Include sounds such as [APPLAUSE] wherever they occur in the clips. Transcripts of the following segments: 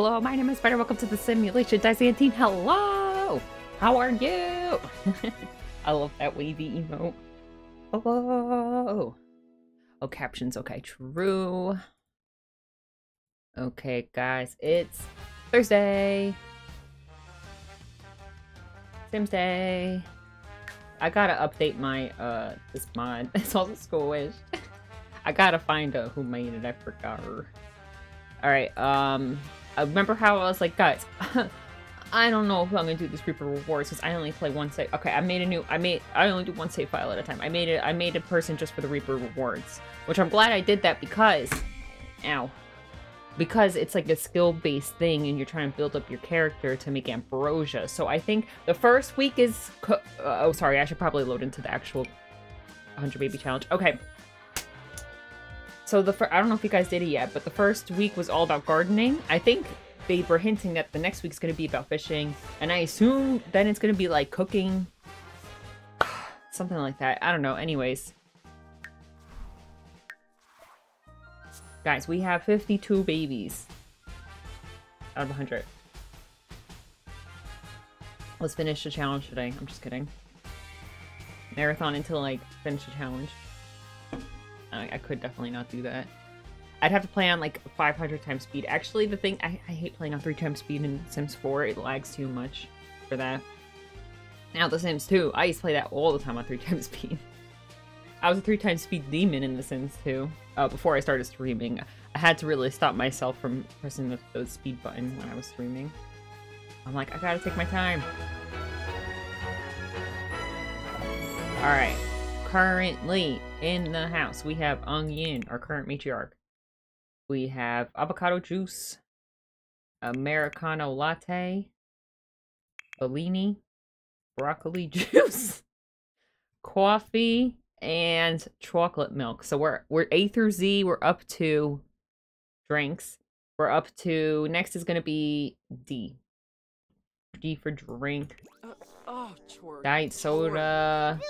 Hello, my name is Spider. Welcome to the Simulation Dizantine. Hello! How are you? [LAUGHS] I love that wavy emote. Hello! Oh, captions. Okay, true. Okay, guys, it's Thursday. Sims Day. I gotta update my, uh, this mod. [LAUGHS] It's all the School Wish. [LAUGHS] I gotta find out who made it. I forgot her. Alright, um, I remember how I was like, guys, [LAUGHS] I don't know if I'm gonna do this Reaper rewards because I only play one save. Okay, I made a new. I made. I only do one save file at a time. I made it. I made a person just for the Reaper rewards, which I'm glad I did that because, ow, because it's like a skill-based thing and you're trying to build up your character to make ambrosia. So I think the first week is. Uh, oh, sorry. I should probably load into the actual 100 baby challenge. Okay. So the fir- I don't know if you guys did it yet, but the first week was all about gardening. I think they were hinting that the next week's going to be about fishing, and I assume then it's going to be like cooking, [SIGHS] something like that. I don't know. Anyways, guys, we have 52 babies out of 100. Let's finish the challenge today. I'm just kidding. Marathon until like finish the challenge. I, I could definitely not do that. I'd have to play on like 500 times speed. Actually, the thing, I, I hate playing on 3 times speed in Sims 4. It lags too much for that. Now, The Sims 2, I used to play that all the time on 3 [LAUGHS] times speed. I was a 3 times speed demon in The Sims 2. Uh, before I started streaming, I had to really stop myself from pressing the, the speed button when I was streaming. I'm like, I gotta take my time. Alright. Currently in the house, we have Yin, our current matriarch. We have avocado juice, Americano latte, Bellini, broccoli [LAUGHS] juice, coffee, and chocolate milk. So we're we're A through Z. We're up to drinks. We're up to next is gonna be D. D for drink. Uh, oh, Diet soda.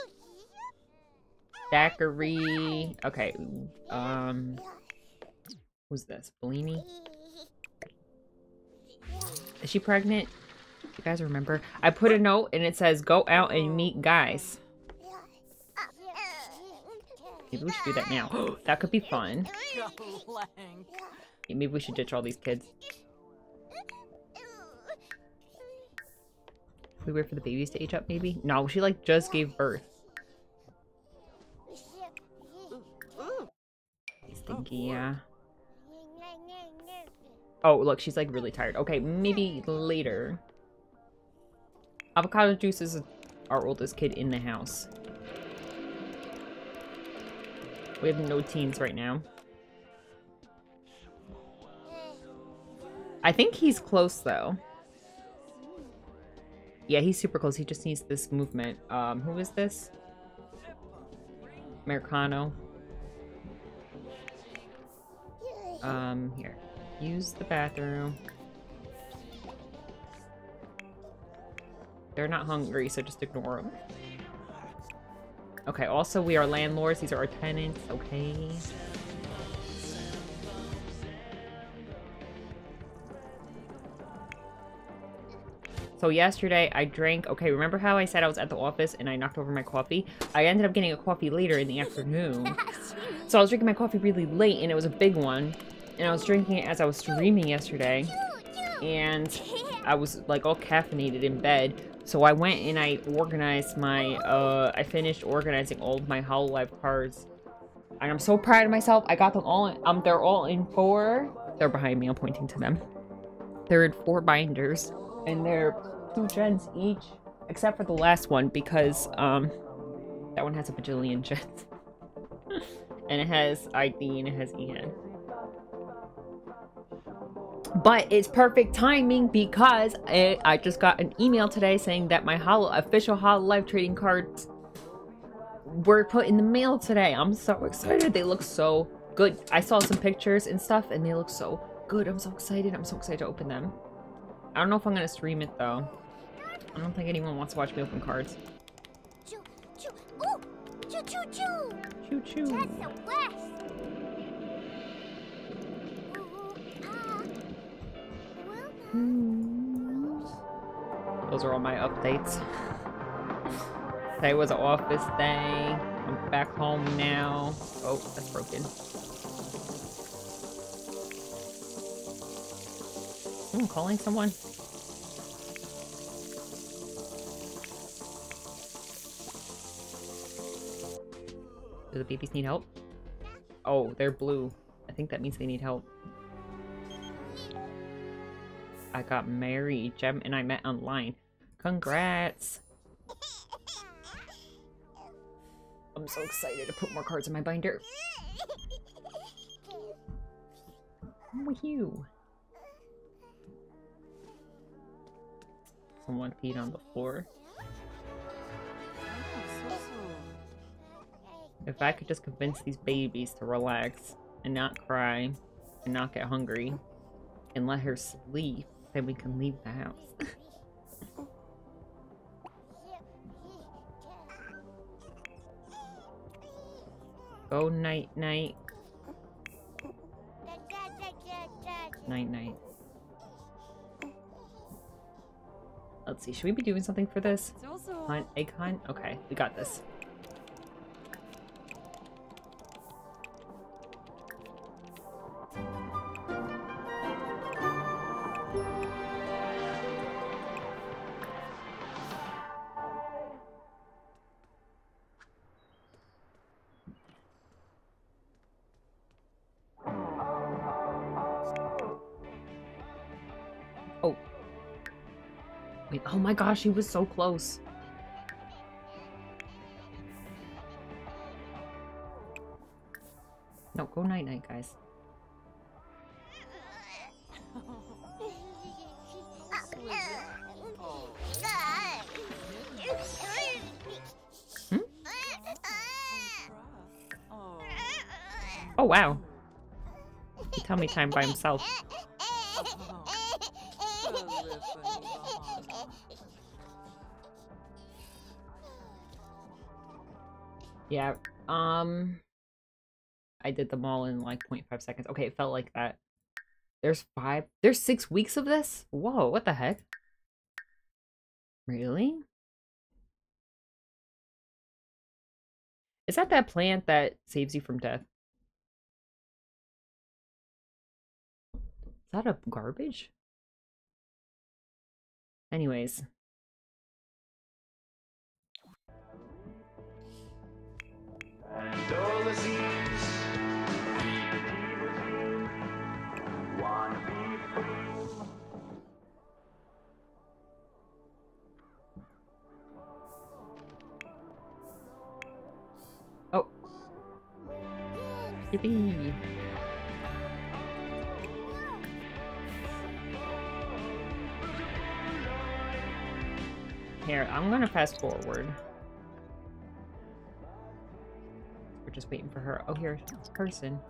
Daiquiri. Okay. Um. Who's this? Bellini? Is she pregnant? You guys remember? I put a note and it says, go out and meet guys. Maybe we should do that now. [GASPS] that could be fun. Maybe we should ditch all these kids. we wait for the babies to age up, maybe? No, she like just gave birth. Stinky, yeah. Oh, look, she's like really tired. Okay, maybe later. Avocado juice is our oldest kid in the house. We have no teens right now. I think he's close though. Yeah, he's super close. He just needs this movement. Um, who is this? Americano. Um, here. Use the bathroom. They're not hungry, so just ignore them. Okay, also we are landlords. These are our tenants, okay? So yesterday I drank, okay, remember how I said I was at the office and I knocked over my coffee? I ended up getting a coffee later in the afternoon. [LAUGHS] So I was drinking my coffee really late and it was a big one. And I was drinking it as I was streaming yesterday. And I was like all caffeinated in bed. So I went and I organized my, uh, I finished organizing all of my Hololive cards. And I'm so proud of myself. I got them all, in, um, they're all in four. They're behind me, I'm pointing to them. They're in four binders. And they're two gens each. Except for the last one because, um, that one has a bajillion gens. [LAUGHS] and it has ID and it has EN. But it's perfect timing because I, I just got an email today saying that my Holo, official Hololive trading cards were put in the mail today. I'm so excited. They look so good. I saw some pictures and stuff and they look so good. I'm so excited. I'm so excited to open them. I don't know if I'm going to stream it though. I don't think anyone wants to watch me open cards. Choo, choo. Ooh, choo, choo, choo. Choo choo. Those are all my updates. Today was an office day. I'm back home now. Oh, that's broken. I'm calling someone. Do the babies need help? Oh, they're blue. I think that means they need help. I got married. Jem and I met online. Congrats! I'm so excited to put more cards in my binder. With you. Someone peed on the floor. If I could just convince these babies to relax and not cry and not get hungry and let her sleep, then we can leave the house. Go [LAUGHS] oh, night night. Night night. Let's see, should we be doing something for this? Hunt, egg hunt? Okay, we got this. My gosh, he was so close. No, go night night, guys. Hmm? Oh wow. Tell me time by himself. Yeah, um... I did them all in like 0.5 seconds. Okay, it felt like that. There's five... There's six weeks of this? Whoa, what the heck? Really? Is that that plant that saves you from death? Is that a garbage? Anyways. Oh. Yippee. Here, I'm gonna fast forward. We're just waiting for her. Oh, here's person.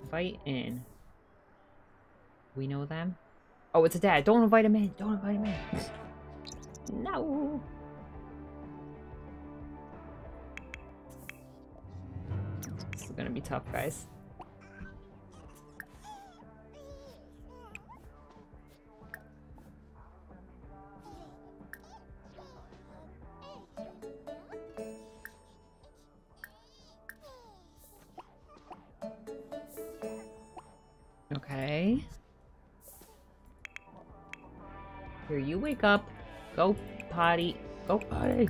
Invite in. We know them? Oh, it's a dad. Don't invite him in. Don't invite him in. [LAUGHS] No. This is gonna be tough, guys. Wake up. Go potty. Go potty.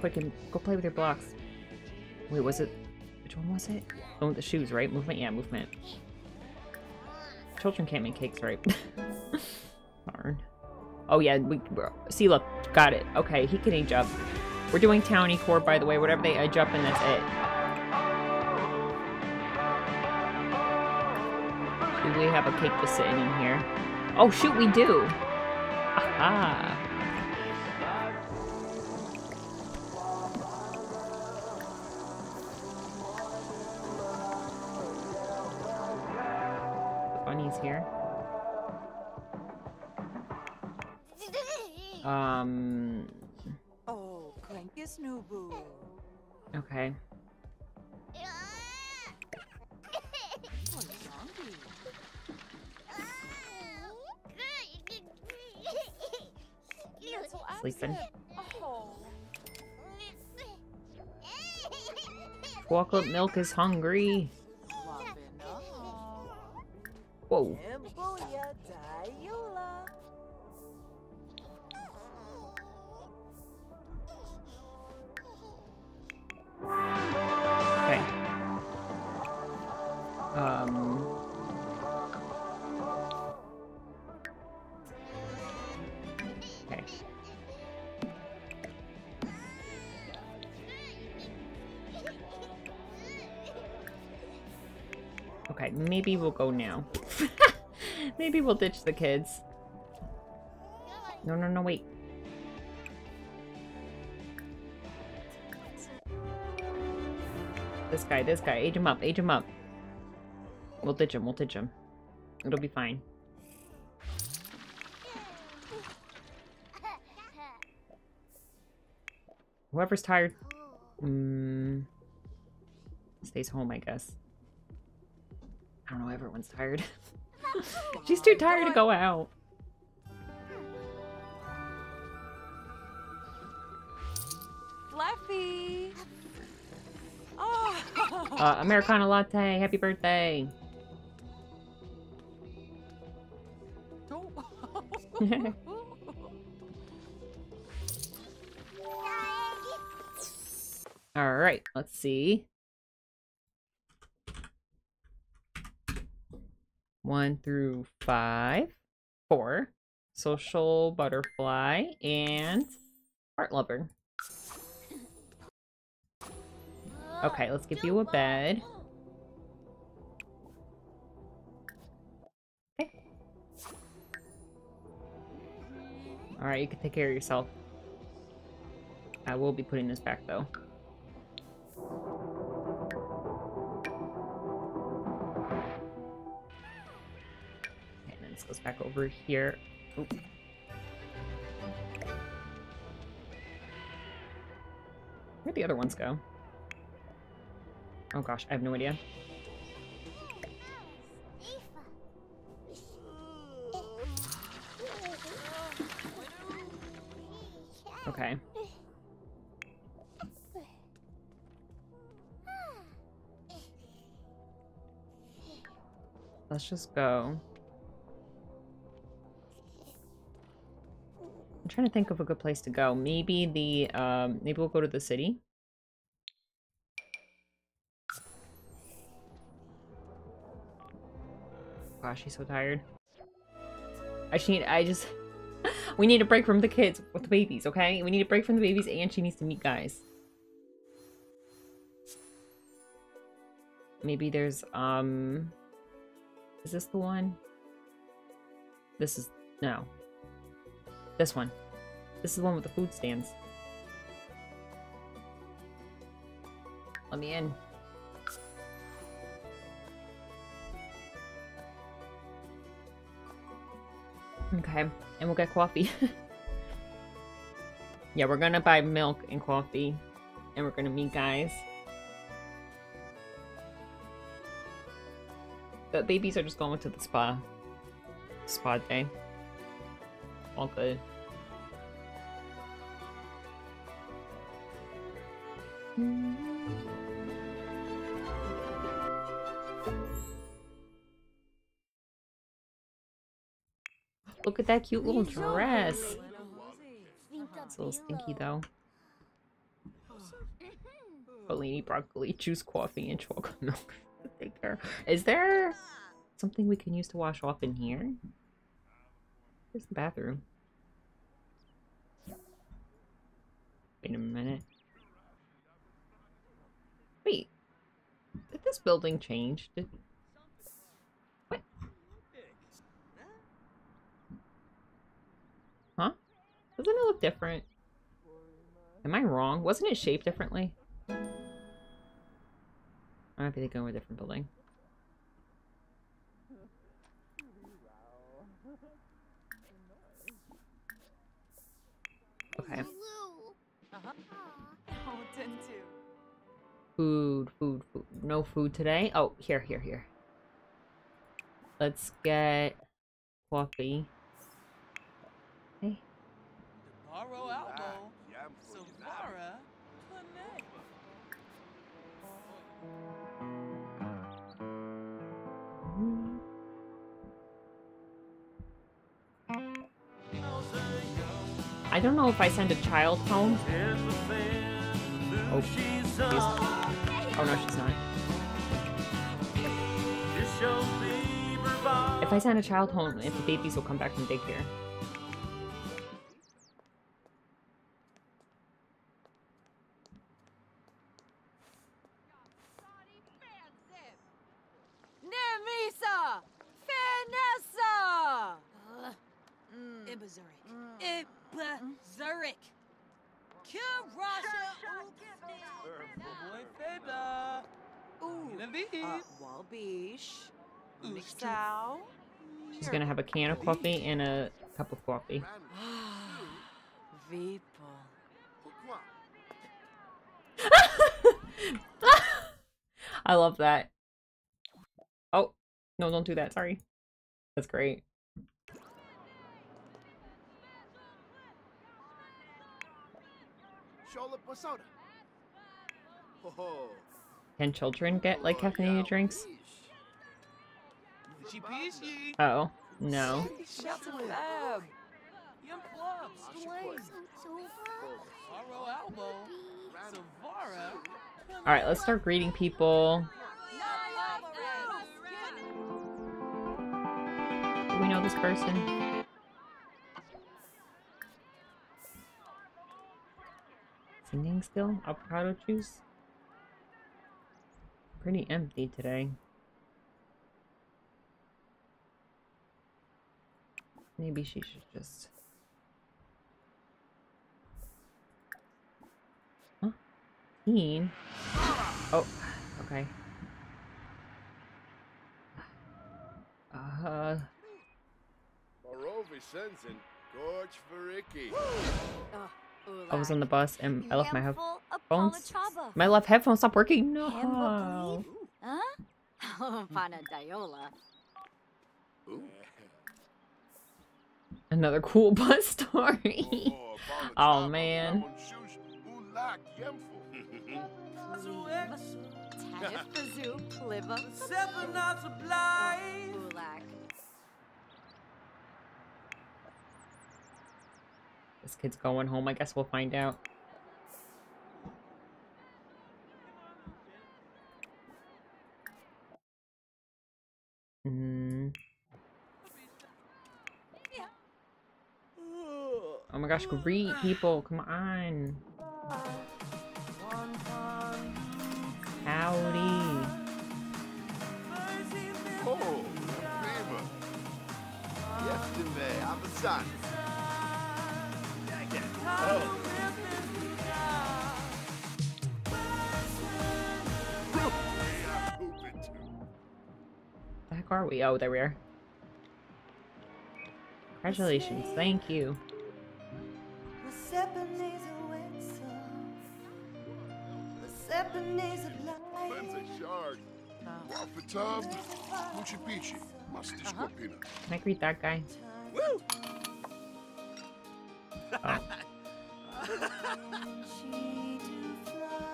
Quick and go play with your blocks. Wait, was it? Which one was it? One with the shoes, right? Movement? Yeah, movement. Children can't make cakes, right? [LAUGHS] Darn. Oh yeah, we see. Look, got it. Okay, he can age up. We're doing townie core, by the way. Whatever they age up, and that's it. Do we have a cake just sitting in here? Oh shoot, we do. Aha. The bunny's here. [LAUGHS] Um. Oh, cranky Snoobu. Okay. Sleeping. Oh. Chocolate milk is hungry. Whoa. Maybe we'll go now. [LAUGHS] maybe we'll ditch the kids. No, no, no, wait. This guy, this guy. Age him up, age him up. We'll ditch him, we'll ditch him. It'll be fine. Whoever's tired, mm, stays home, I guess. I don't know, everyone's tired. [LAUGHS] She's too tired to go out. Fluffy. Oh. Uh, Americano latte, happy birthday. [LAUGHS] [LAUGHS] All right, let's see. One through five, four, social butterfly, and art lover. Okay, let's give you a bed. Okay. All right, you can take care of yourself. I will be putting this back though. Back over here. Where'd the other ones go? Oh gosh, I have no idea. Okay. Let's just go. Trying to think of a good place to go. Maybe the, um, maybe we'll go to the city. Gosh, she's so tired. I just need, I just, [LAUGHS] we need a break from the kids with the babies, okay? We need a break from the babies and she needs to meet guys. Maybe there's, um, is this the one? This is, no. This one. This is the one with the food stands. Let me in. Okay, and we'll get coffee. [LAUGHS] yeah, we're gonna buy milk and coffee, and we're gonna meet guys. The babies are just going to the spa. Spa day. All good. That cute little dress. It's a little stinky though. Bellini, broccoli, juice, coffee, and chocolate milk. [LAUGHS] Is there something we can use to wash off in here? Where's the bathroom? Wait a minute. Wait. Did this building change? Did... What? Huh? Doesn't it look different? Am I wrong? Wasn't it shaped differently? I might be thinking of a different building. Okay. Food, food, food. No food today? Oh, here, here, here. Let's get coffee. Hey. Sorrow elbow. Savara. Connect. I don't know if I send a child home. Oh, she's... Oh no, she's not. If I send a child home, if the babies will come back from daycare. Nemisa! Vanessa! Mm. Ibazuric. Ibazuric. Kirasha Boy Feda. Ooh. Navid. Uh, Walbish. Ooh, Mixow. She's gonna have a can of coffee and a cup of coffee. [GASPS] [LAUGHS] I love that. Oh, no, don't do that. Sorry. That's great. Shola Posada. Can children get like caffeinated drinks? Peachy peachy. Oh, no. Alright, let's start greeting people. Do we know this person? Singing still? Avocado juice? Pretty empty today. Maybe she should just... Huh? Teen? Oh, okay. Uh, Morovi Sensen, Gorge Fariki. I was on the bus and I left my headphones. My left headphone stopped working. No. Handbook Huh? [LAUGHS] Oh. Another cool [LAUGHS] bus story. Oh, man. Tanifazoo, Pliva, Seven knots of blind. Ulak. this kid's going home. I guess we'll find out. Mm. Oh my gosh, greet people. Come on. Howdy. Oh, prima. Yesterday, I'm a son. Oh. The heck are we? Oh, there we are. Congratulations. Thank you. Shark. Wafatab, Muchi Pichi, Masti Scorpina. Can I greet that guy? Oh. [LAUGHS]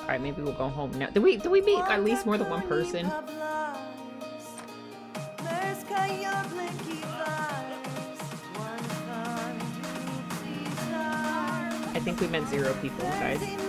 Alright, maybe we'll go home now. Did we did we meet at least more than one person? I think we meant zero people, guys.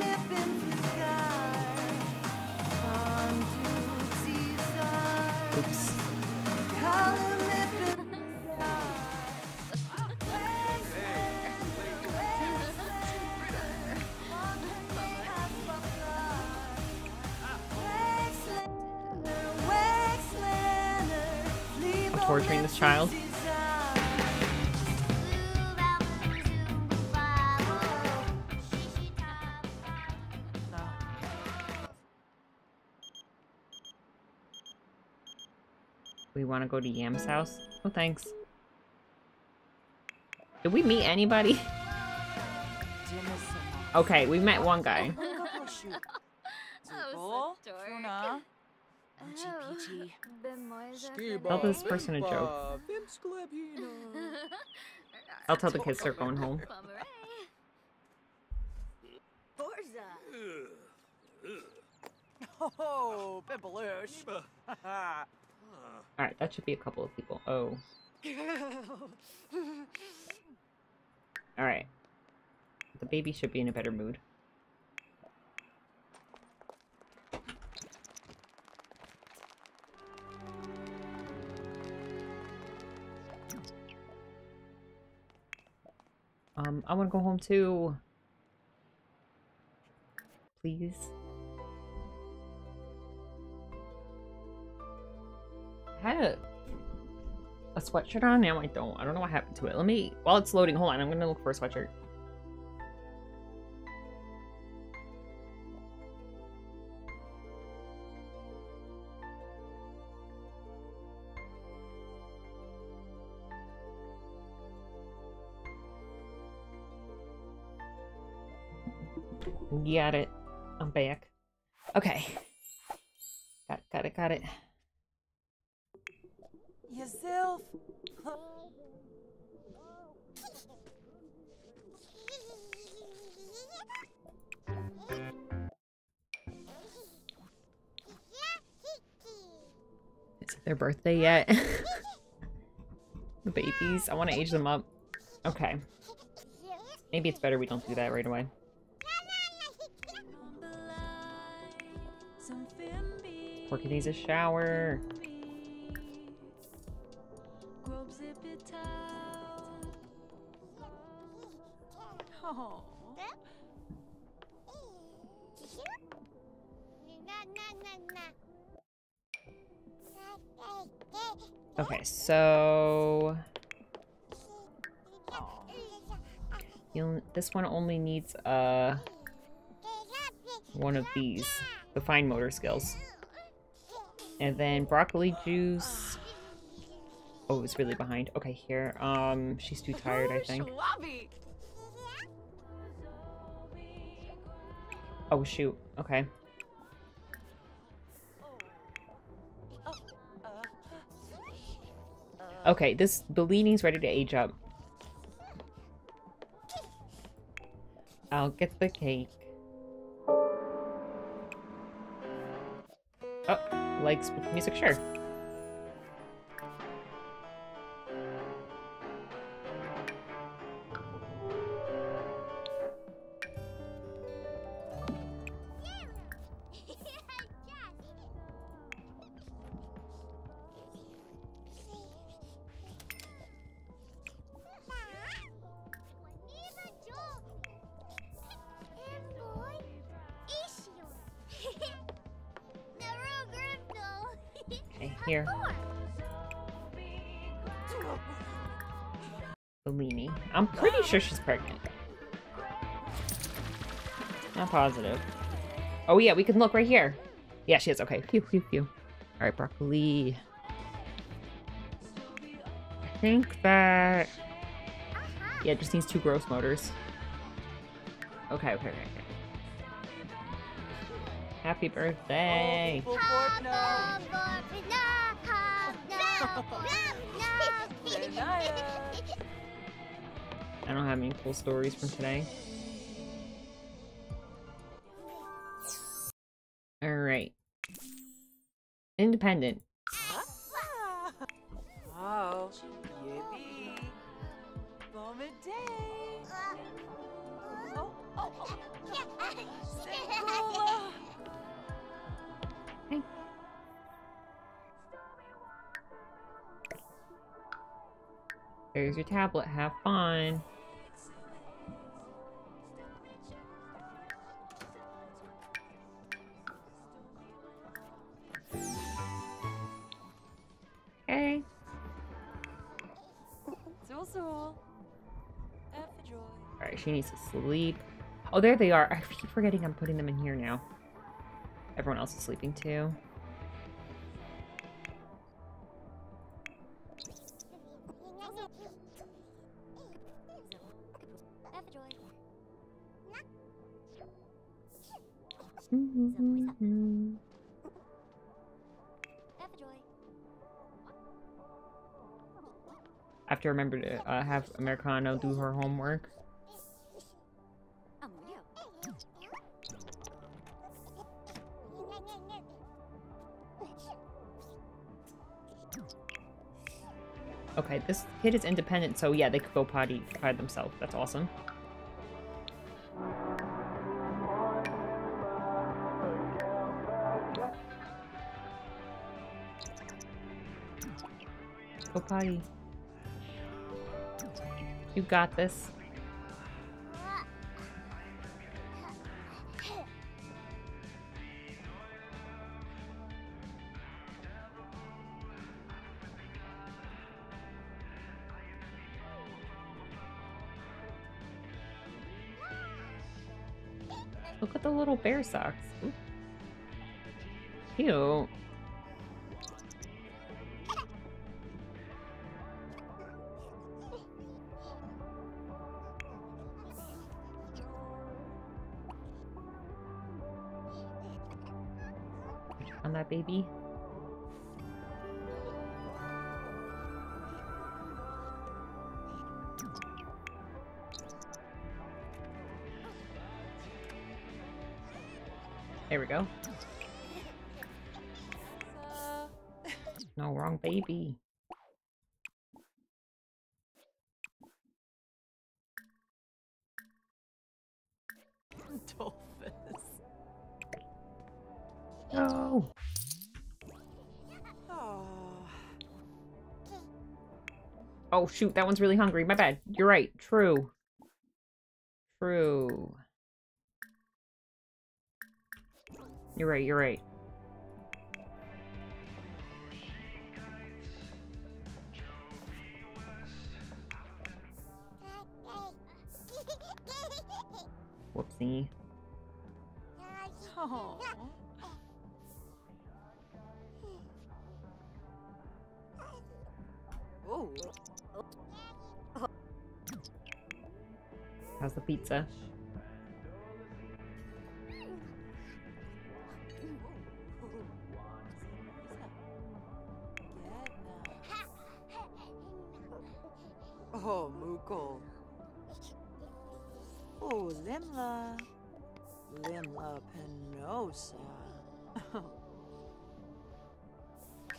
Child. We want to go to Yam's house? Oh, thanks. Did we meet anybody? [LAUGHS] Okay, we met one guy. [LAUGHS] Oh, Tuna. Uchi Pichi. [LAUGHS] Tell this person a joke. [LAUGHS] I'll tell the kids they're going home. [LAUGHS] Oh, Pimpaloosh. Alright, that should be a couple of people. Oh. Alright. The baby should be in a better mood. Um, I want to go home too. Please. I had a, a sweatshirt on, now I don't. I don't know what happened to it. Let me, while it's loading, hold on, I'm gonna look for a sweatshirt. Got it. I'm back. Okay. Got it, got it, got it. Yourself. Is it their birthday yet? [LAUGHS] the babies. I want to age them up. Okay. Maybe it's better we don't do that right away. Porky needs a shower. Okay, so you'll, this one only needs uh one of these, the fine motor skills, and then broccoli juice. Oh, it's really behind. Okay, here. Um, she's too tired, I think. Oh shoot. Okay. Okay, this Bellini's ready to age up. I'll get the cake. Oh, likes music, sure. Positive. Oh yeah, we can look right here. Yeah, she is. Okay. Phew, phew, phew. All right, broccoli. I think that... Yeah, it just needs two gross motors. Okay, okay, okay, okay. Happy birthday! Full board now. [LAUGHS] I don't have any cool stories from today. Independent. Oh, yippee. Bum day. Oh, oh, oh. Sangula. There's your tablet. Have fun. She needs to sleep. Oh, there they are. I keep forgetting I'm putting them in here now. Everyone else is sleeping too. I have to remember to uh, have Americano do her homework. Okay, this kid is independent, so yeah, they could go potty by themselves. That's awesome. Go potty. You got this. Bear socks. Ooh. Cute. On that baby. Baby. Dolphus. No. Oh. Oh shoot, that one's really hungry. My bad. You're right. True. True. You're right, you're right. Oh. How's the pizza? Oh, Mukul. Limla. Limla Penosa. [LAUGHS]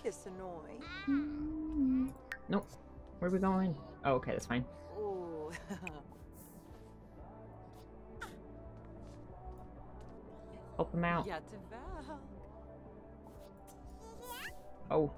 Kissanoi. Nope. Where are we going? Oh, okay, that's fine. Help him out. Oh.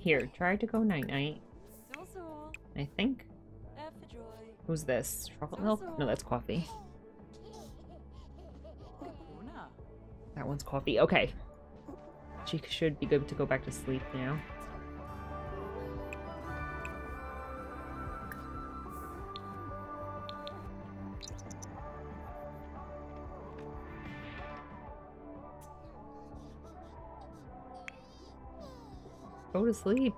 Here. Try to go night night. I think. Who's this? Chocolate milk? No, that's coffee. That one's coffee. Okay. She should be good to go back to sleep now. To sleep.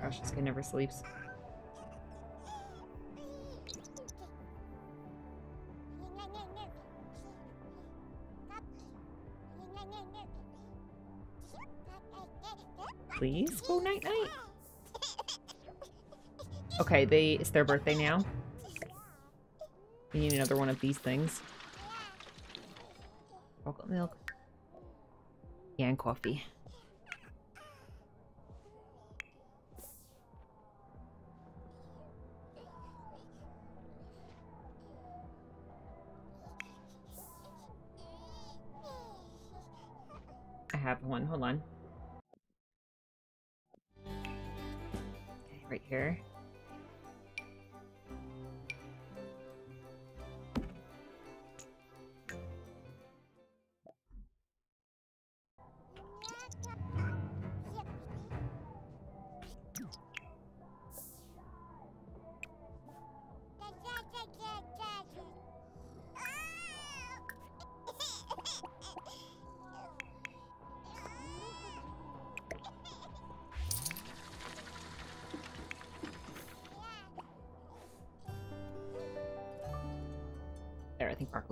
Gosh, this guy never sleeps. Please go night night. Okay, they it's their birthday now. We need another one of these things. Chocolate milk. Yeah, and coffee.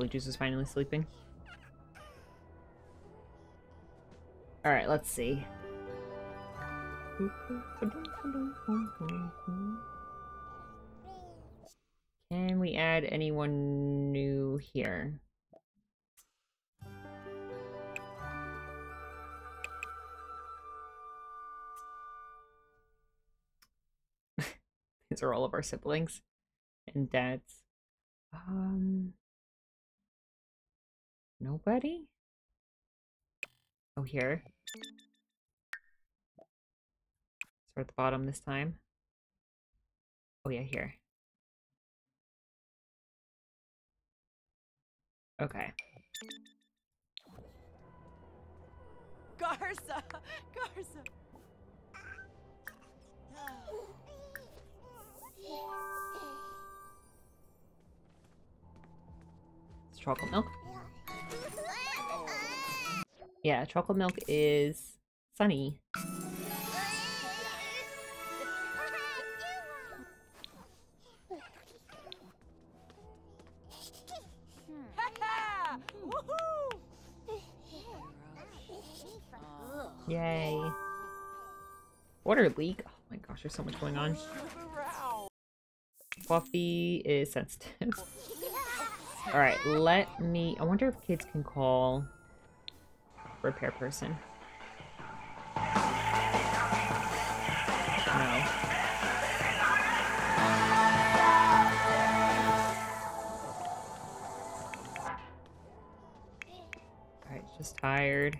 Broccoli juice is finally sleeping. Alright, let's see. Can we add anyone new here? [LAUGHS] These are all of our siblings and dads. Um, nobody? Oh, here. So at the bottom this time. Oh yeah, here. Okay. Garza! Garza! It's chocolate milk. Yeah, chocolate milk is sunny. Yay. Water leak. Oh my gosh, there's so much going on. Fluffy is sensitive. Alright, let me... I wonder if kids can call repair person. No. Alright, just tired.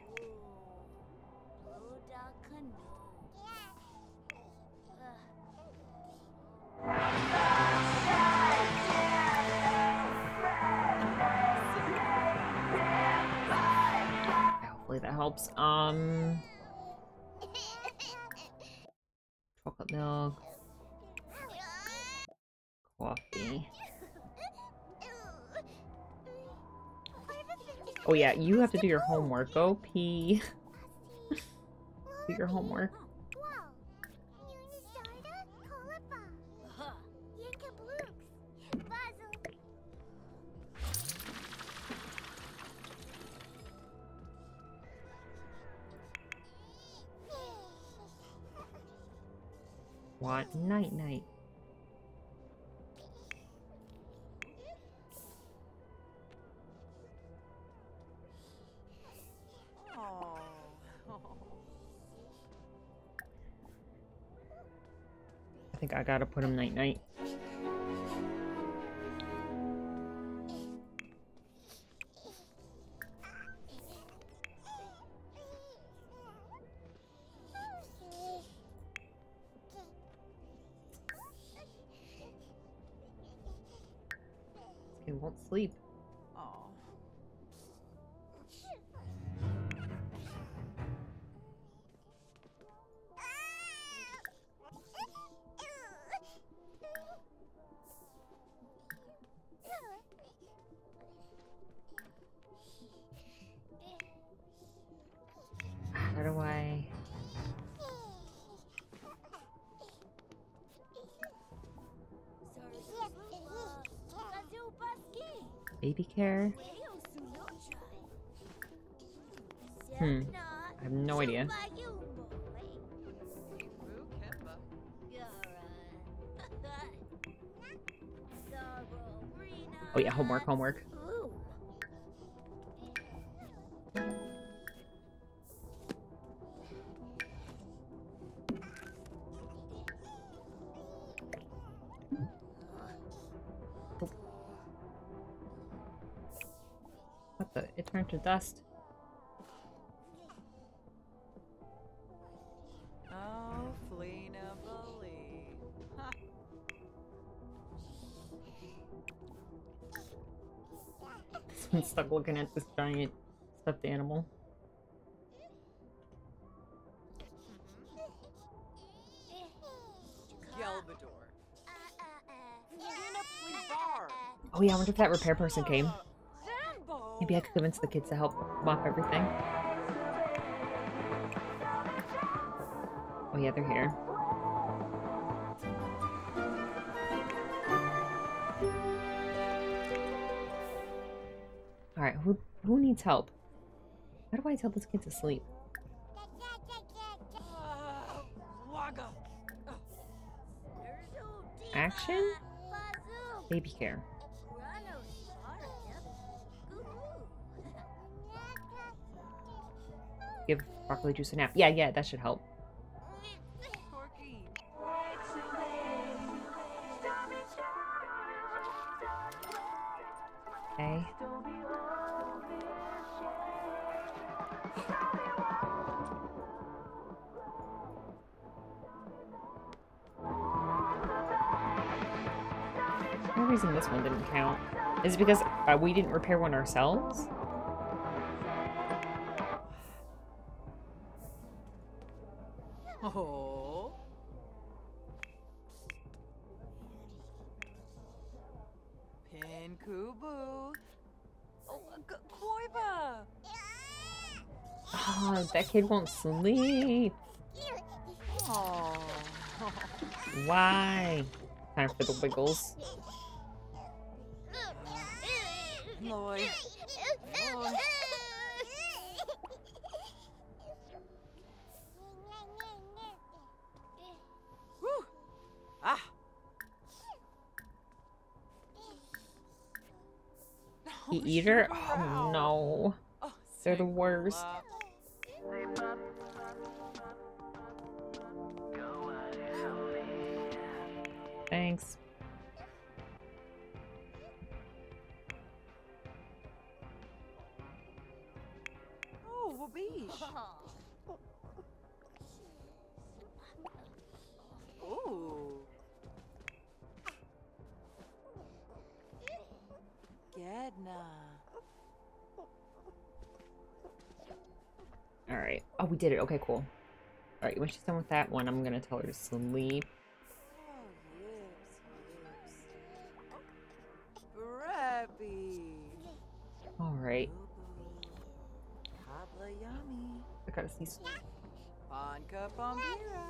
Oh yeah, you have to do your homework. Go pee. [LAUGHS] do your homework. I gotta put him night night. He won't sleep. Oh yeah, homework, homework. What the? It turned to dust. [LAUGHS] I'm stuck looking at this giant stuffed animal. Oh yeah, I wonder if that repair person came. Maybe I could convince the kids to help mop everything. Oh yeah, they're here. Who needs help? How do I tell this kid to sleep? Action? Baby care. Give broccoli juice a nap. Yeah, yeah, that should help. Because uh, we didn't repair one ourselves? Oh. Pin Kubu. Oh, K- Oh, that kid won't sleep. Oh. [LAUGHS] Why? Time for the wiggles. They're the worst. Did it. Okay, cool. Alright, when she's done with that one, I'm gonna tell her to sleep. Alright. I gotta see. s- Panka Bombira.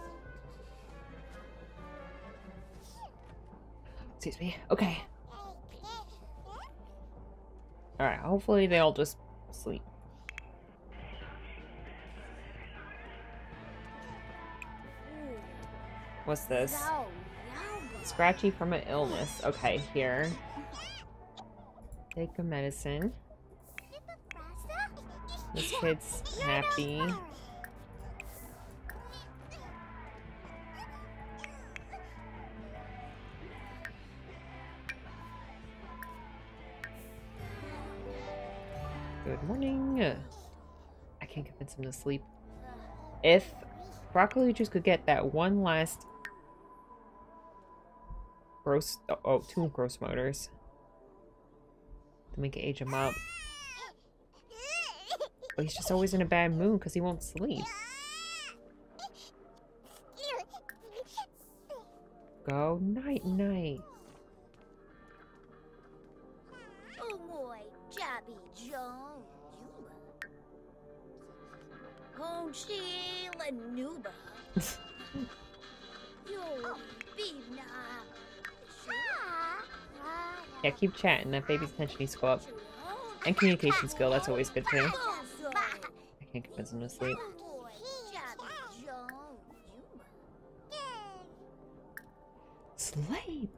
Excuse me. Okay. Alright, hopefully they all just sleep. What's this? Scratchy from an illness. Okay, here. Take a medicine. This kid's happy. Good morning. I can't convince him to sleep. If broccoli juice could get that one last gross oh two gross motors. Then we can age him up. But he's just always in a bad mood because he won't sleep. Go night night. Oh boy, Jabby Joe, Yuba. Oh, Sheila Nuba. [LAUGHS] Yeah, keep chatting. That baby's attention needs to go up. And communication skill, that's always good too. I can't convince him to sleep. Sleep!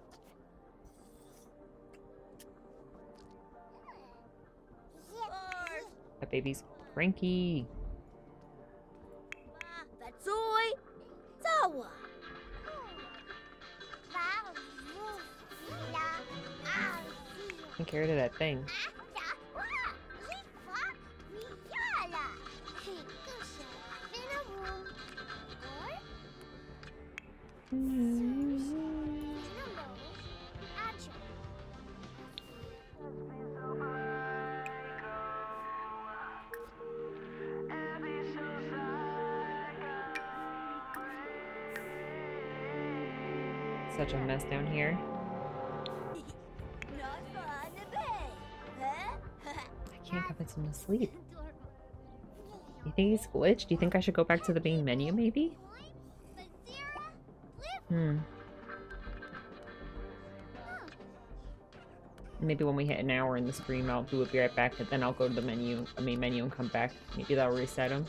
That baby's cranky. Get rid of that thing. Such [LAUGHS] mm. Convince him to sleep. You think he's glitched? Do you think I should go back to the main menu, maybe? Hmm. Maybe when we hit an hour in the stream, I'll do it, be right back, and then I'll go to the menu, the main menu, and come back. Maybe that'll reset them.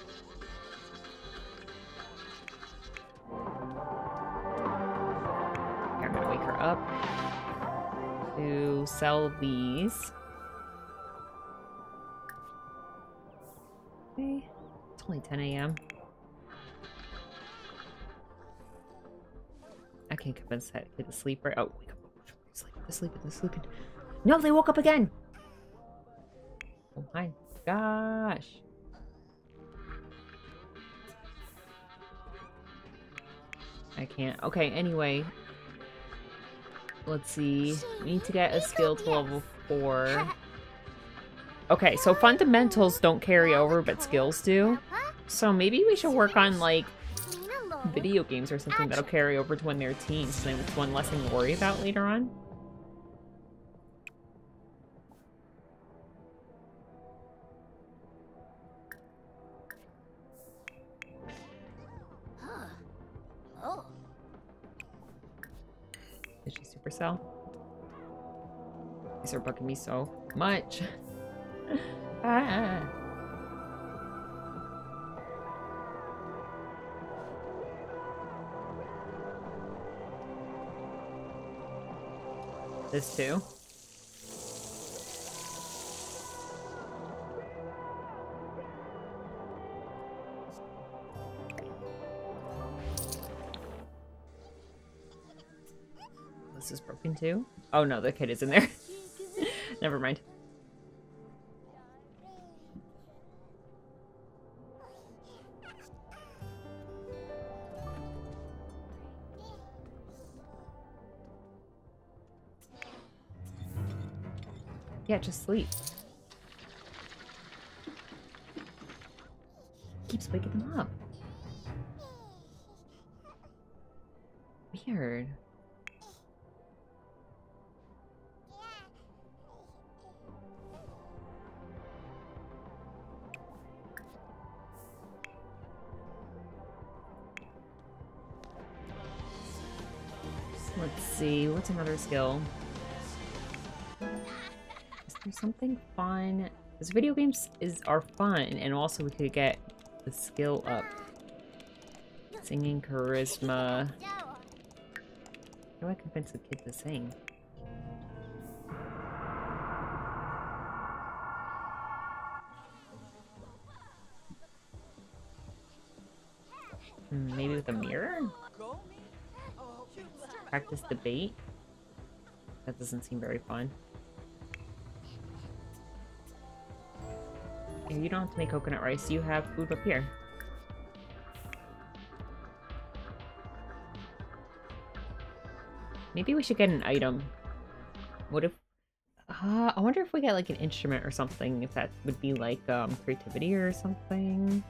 I'm gonna wake her up to sell these. Okay, it's only 10 a.m. I can't convince that kid to sleep right. Oh, wake up. Sleep, they're sleeping, they're sleeping. No, they woke up again! Oh my gosh. I can't. Okay, anyway. Let's see. We need to get a skill to level 4. Okay, so fundamentals don't carry over, but skills do. So maybe we should work on, like, video games or something that'll carry over to when they're teens, so then it's one less thing to worry about later on. Is she Supercell? These are bugging me so much. [LAUGHS] This too? This is broken too? Oh no, the kid is in there. [LAUGHS] Never mind. Yeah, just sleep. Keeps waking them up. Weird. Let's see, what's another skill? Something fun? Because video games is are fun, and also we could get the skill up. Singing charisma. How do I convince a kid to sing? Hmm, Maybe with a mirror? Practice debate? That doesn't seem very fun. Yeah, you don't have to make coconut rice. You have food up here. Maybe we should get an item. What if... Uh, I wonder if we get like an instrument or something, if that would be like um, creativity or something.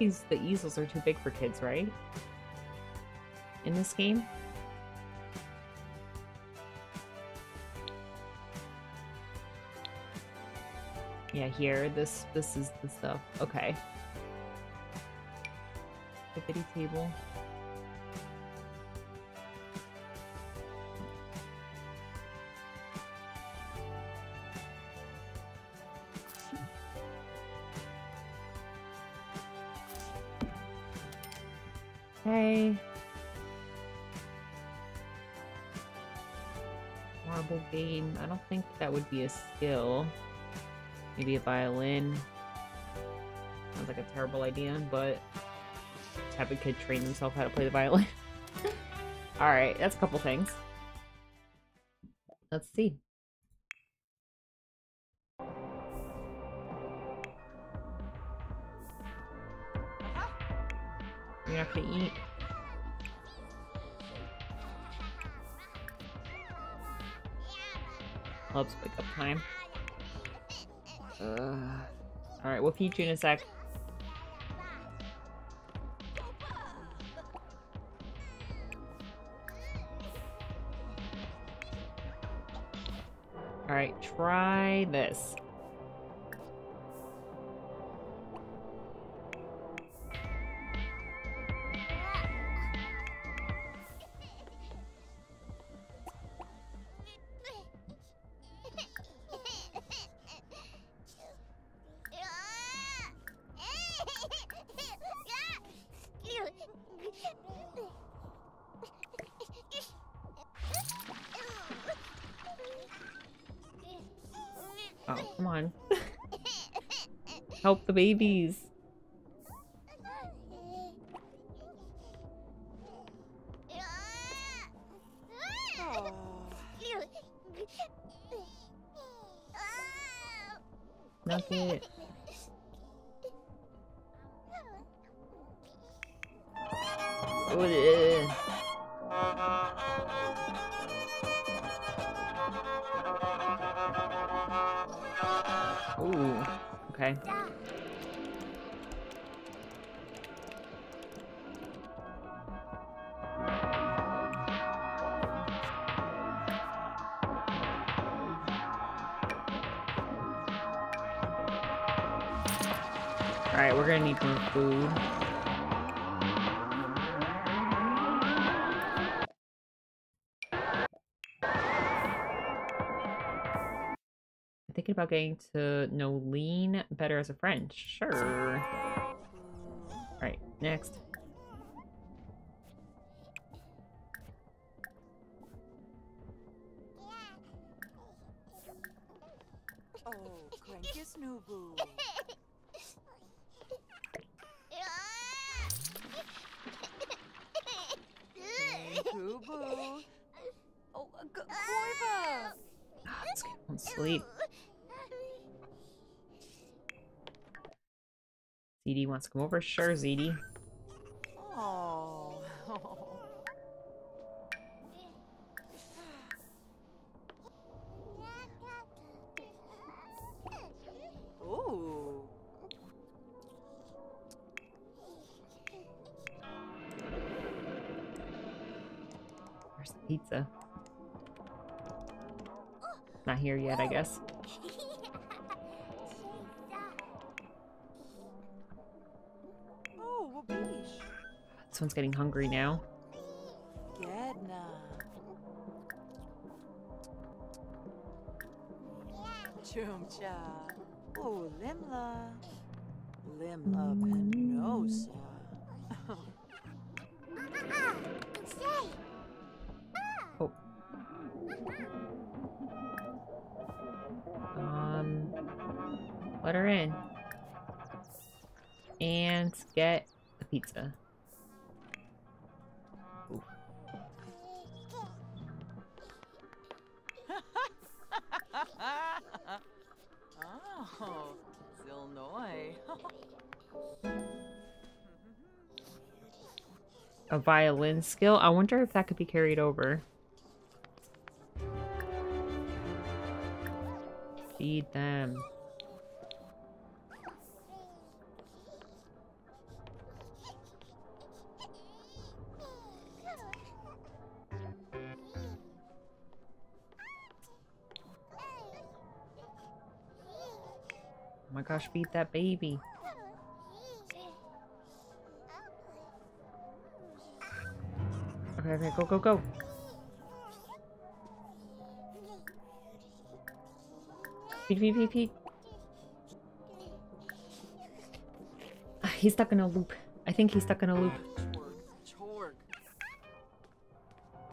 These the easels are too big for kids, right? In this game. Yeah, here. This this is the stuff. Okay. Activity table. Be a skill. Maybe a violin. Sounds like a terrible idea, but have a kid train themselves how to play the violin. [LAUGHS] Alright, that's a couple things. Let's see. We'll feed you in a sec. Alright, try this. The babies. About getting to know Lean better as a friend. Sure. Wants to over. Sure, This one's getting hungry now. Chumcha. Oh, Limla. Limla Penosa. Oh. Um, let her in. And get the pizza. A violin skill? I wonder if that could be carried over. Feed them. Oh my gosh, feed that baby. Okay, okay, go, go, go. Feed, feed, feed, feed. Ah, He's stuck in a loop. I think he's stuck in a loop.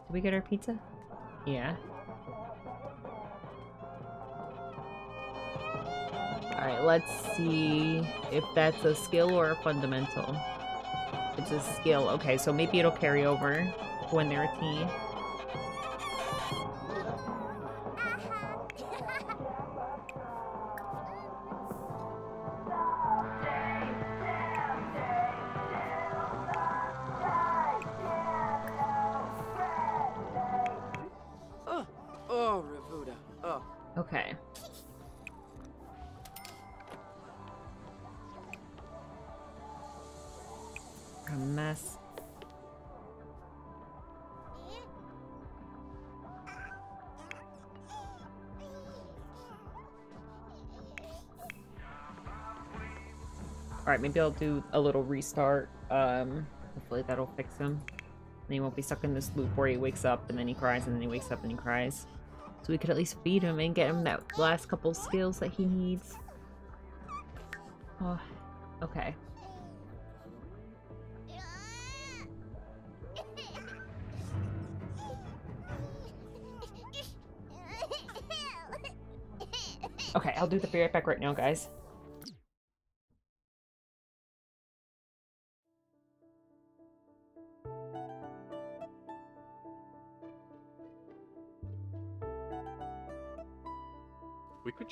Did we get our pizza? Yeah. Alright, let's see if that's a skill or a fundamental. It's a skill. Okay, so maybe it'll carry over when they're a teen. Maybe I'll do a little restart. Um, hopefully that'll fix him. And he won't be stuck in this loop where he wakes up and then he cries and then he wakes up and he cries. So we could at least feed him and get him that last couple skills that he needs. Oh, okay. Okay, I'll do the right back right now, guys.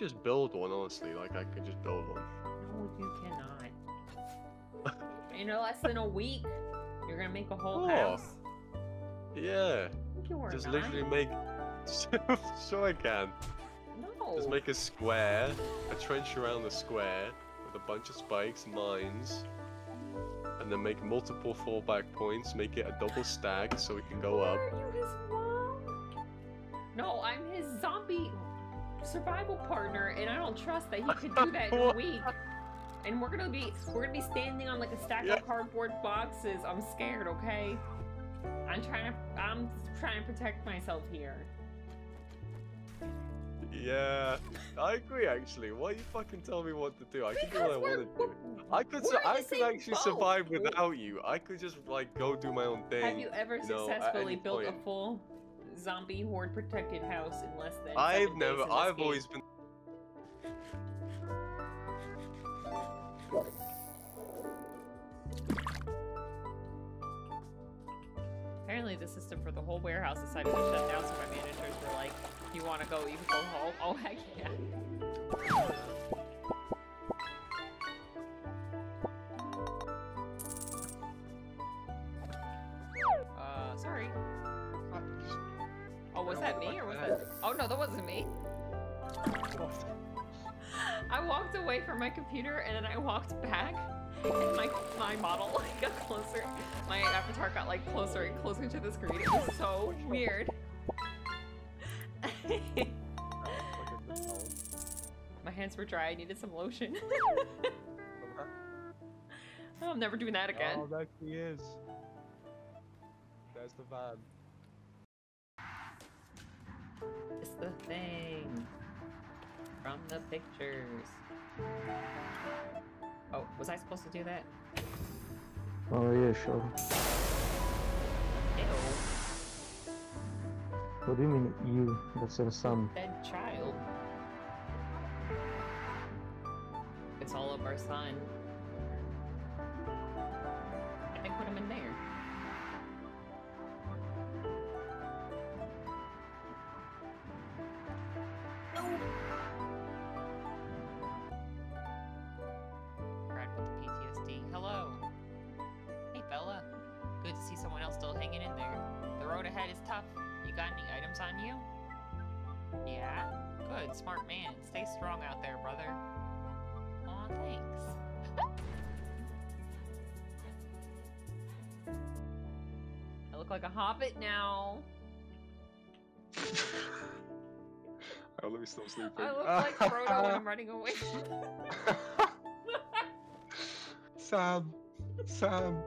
Just build one, honestly. Like, I could just build one. No, you cannot. [LAUGHS] In less than a week, you're gonna make a whole Oh, house. Yeah. Just not. literally make. [LAUGHS] sure, I can. No. Just make a square, a trench around the square with a bunch of spikes, mines, and then make multiple fallback points. Make it a double stack so we can go up. Survival partner, and I don't trust that he could do that in a [LAUGHS] week. And we're gonna be we're gonna be standing on like a stack Yeah. of cardboard boxes. I'm scared, okay? I'm trying to I'm trying to protect myself here. Yeah, I agree. Actually, why you fucking tell me what to do? I can do what I want to do. I could, I could actually boat. survive without you. I could just like go do my own thing. Have you ever you know, successfully built a point. full zombie horde protected house in less than I've never. I've game? always been. Apparently, the system for the whole warehouse decided to shut down, so my managers were like, "You want to go? You can go home." [LAUGHS] Oh heck yeah! Oh no, that wasn't me. [LAUGHS] I walked away from my computer and then I walked back, and my my model [LAUGHS] got closer. My avatar got like closer and closer to the screen. It was so weird. [LAUGHS] my hands were dry. I needed some lotion. oh, I'm never doing that again. Oh, that he is. There's the van. It's the thing from the pictures. Oh, was I supposed to do that? Oh yeah, sure. Ew. What do you mean you? That's your son. dead child. It's all of our son. I think put him in there. A hobbit now. [LAUGHS] Oh, let me stop sleeping. I look like Frodo when I'm [LAUGHS] running away. [LAUGHS] Sam, Sam,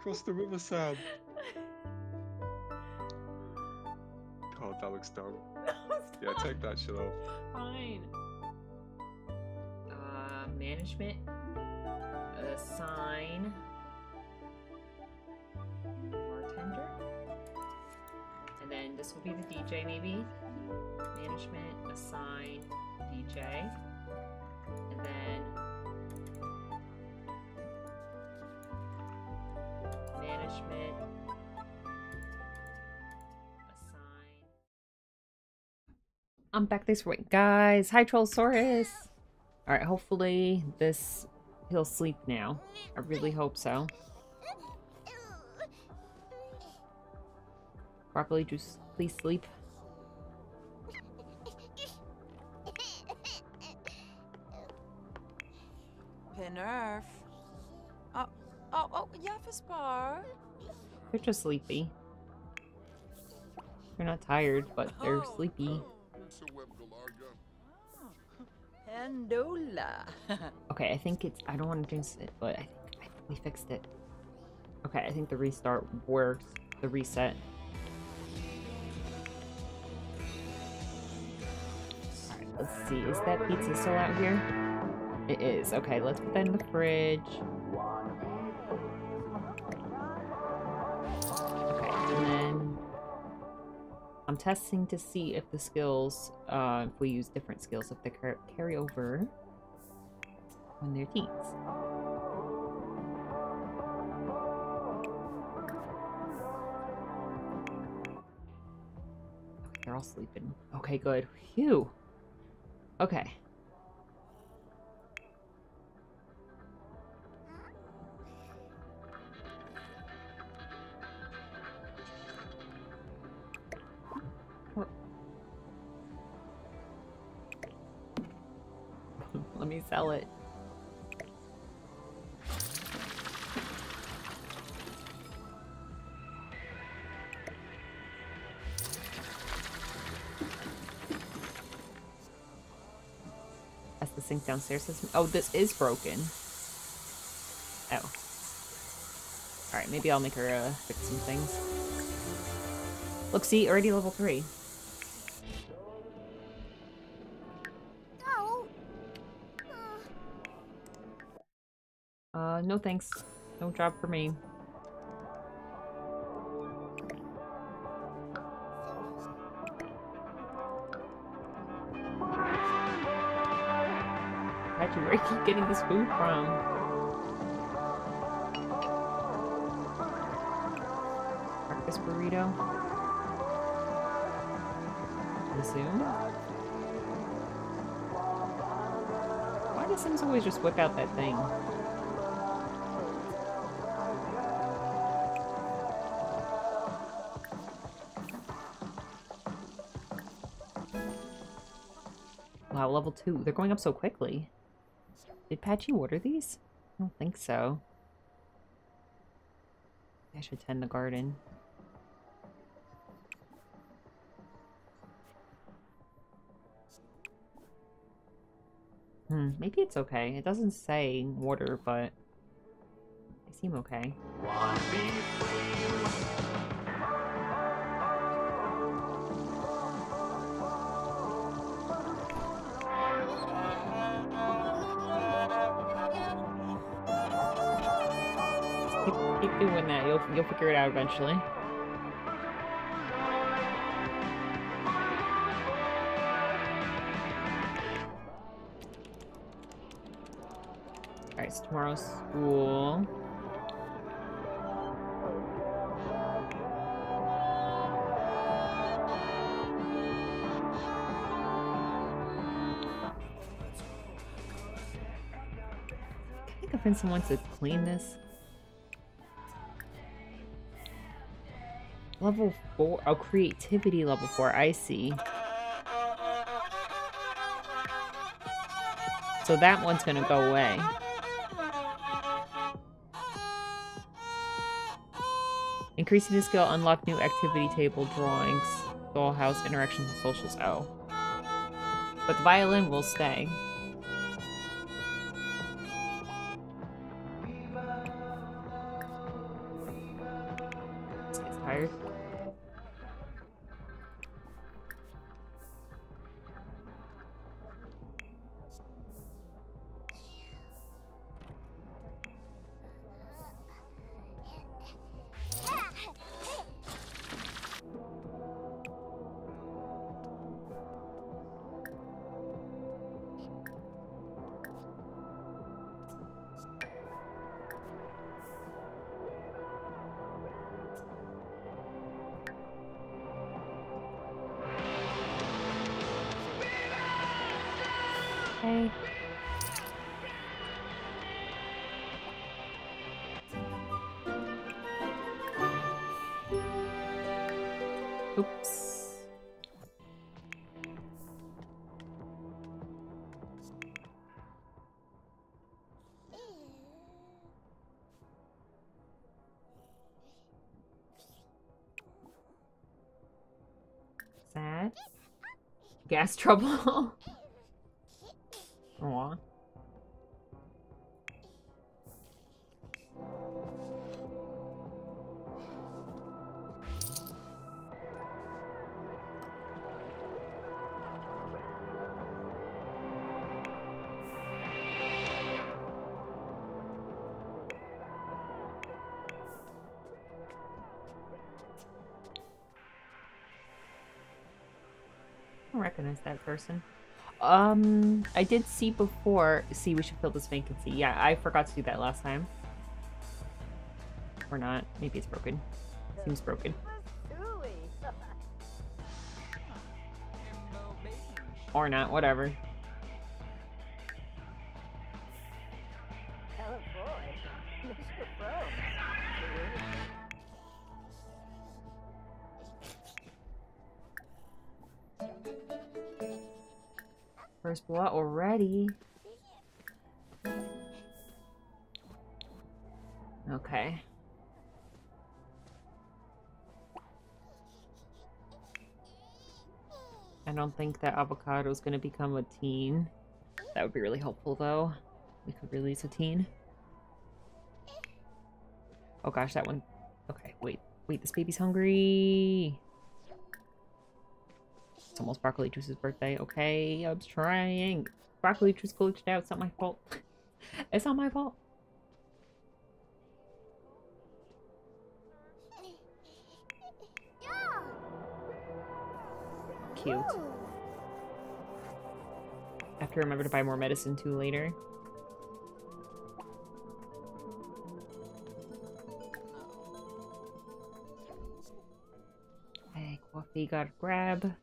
cross the river, Sam. God, that looks dumb. Yeah, take that shit off. Fine. Uh, management. Assign. This will be the DJ, maybe. Management, assign, DJ. And then. Management. Assign. I'm back this week, guys. Hi, Trollsaurus. All right, hopefully this he'll sleep now. I really hope so. Properly, just please sleep. Pinnerf. Oh, oh, oh, ja, Vespar. They're just sleepy. They're not tired, but they're oh, sleepy. Oh. So web galarga. Pandola. [LAUGHS] Okay, I think it's. I don't want to jinx it, but I think, I think we fixed it. Okay, I think the restart works. The reset. Let's see. Is that pizza still out here? It is. Okay, let's put that in the fridge. Okay, and then I'm testing to see if the skills, uh, if we use different skills, if they car carry over when they're teens. They're all sleeping. Okay, good. Phew. Okay. [LAUGHS] Let me sell it. Downstairs. That's- Oh, this is broken. Oh. Alright, maybe I'll make her uh, fix some things. Look, see, already level 3. Oh. Uh, Uh, no thanks. No job for me. You getting this food from? Breakfast burrito? Resume? Why does Sims always just whip out that thing? Wow, level 2. They're going up so quickly. Did Patchy order these? I don't think so. I should tend the garden. Hmm, maybe it's okay. It doesn't say water, but they seem okay. You'll figure it out eventually. Alright, so tomorrow's school. I convince someone to clean this? Level 4? Oh, creativity level 4. I see. So that one's gonna go away. Increasing the skill, unlock new activity table, drawings, dollhouse, interactions, and socials. Oh. But the violin will stay. Gas trouble. [LAUGHS] person. Um, I did see before. See, we should fill this vacancy. Yeah, I forgot to do that last time. Or not. Maybe it's broken. Seems broken. Or not. Whatever. Blowout already. Okay. I don't think that avocado is going to become a teen. That would be really helpful, though. We could release a teen. Oh gosh, that one. Okay, wait. Wait, this baby's hungry. It's almost Broccoli Juice's birthday. Okay, I'm trying. Broccoli Juice glitched out. It's not my fault. [LAUGHS] it's not my fault. Cute. I have to remember to buy more medicine too later. Hey, coffee got grab.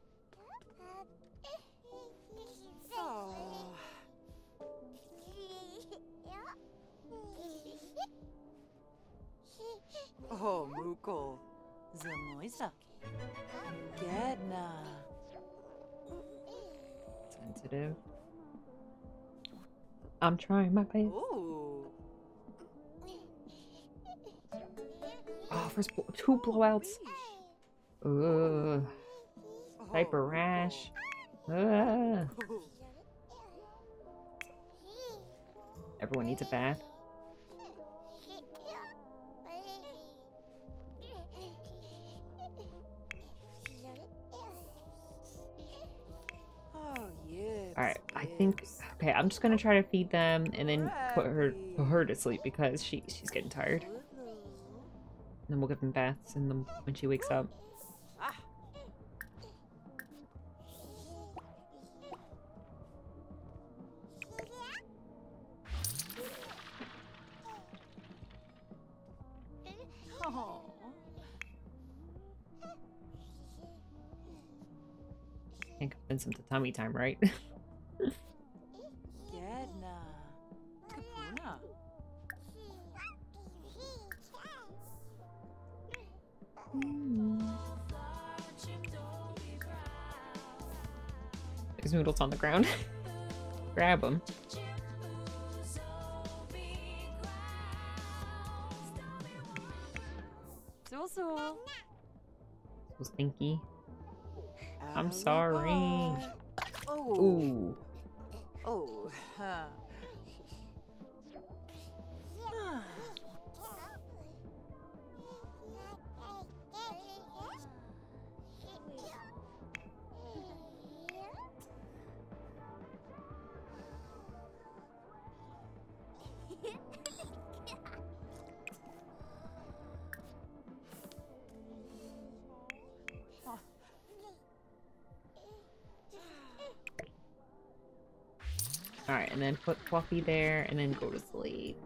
I'm trying my best. Ooh. Oh, first bl- two blowouts. Ugh. Diaper rash. Ugh. [LAUGHS] Everyone needs a bath. Think okay, I'm just gonna try to feed them and then put her put her to sleep because she she's getting tired. And then we'll give them baths in the when she wakes up. Can't convince them to tummy time, right? [LAUGHS] Noodles on the ground. [LAUGHS] Grab them. So stinky. I'm uh, sorry. Oh. Ooh. Oh. Put Fluffy there and then go to sleep.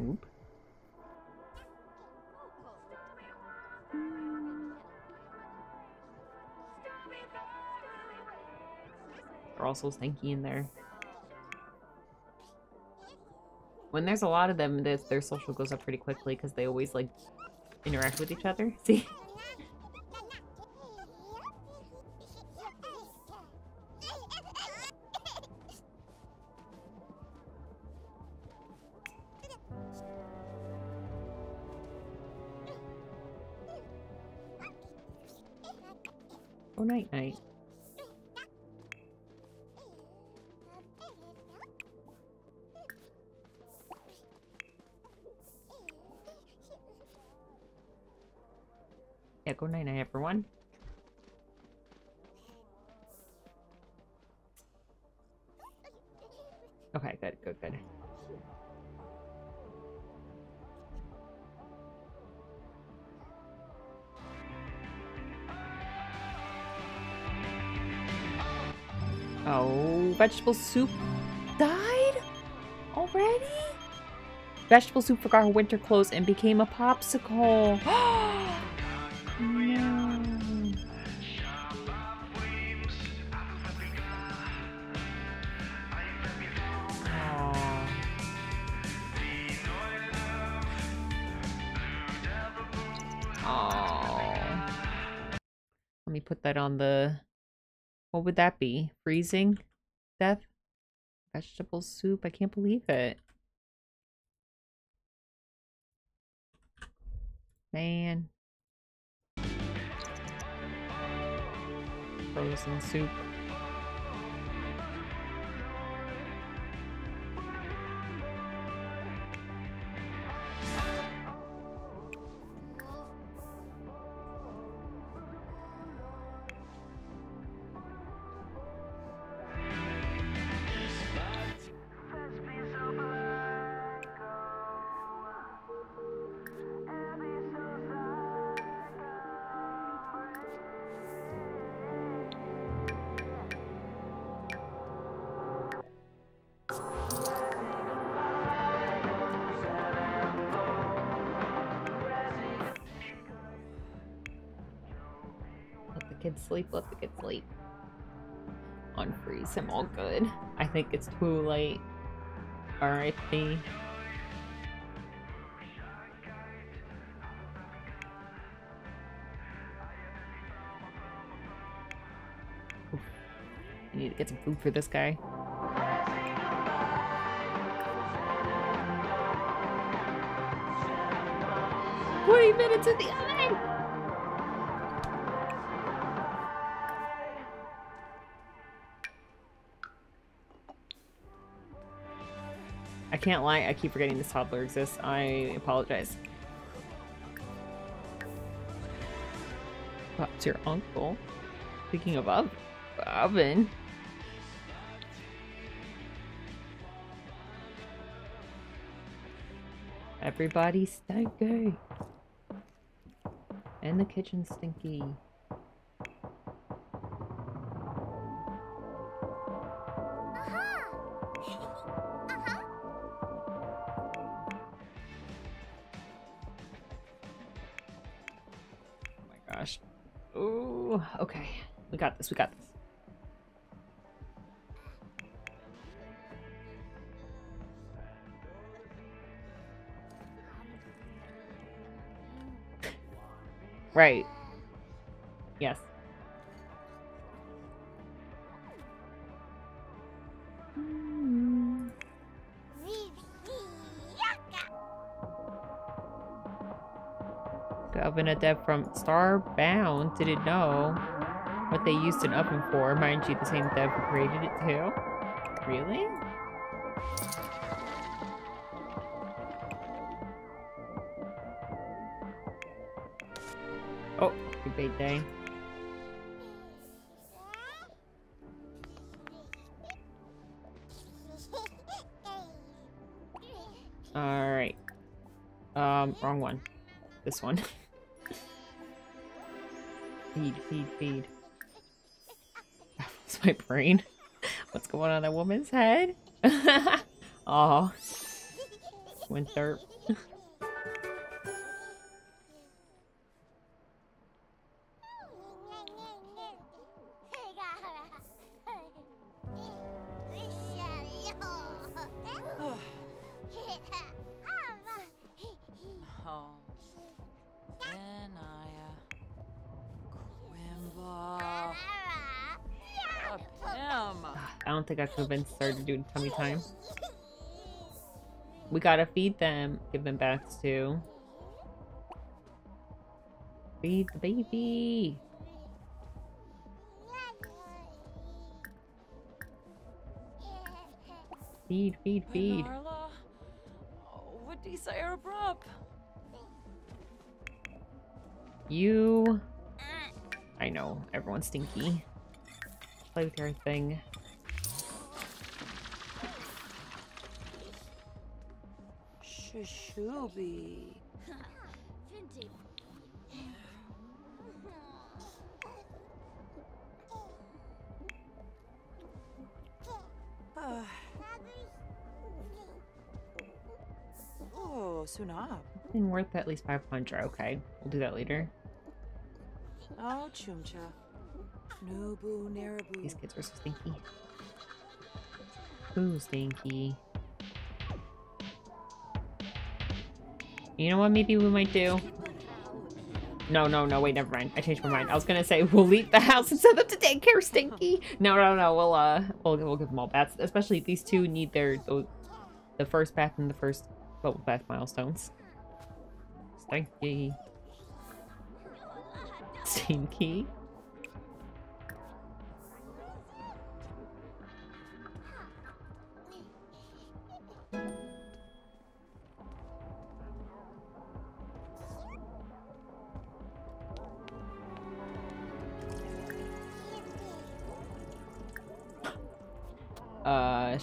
Oop. They're also stinky in there. When there's a lot of them, their, their social goes up pretty quickly because they always like interact with each other. [LAUGHS] See? Vegetable soup died? Already? Vegetable soup forgot her winter clothes and became a popsicle. [GASPS] no. Let me put that on the. What would that be? Freezing? Death? Vegetable soup? I can't believe it. Man. Frozen soup. Think it's too late. R.I.P. I need to get some food for this guy. Twenty minutes in the oven! Can't lie, I keep forgetting this toddler exists. I apologize. That's your uncle. Speaking of ov oven. Everybody's stinky. And the kitchen's stinky. We got this. Right. Yes. Oven adept from Starbound didn't know what they used an oven for. Mind you, the same dev created it too. Really? Oh, good day. Alright. Um, wrong one. This one. [LAUGHS] feed, feed, feed. My brain. [LAUGHS] What's going on that woman's head? [LAUGHS] Aw. Winter. think that's what Vince started doing tummy time. We gotta feed them. Give them baths too. Feed the baby. Feed, feed, feed. Narla, oh, what desire abrupt? You. I know, everyone's stinky. Play with your thing. Shushubi. Vintage. [SIGHS] Ah. oh, Sunab. And worth at least 500. Okay, we'll do that later. Oh, Chumcha. Nubu Narabu. These kids are so stinky. Ooh, stinky. You know what maybe we might do? No, no, no, wait, never mind. I changed my mind. I was gonna say [LAUGHS] we'll leave the house and send them to daycare, Stinky. No, no, no, we'll, uh, we'll, we'll give them all baths. Especially these two need their, the, the first bath and the first bubble bath milestones. Stinky. Stinky.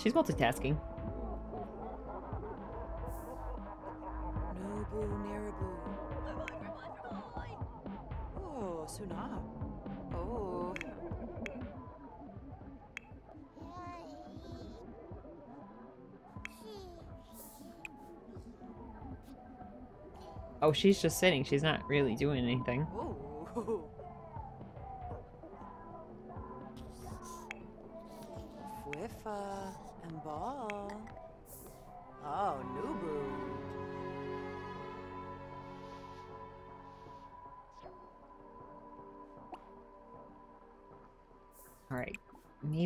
She's multitasking. Narabu. Oh, Sunab. Oh. Oh, she's just sitting. She's not really doing anything.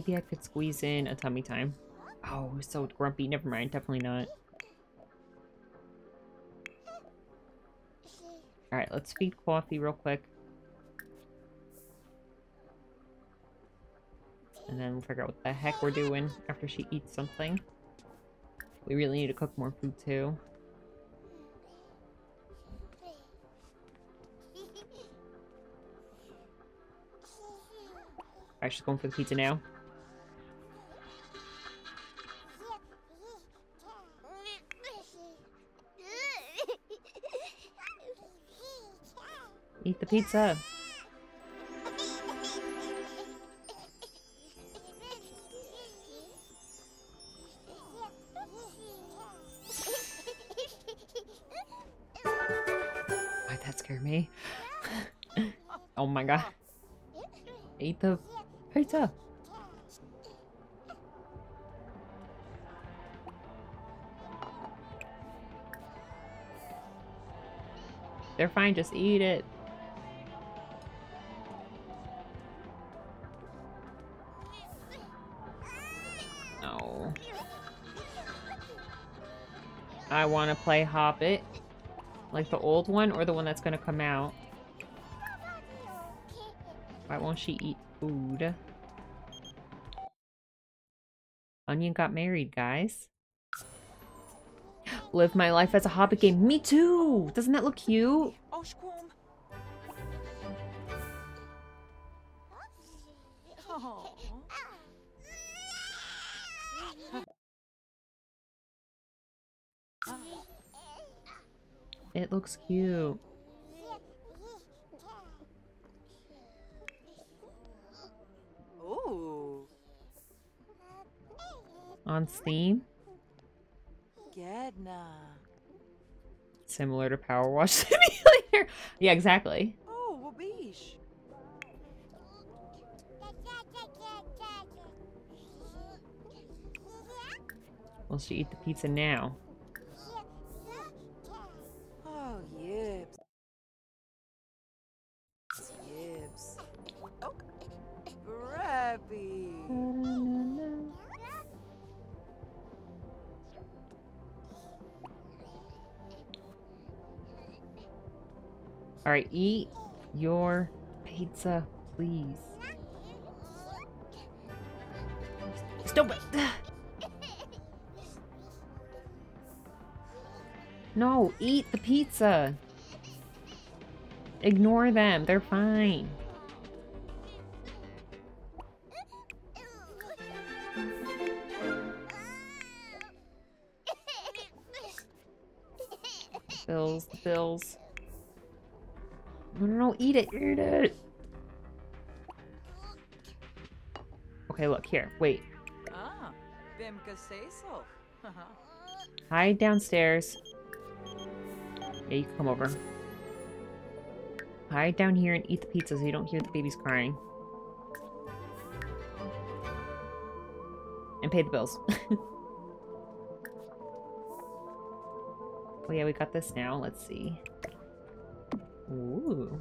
Maybe I could squeeze in a tummy time. Oh, so grumpy. Never mind. Definitely not. Alright, let's feed coffee real quick. And then we'll figure out what the heck we're doing after she eats something. We really need to cook more food too. Alright, she's going for the pizza now. Pizza. Why'd that scare me? [LAUGHS] oh my god. Eat the pizza. They're fine, just eat it. Want to play Hobbit. Like the old one or the one that's going to come out. Why won't she eat food? Onion got married, guys. Live my life as a Hobbit game. Me too! Doesn't that look cute? Looks cute. Ooh. On Steam. Gedna. Similar to Power Wash [LAUGHS] Simulator. yeah, exactly. Oh, Wabish. Will she eat the pizza now? Eat your pizza, please. Stop it! [SIGHS] No, eat the pizza! Ignore them, they're fine. Eat it, eat it. Okay, look here. Wait. Ah, say so. [LAUGHS] Hide downstairs. Yeah, you can come over. Hide down here and eat the pizza so you don't hear the babies crying. And pay the bills. [LAUGHS] oh yeah, we got this now. Let's see. Ooh.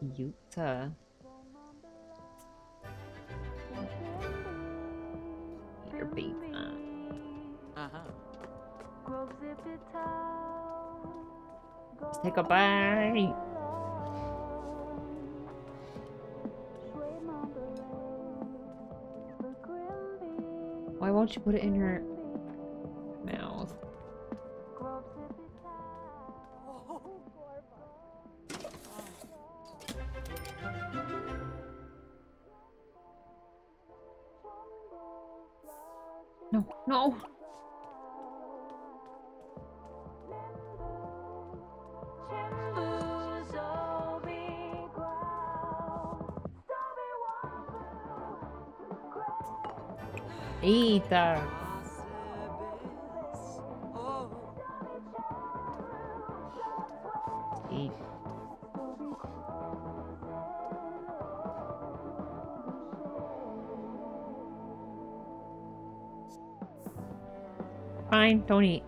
Utah. Your baby. Uh-huh. Let's take a bite. Why won't you put it in your 2020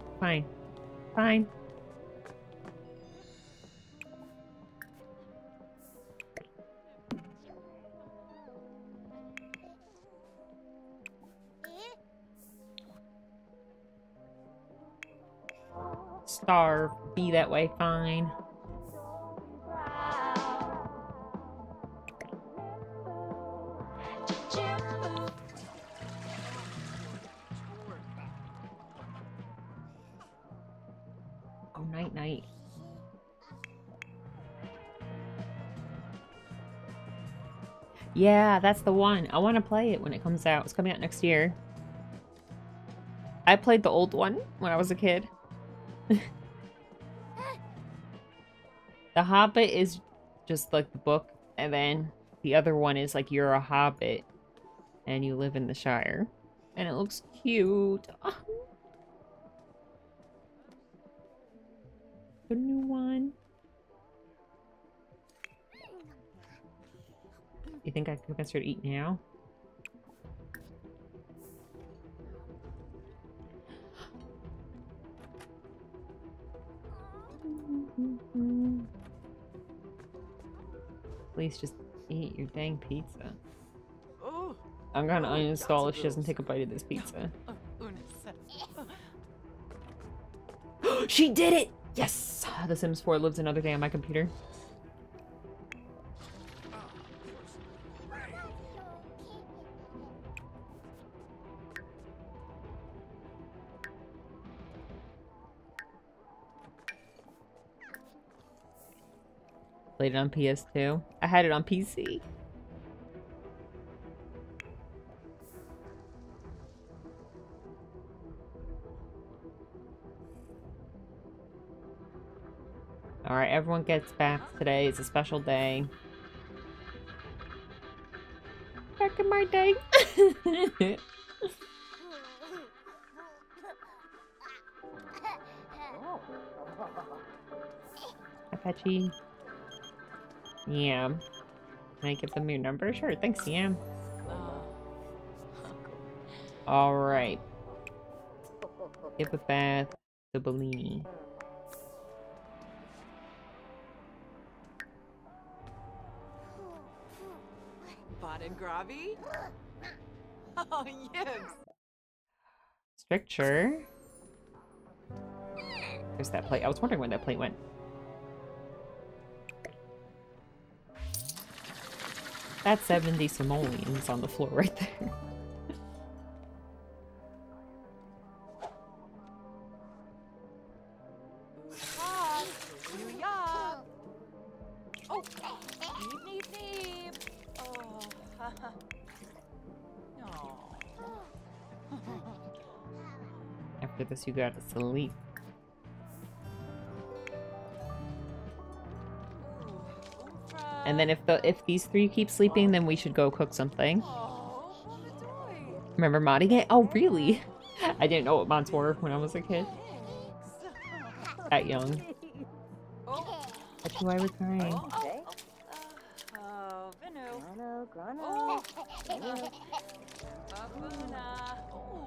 Yeah, that's the one. I want to play it when it comes out. It's coming out next year. I played the old one when I was a kid. [LAUGHS] the Hobbit is just like the book, and then the other one is like you're a Hobbit and you live in the Shire. And it looks cute. the think I can to eat now? Please just eat your dang pizza. I'm gonna uninstall if she doesn't take a bite of this pizza. [GASPS] she did it! Yes! The Sims 4 lives another day on my computer. Played it on PS2. I had it on PC. Alright, everyone gets back today. It's a special day. Back in my day. [LAUGHS] Apache. Yam. Can I give them your number? Sure, thanks, Yam. Alright. Give a bath to Bellini. And Gravi? [LAUGHS] Oh, yes. Stricture. There's that plate. I was wondering when that plate went. That's 70 simoleons on the floor right there. After this, you gotta sleep. And then if the if these three keep sleeping, then we should go cook something. Remember modding it? Oh, really? [LAUGHS] I didn't know what mods were when I was a kid. That young. That's why we're crying. oh, oh, uh, oh,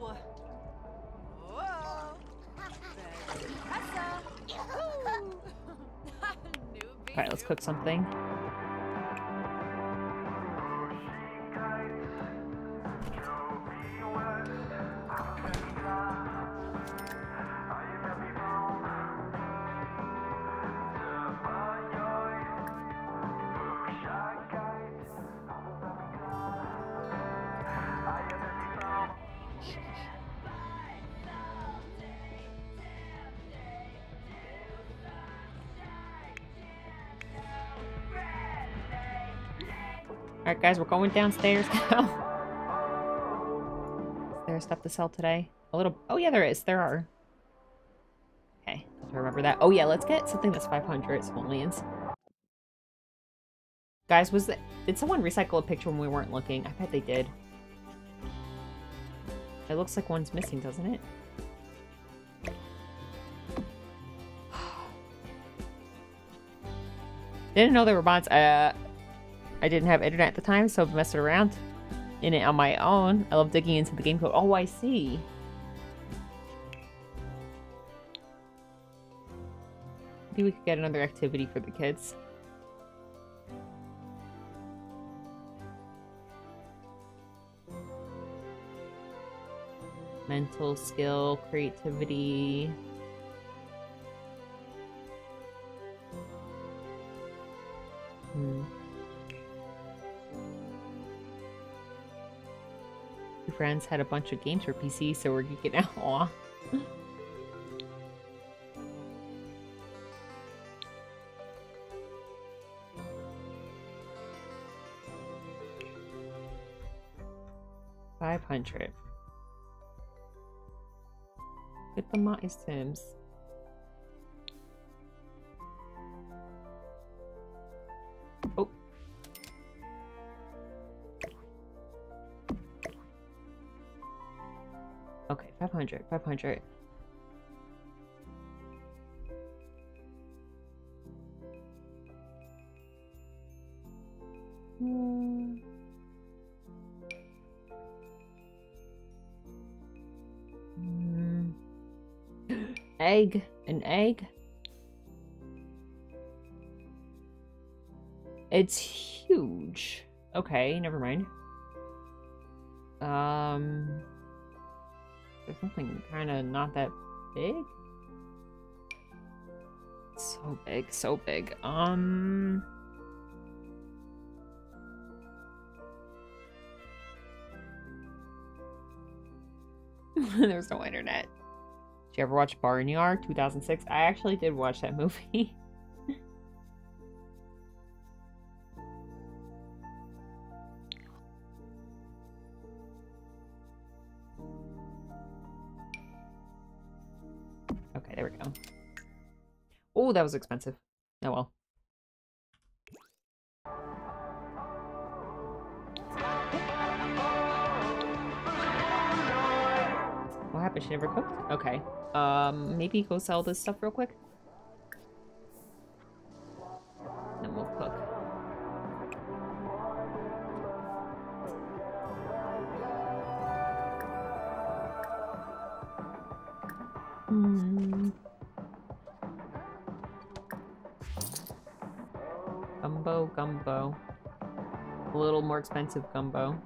guys, we're going downstairs now. [LAUGHS] Is there stuff to sell today? A little. Oh, yeah, there is. There are. Okay, remember that. Oh, yeah, let's get something that's 500 simoleons. Guys, was it. Did someone recycle a picture when we weren't looking? I bet they did. It looks like one's missing, doesn't it? [SIGHS] Didn't know there were bots. Uh, I didn't have internet at the time, so I've messed around in it on my own. I love digging into the game code. Oh, I see. Maybe we could get another activity for the kids. Mental skill, creativity. Hmm. Friends had a bunch of games for PC, so we're geeking out. [LAUGHS] Aw. Five hundred. Get the my Sims. 500, 500. Hmm. Hmm. [GASPS] Egg, an egg. It's huge. Okay, never mind. Um, there's something kind of not that big. So big, so big. Um. [LAUGHS] There's no internet. Did you ever watch Barnyard 2006? I actually did watch that movie. [LAUGHS] that was expensive. Oh well. What happened? She never cooked? Okay. Um, maybe go sell this stuff real quick. Expensive gumbo.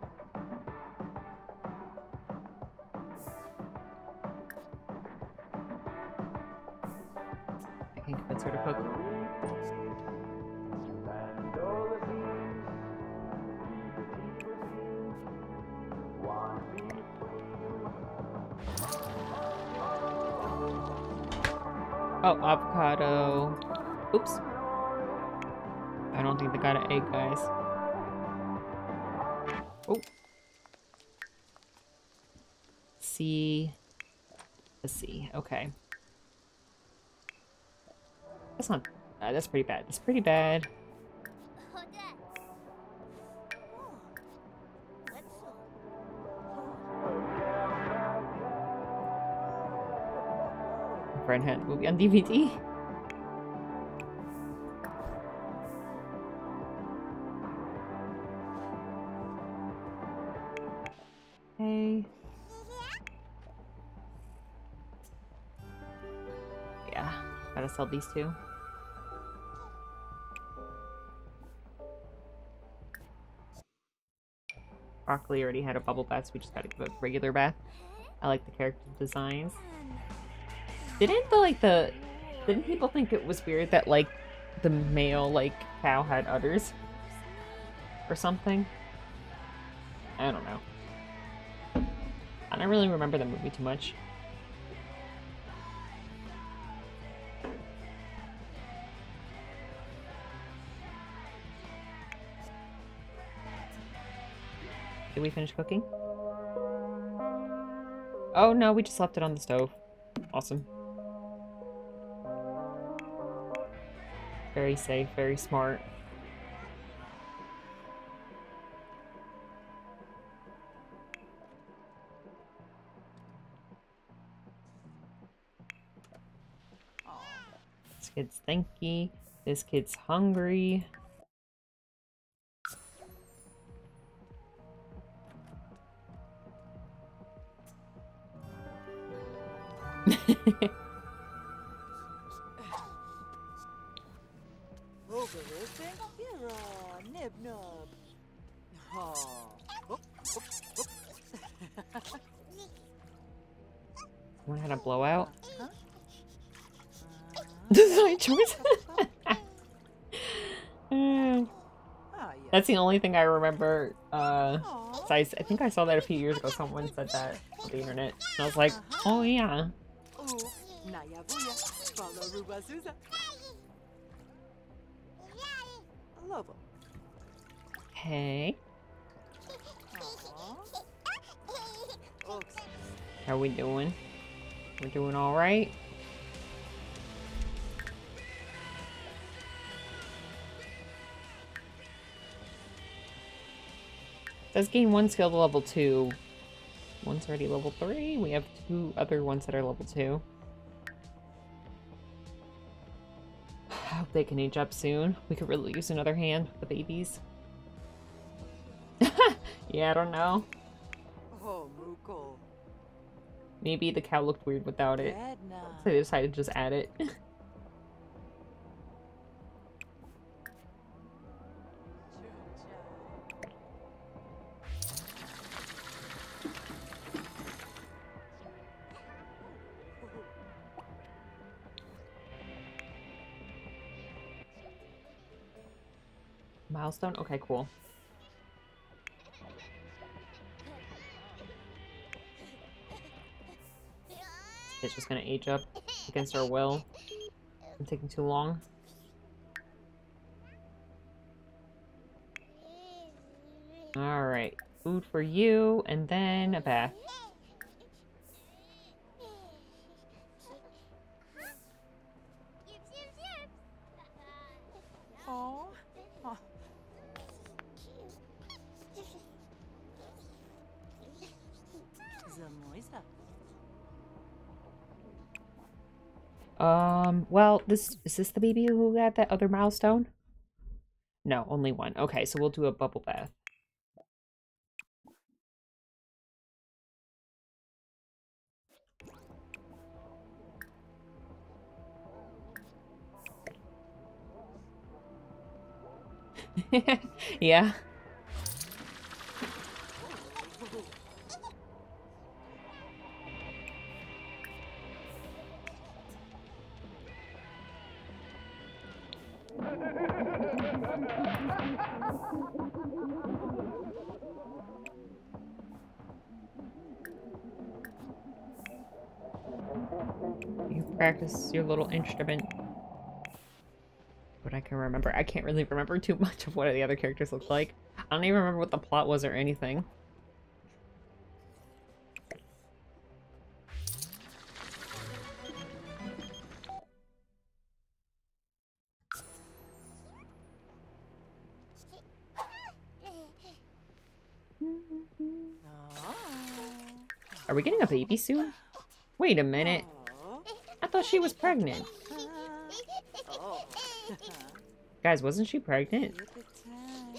Pretty bad. That's pretty bad. Dad. What's friend had movie on DVD. Hey. Yeah, gotta sell these two. Broccoli already had a bubble bath, so we just gotta give a regular bath. I like the character designs. Didn't the like the didn't people think it was weird that like the male like cow had udders or something? I don't know. I don't really remember the movie too much. Did we finish cooking? Oh no, we just left it on the stove. Awesome. Very safe, very smart. This kid's thinky. This kid's hungry. Remember. Uh, I, I think I saw that a few years ago. Someone said that on the internet, and I was like, "Oh yeah." Ooh, Naya Booya, Fala Ruba Zuza. Love 'em. Hey, how we doing? We're doing all right. Does gain one skill to level two. One's already level three. We have two other ones that are level two. I [SIGHS] hope they can age up soon. We could really use another hand with the babies. [LAUGHS] yeah, I don't know. Oh, Maybe the cow looked weird without it. So they decided to just add it. [LAUGHS] Milestone? Okay, cool. It's just gonna age up against our will. I'm taking too long. Alright. Food for you, and then a bath. This is this the baby who got that other milestone? No, only one. Okay, so we'll do a bubble bath. [LAUGHS] yeah. Practice your little instrument. what I can remember. I can't really remember too [LAUGHS] much of what the other characters looked like. I don't even remember what the plot was or anything. Are we getting a baby soon? Wait a minute. I thought she was pregnant. [LAUGHS] Guys, wasn't she pregnant? Look at time.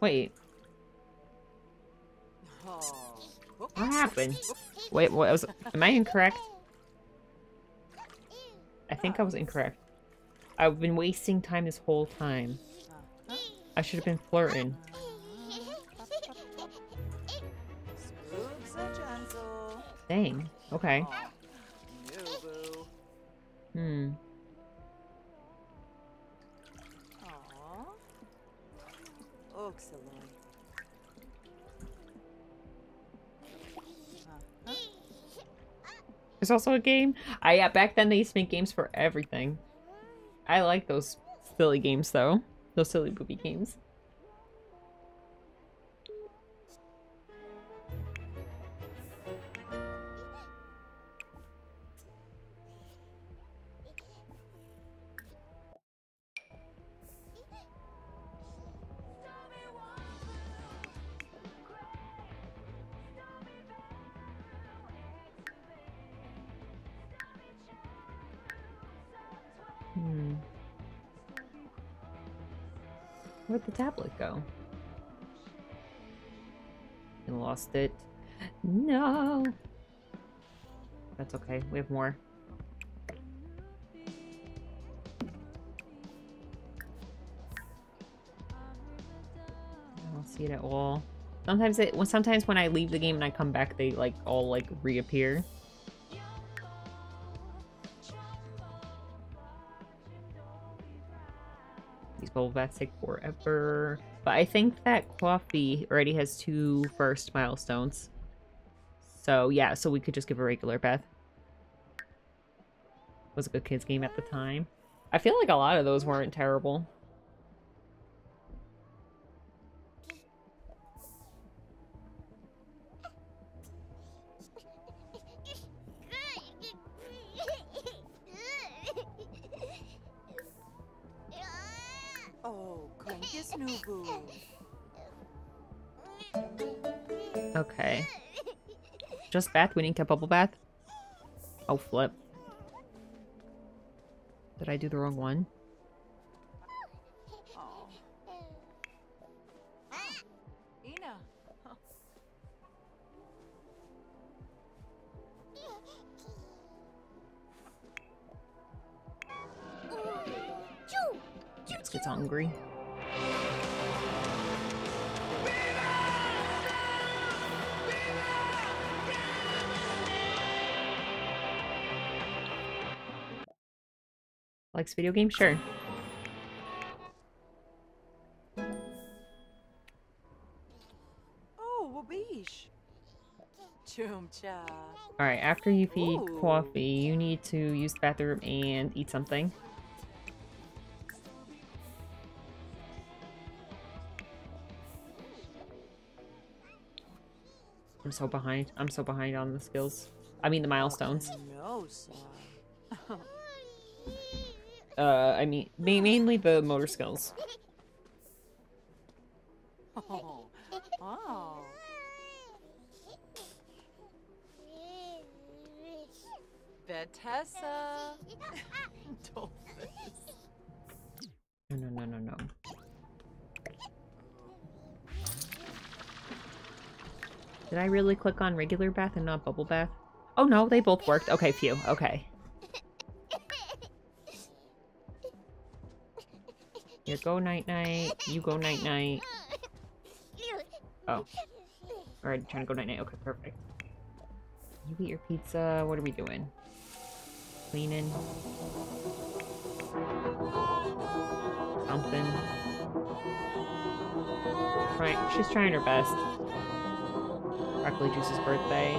Wait, what happened? Wait, what was am I incorrect? I think I was incorrect. I've been wasting time this whole time. I should have been flirting. Dang. Okay. Aw, No, boo. Hmm. Excellent. Uh-huh. There's also a game. I yeah, back then they used to make games for everything. I like those silly games though. Those silly booby games. Tablet go? I lost it. No. That's okay. We have more. I don't see it at all. Sometimes it, sometimes when I leave the game and I come back, they like all like reappear. Bubble forever. But I think that coffee already has two first milestones. So yeah, so we could just give a regular bath. Was a good kids game at the time. I feel like a lot of those weren't terrible. Bath? We didn't get bubble bath? Oh, flip. Did I do the wrong one? Likes video game? Sure. Oh. Alright, after you feed Ooh. coffee, you need to use the bathroom and eat something. I'm so behind. I'm so behind on the skills. I mean the milestones. Oh, no, son. [LAUGHS] Uh, I mean, mainly the motor skills. Oh. Oh. No, no, no, no, no. Did I really click on regular bath and not bubble bath? Oh no, they both worked. Okay, phew. Okay. Here, go night night. You go night night. Oh. Alright, trying to go night night. Okay, perfect. You eat your pizza. What are we doing? Cleaning. Something. Right, she's trying her best. Broccoli Juice's birthday.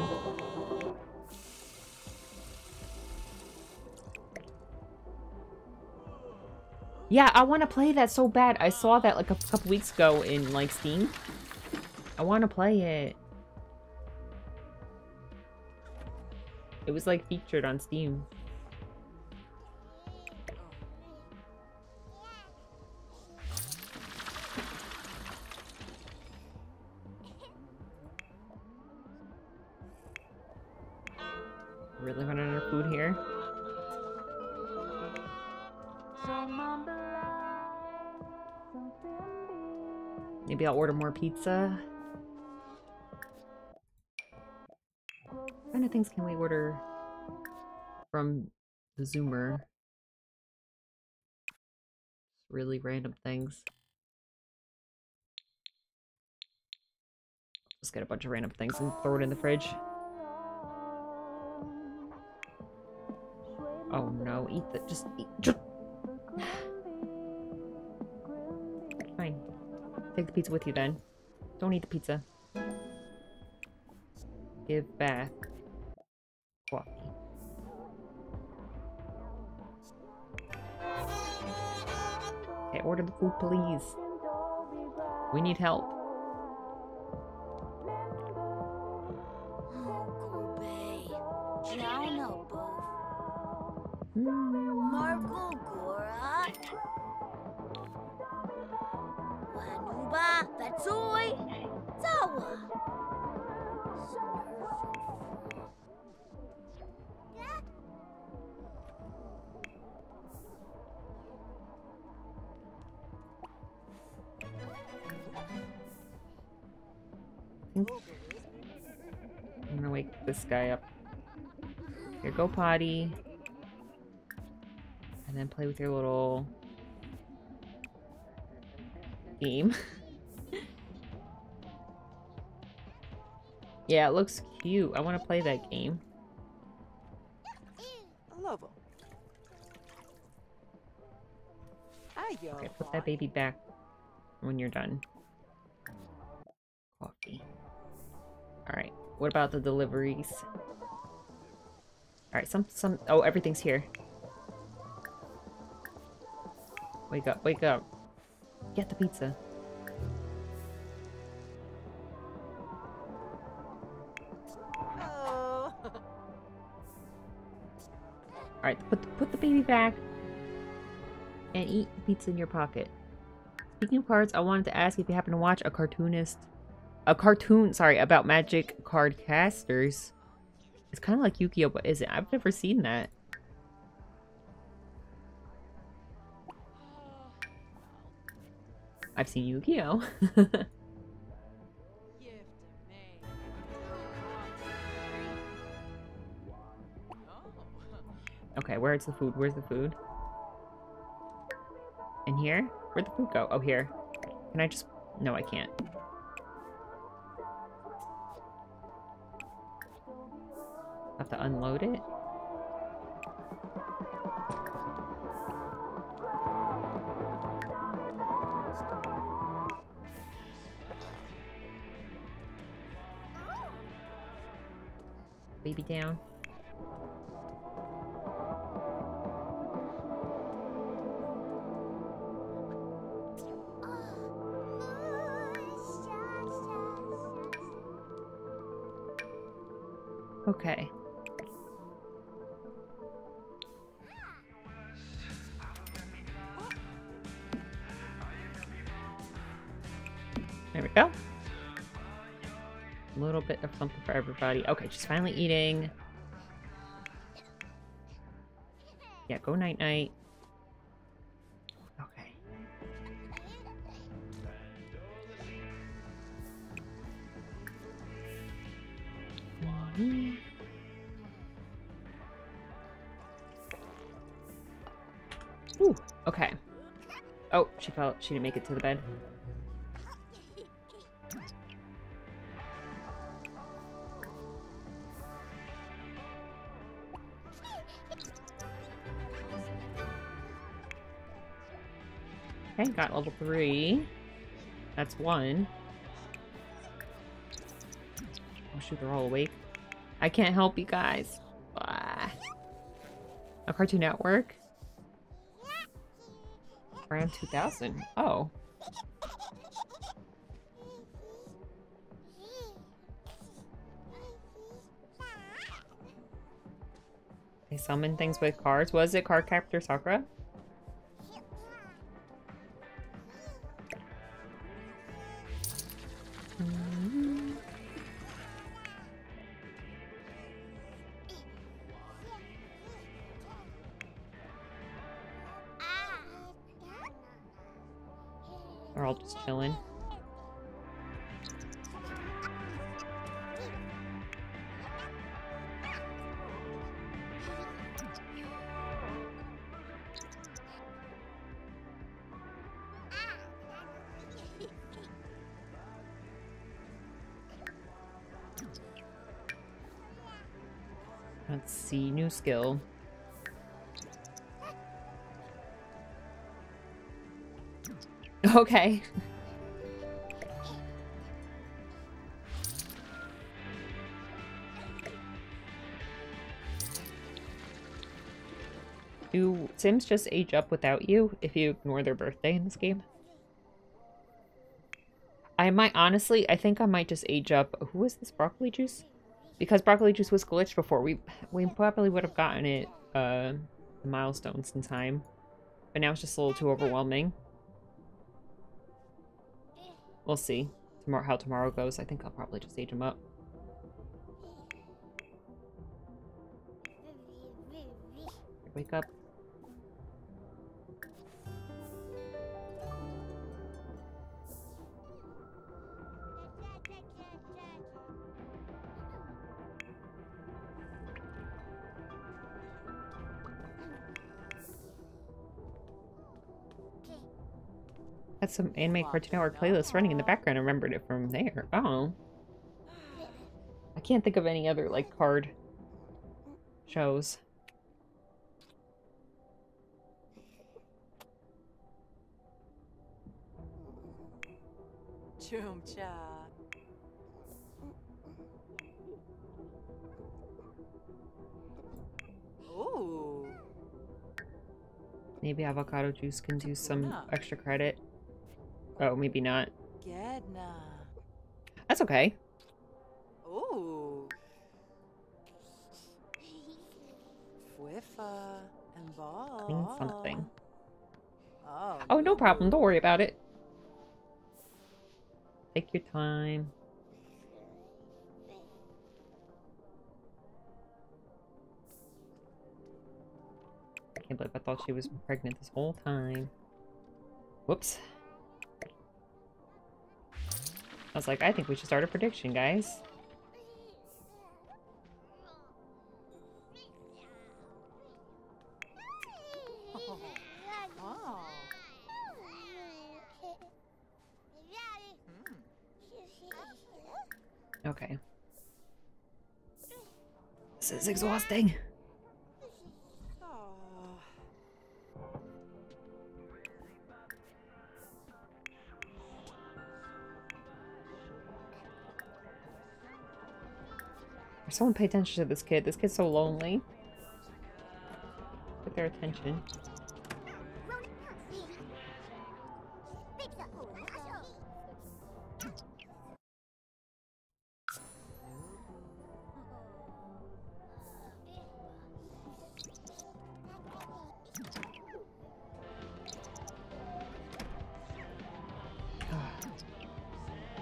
Yeah, I want to play that so bad. I saw that like a couple weeks ago in like Steam. I want to play it. It was like featured on Steam. I'll order more pizza. What kind of things can we order from the Zoomer? Really random things. Just get a bunch of random things and throw it in the fridge. Oh no, eat the- just eat- just- Take the pizza with you then. Don't eat the pizza. Give back coffee. Okay, order the food, please. We need help. Potty. And then play with your little game. [LAUGHS] yeah, it looks cute. I want to play that game. I love him. Okay, put that baby back when you're done. Coffee. Alright, what about the deliveries? Alright, some, some, oh, everything's here. Wake up, wake up. Get the pizza. Oh. [LAUGHS] Alright, put, the- put the baby back. And eat the pizza in your pocket. Speaking of cards, I wanted to ask if you happen to watch a cartoonist... A cartoon, sorry, about magic card casters. It's kind of like Yu-Gi-Oh, but is it? I've never seen that. I've seen Yu-Gi-Oh. [LAUGHS] okay, where's the food? Where's the food? In here? Where'd the food go? Oh, here. Can I just... No, I can't. Have to unload it? Everybody. Okay, she's finally eating. Yeah, go night night. Okay. Mhm. Ooh, okay. Oh, she fell. She didn't make it to the bed. Got level three. That's one. Oh shoot, they're all awake. I can't help you guys. Ah. A Cartoon Network? Around 2000. Oh. They summon things with cards. Was it Cardcaptor Sakura? Skill. Okay. Do Sims just age up without you if you ignore their birthday in this game? I might honestly, I think I might just age up. Who is this broccoli juice? Because broccoli juice was glitched before. We we probably would have gotten it uh milestones in time. But now it's just a little too overwhelming. We'll see tomorrow how tomorrow goes. I think I'll probably just age him up. Wake up. Some anime Cartoon Network playlist running in the background. I remembered it from there. Oh. I can't think of any other, like, card shows. Chumcha. Ooh. Maybe avocado juice can do some extra credit. Oh, maybe not. Gedna. That's okay. Ooh. Fwiffa and ball. Clean something. Oh, Oh, no problem. Don't worry about it. Take your time. I can't believe I thought she was pregnant this whole time. Whoops. I was like, I think we should start a prediction, guys. Oh. Okay. This is exhausting. Someone pay attention to this kid. This kid's so lonely. Get their attention.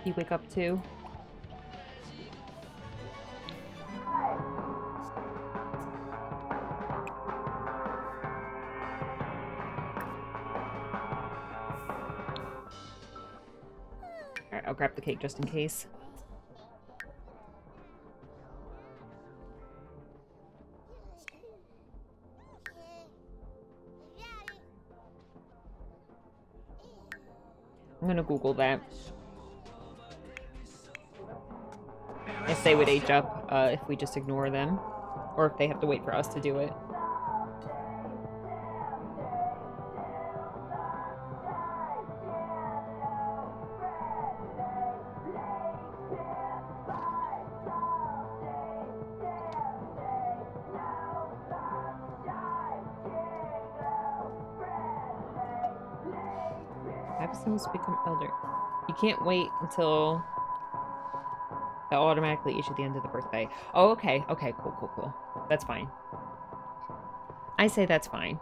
You wake up too? Cake just in case. I'm gonna Google that. If they would age up uh, if we just ignore them. Or if they have to wait for us to do it. Elder. You can't wait until they automatically issue the end of the birthday. Oh, okay. Okay, cool, cool, cool. That's fine. I say that's fine.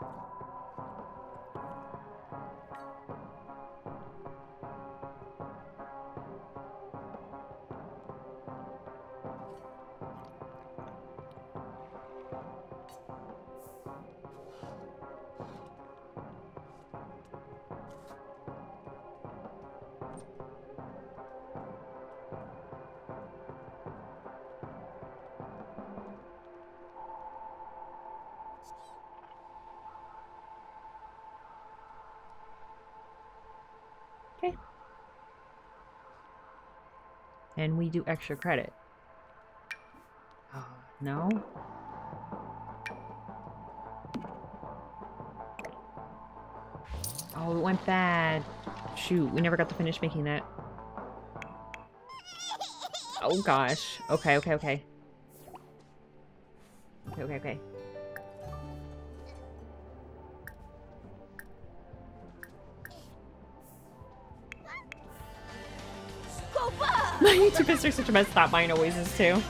Do extra credit. Oh, no? Oh, it went bad. Shoot, we never got to finish making that. Oh gosh. Okay, okay, okay. Okay, okay, okay. YouTube history is such a mess. that mine always is too.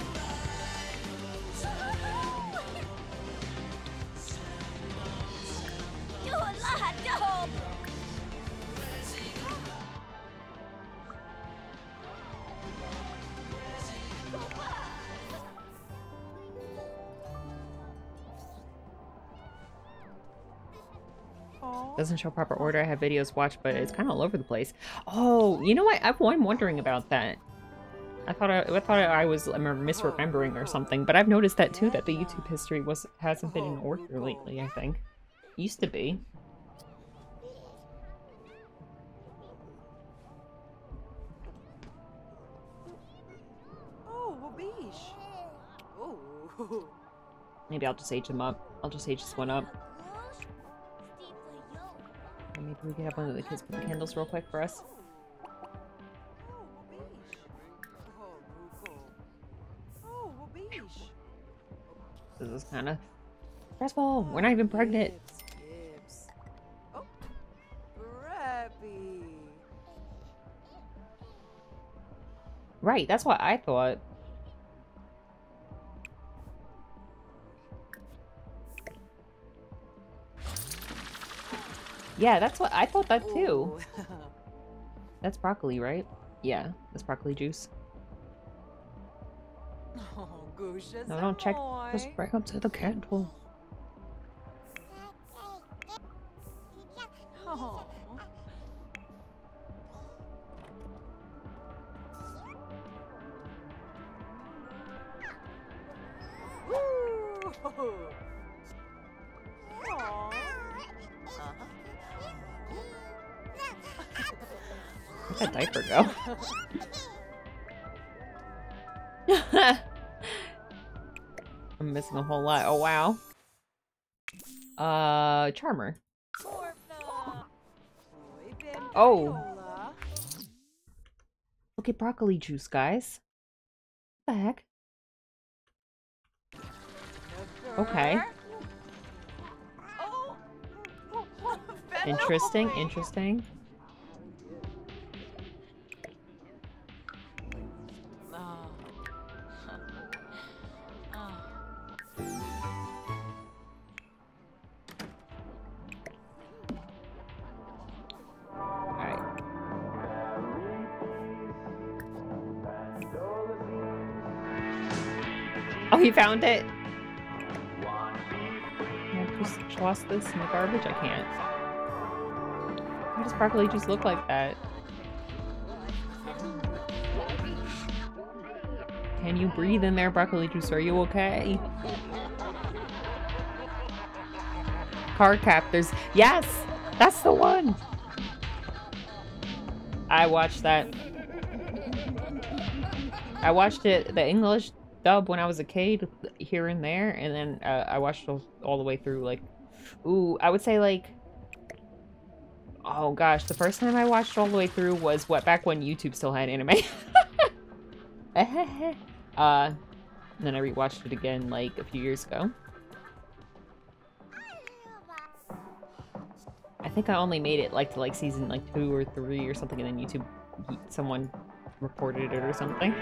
Doesn't show proper order. I have videos watched, but it's kind of all over the place. Oh, you know what? I'm I'm wondering about that. I thought I, I thought I was misremembering or something, but I've noticed that too. That the YouTube history was hasn't been in order lately. I think used to be. Oh. Maybe I'll just age them up. I'll just age this one up. Maybe we can have one of the kids put the candles real quick for us. Is kind of stressful. We're not even pregnant. Gibbs, Gibbs. Oh, Right, that's what I thought. Yeah, that's what I thought that too. [LAUGHS] That's broccoli, right? Yeah, that's broccoli juice. No, don't check. Just break up to the candle. Charmer. Oh. Look at broccoli juice, guys. What the heck? Okay. Oh. [LAUGHS] Interesting, interesting. He found it? Can I just toss this in the garbage? I can't. Why does broccoli juice look like that? Can you breathe in there, broccoli juice? Are you okay? Cardcaptors. Yes! That's the one! I watched that. I watched it, the English dub when I was a kid, here and there, and then uh, I watched all, all the way through, like, ooh, I would say, like, oh gosh, the first time I watched all the way through was, what, back when YouTube still had anime. [LAUGHS] uh, and then I rewatched it again, like, a few years ago. I think I only made it like to like season like two or three or something, and then YouTube, someone reported it or something.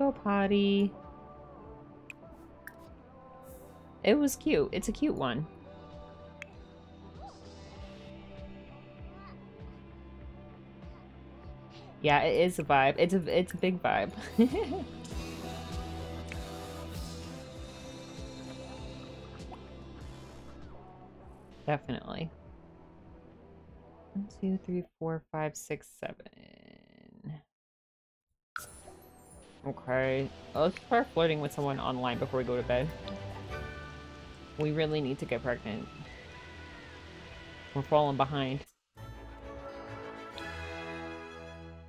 Go, potty. It was cute. It's a cute one. Yeah, it is a vibe. It's a it's a big vibe. [LAUGHS] Definitely. One, two, three, four, five, six, seven. Okay. Let's start flirting with someone online before we go to bed. We really need to get pregnant. We're falling behind.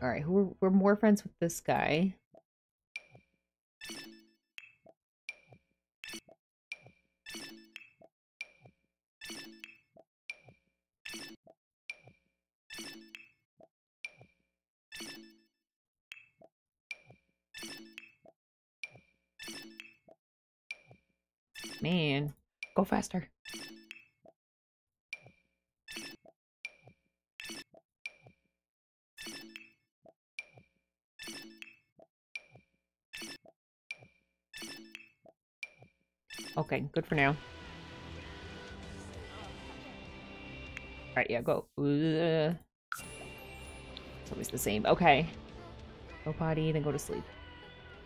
Alright, we're, we're more friends with this guy. Man, go faster. Okay, good for now. Alright, yeah, go. Ugh. It's always the same. Okay. Go potty, then go to sleep.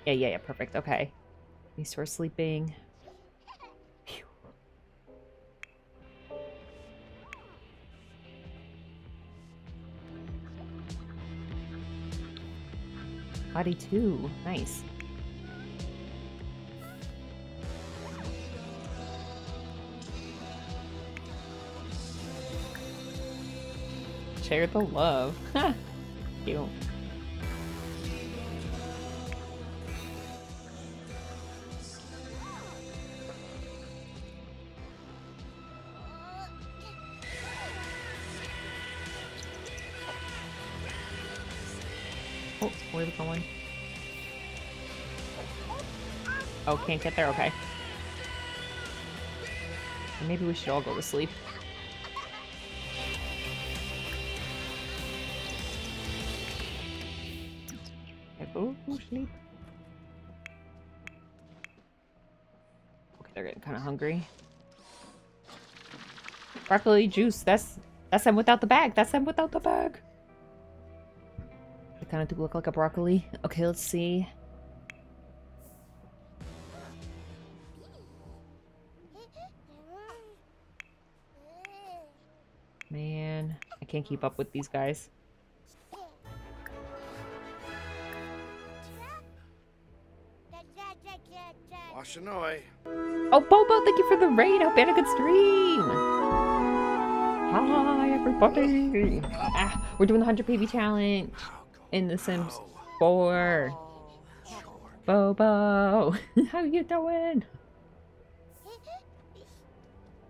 Yeah, yeah, yeah, perfect. Okay. You start sleeping. Potty two. Nice. Share the love. [LAUGHS] Cute. Can't get there? Okay. Maybe we should all go to sleep. Go to sleep. Okay, they're getting kind of hungry. Broccoli juice. That's that's them without the bag. That's them without the bag. They kind of do look like a broccoli. Okay, let's see. Can't keep up with these guys. Washanoi. Oh, Bobo, thank you for the raid. Hope you had a good stream. Hi, everybody. Ah, we're doing the 100 baby challenge in The Sims 4. Bobo, [LAUGHS] how you doing?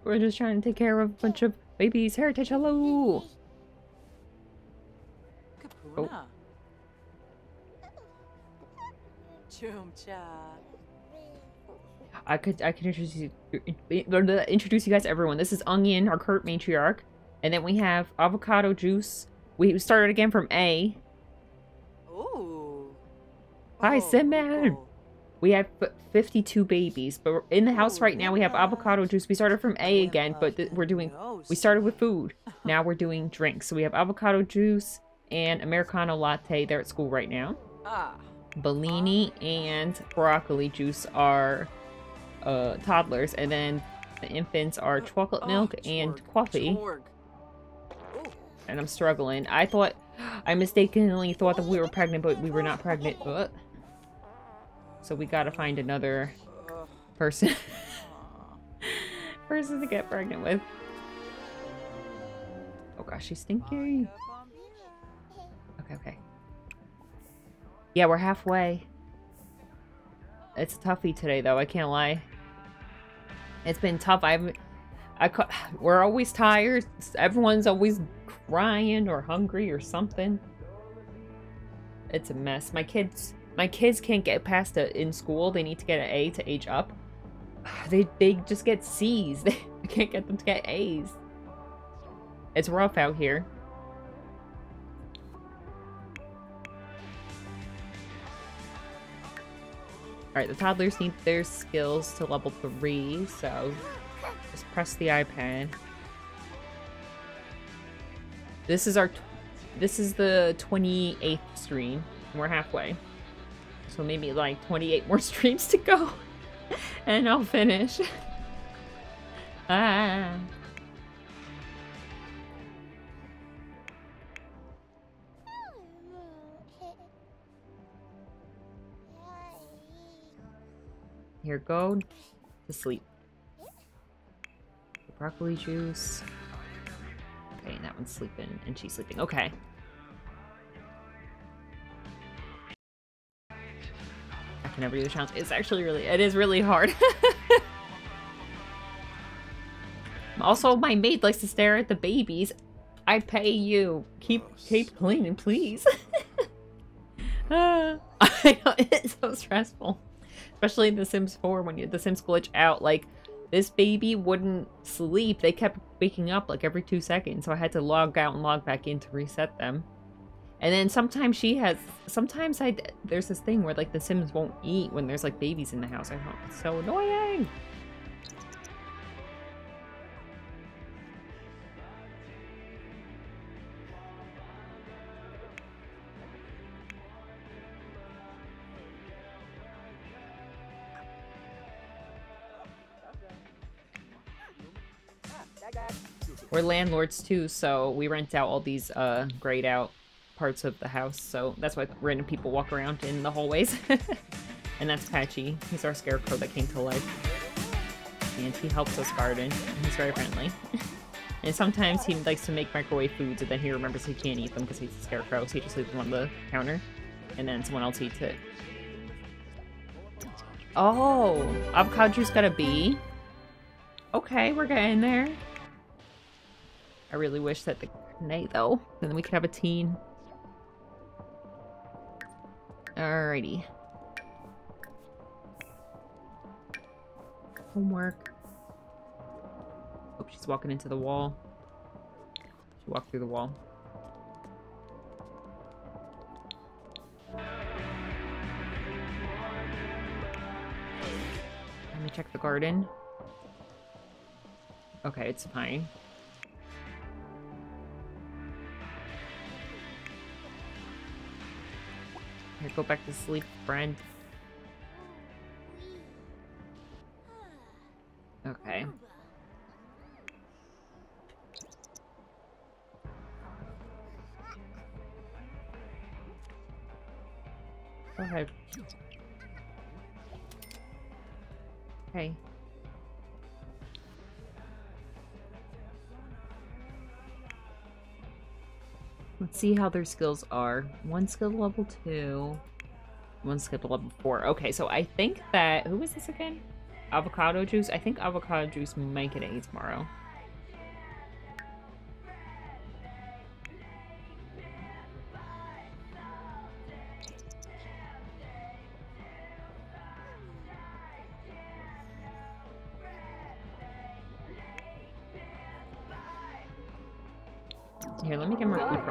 We're just trying to take care of a bunch of babies. Heritage, hello. Oh. Kapuna. Chumcha. I could I could introduce you uh, uh, introduce you guys to everyone. This is Onion, our current matriarch, and then we have avocado juice. We started again from A. Ooh. Hi, Oh, Simman. cool. We have 52 babies, but we're in the house right now we have avocado juice. We started from A oh, again, but we're doing oh, we started with food. [LAUGHS] Now we're doing drinks. So we have avocado juice and americano latte. They're at school right now. Ah. Bellini and broccoli juice are uh, toddlers, and then the infants are chocolate Oh, milk and chorg, coffee. chorg. And I'm struggling. I thought I mistakenly thought that we were pregnant, but we were not pregnant. But so we gotta find another person [LAUGHS] person to get pregnant with. Oh gosh, she's stinky. Okay, okay. Yeah, we're halfway. It's toughy today, though. I can't lie. It's been tough. I've, I, we're always tired. Everyone's always crying or hungry or something. It's a mess. My kids, my kids can't get past it in school. They need to get an A to age up. [SIGHS] They they just get C's. [LAUGHS] They can't get them to get A's. It's rough out here. Alright, the toddlers need their skills to level 3, so just press the iPad. This is our... This is the 28th stream. We're halfway. So maybe like 28 more [LAUGHS] streams to go. and I'll finish. [LAUGHS] ah. Here, go to sleep. The Broccoli juice. Okay, that one's sleeping, and she's sleeping. Okay. I can never do the challenge. It's actually really, it is really hard. [LAUGHS] also, my maid likes to stare at the babies. I pay you. Keep, keep cleaning, please. [LAUGHS] I know, [LAUGHS] it's so stressful. Especially in The Sims 4 when you, the Sims glitch out. Like, this baby wouldn't sleep. They kept waking up like every two seconds. So I had to log out and log back in to reset them. And then sometimes she has, sometimes I, there's this thing where like the Sims won't eat when there's like babies in the house. I know, it's so annoying. We're landlords too, so we rent out all these uh, grayed out parts of the house. So that's why random people walk around in the hallways. [LAUGHS] and that's Patchy. He's our scarecrow that came to life. And he helps us garden. He's very friendly. [LAUGHS] and sometimes he likes to make microwave foods, and then he remembers he can't eat them because he's a scarecrow, so he just leaves them on the counter. And then someone else eats it. Oh, avocado juice got a B. Okay, we're getting there. I really wish that the night though, then we could have a teen. Alrighty. Homework. Oh, she's walking into the wall. She walked through the wall. Let me check the garden. Okay, it's fine. Here, go back to sleep, friend. Okay. Ahead. Okay. Let's see how their skills are. One skill level two. One skill level four. Okay, so I think that who is this again? Avocado juice? I think avocado juice might get an A tomorrow.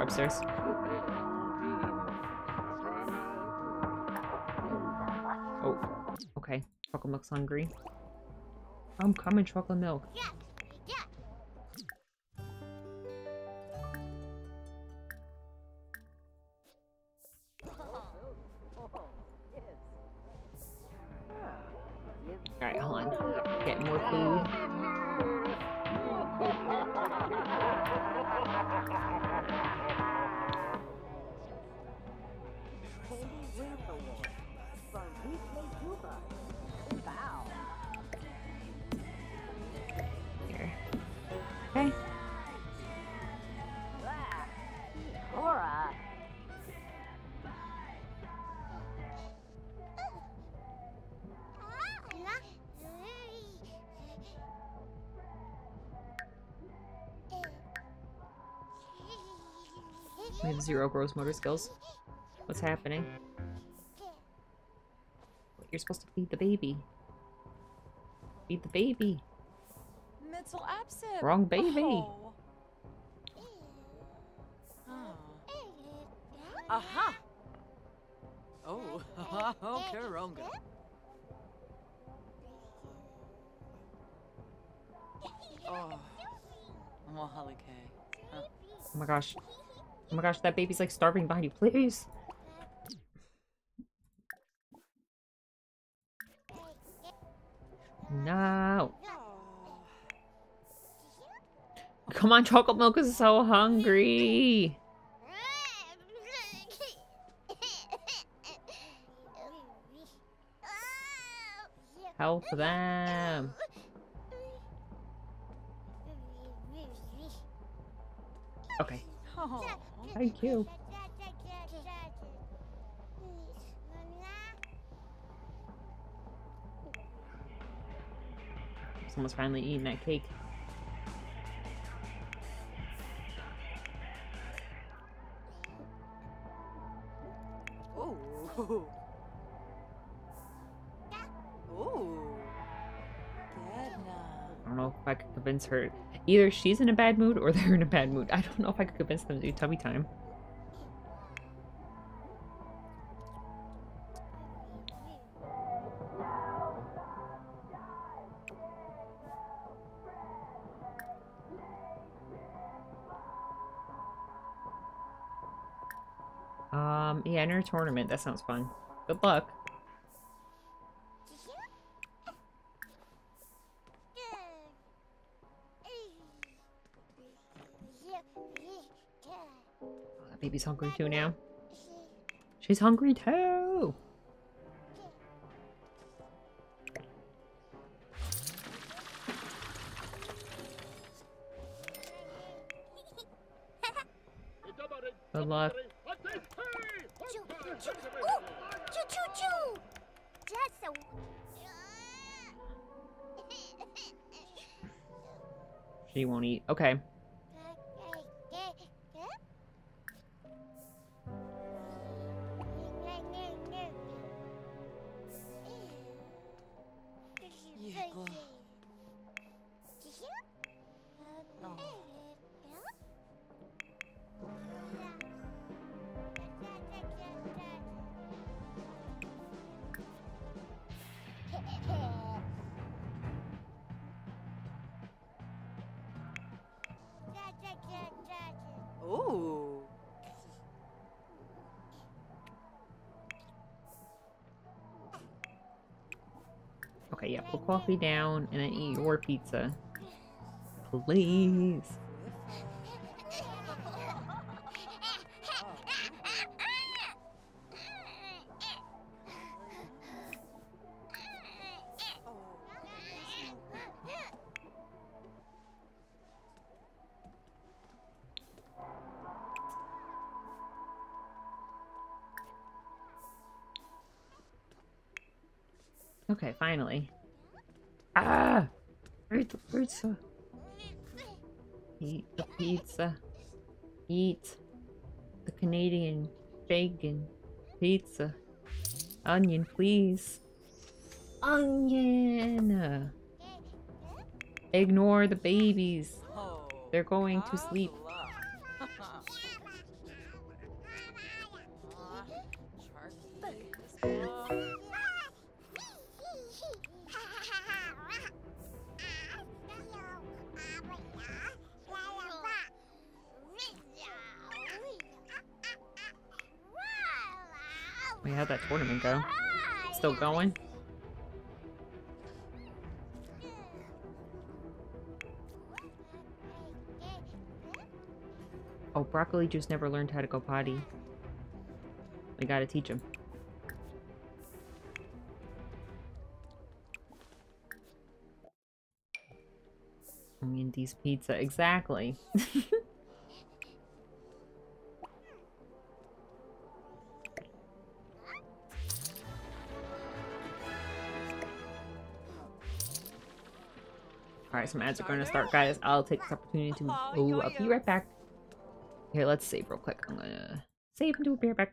Upstairs. Oh, okay. Chocolate milk's hungry. I'm coming, chocolate milk. Yeah. Have zero gross motor skills. What's happening? You're supposed to feed the baby. Feed the baby. Mitzel absent. Wrong baby. Oh. Oh. Aha. Oh, [LAUGHS] oh, Karonga. Oh, Mohali K. Huh. Oh my gosh. Oh my gosh, that baby's like starving behind you. Please. No. Come on, chocolate milk is so hungry. Help them. Okay. Oh. Thank you. Someone's finally eating that cake. Oh. [LAUGHS] Oh. I don't know if I could convince her. Either she's in a bad mood or [LAUGHS] they're in a bad mood. I don't know if I could convince them to do tummy time. Um, yeah, enter a tournament. That sounds fun. Good luck. Baby's hungry too now. She's hungry too. Good luck. She won't eat. Okay. Coffee down and then eat your pizza. Please. Pizza. Uh, Eat the Canadian bacon pizza. Onion, please. Onion! Uh, ignore the babies. They're going to sleep. Broccoli Juice never learned how to go potty. We gotta teach him. Mindy's pizza, exactly. [LAUGHS] Alright, some ads are going to start, guys. I'll take this opportunity to... Oh, I'll be right back. Here, let's save real quick. I'm gonna save and do a beer back.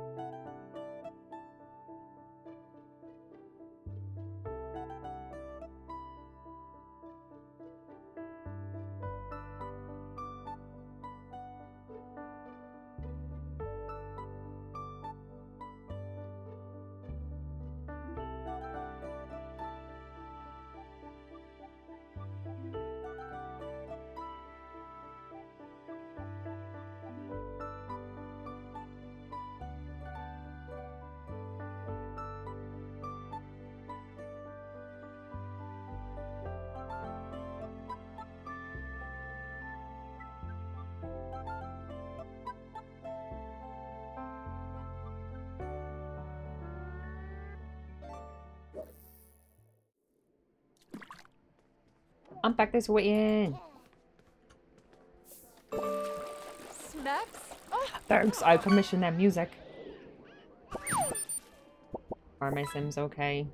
I'm back this way in. Smacks? Thanks, I commissioned that music. Are my Sims okay?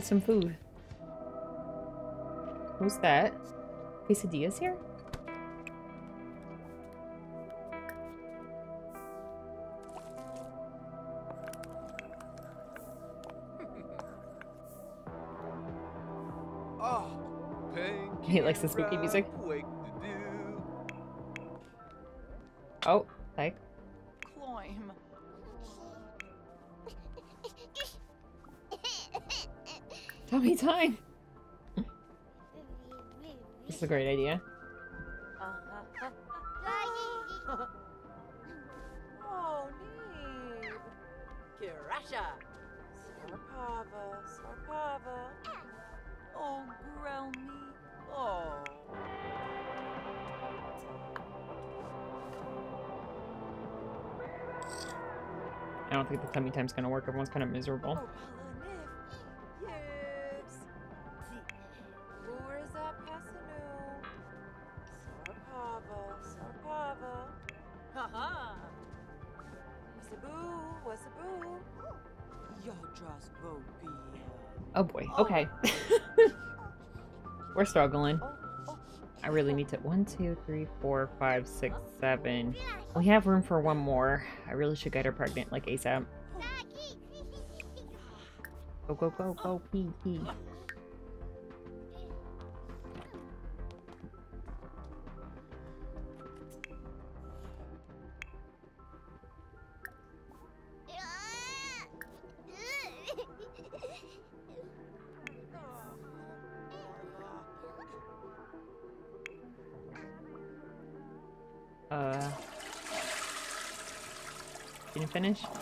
Eat some food. Who's that? Quesadillas here? [LAUGHS] Oh, pain He likes the spooky music. Time. This is a great idea. Oh. Kirasha. Oh. Oh. I don't think the tummy time's gonna work. Everyone's kind of miserable. Oh, struggling. I really need to. One, two, three, four, five, six, seven. We have room for one more. I really should get her pregnant like ASAP. Go, go, go, go, pee, pee. Finish?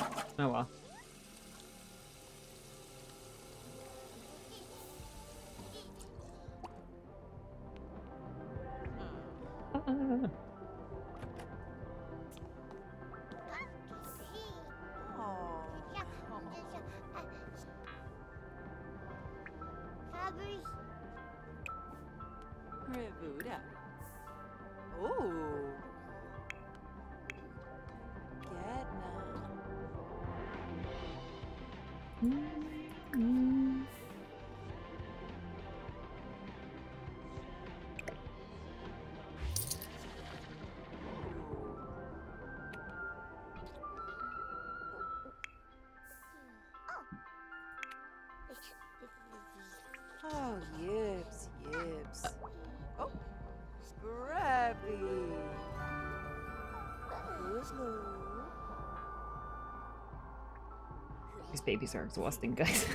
Babies are exhausting, guys.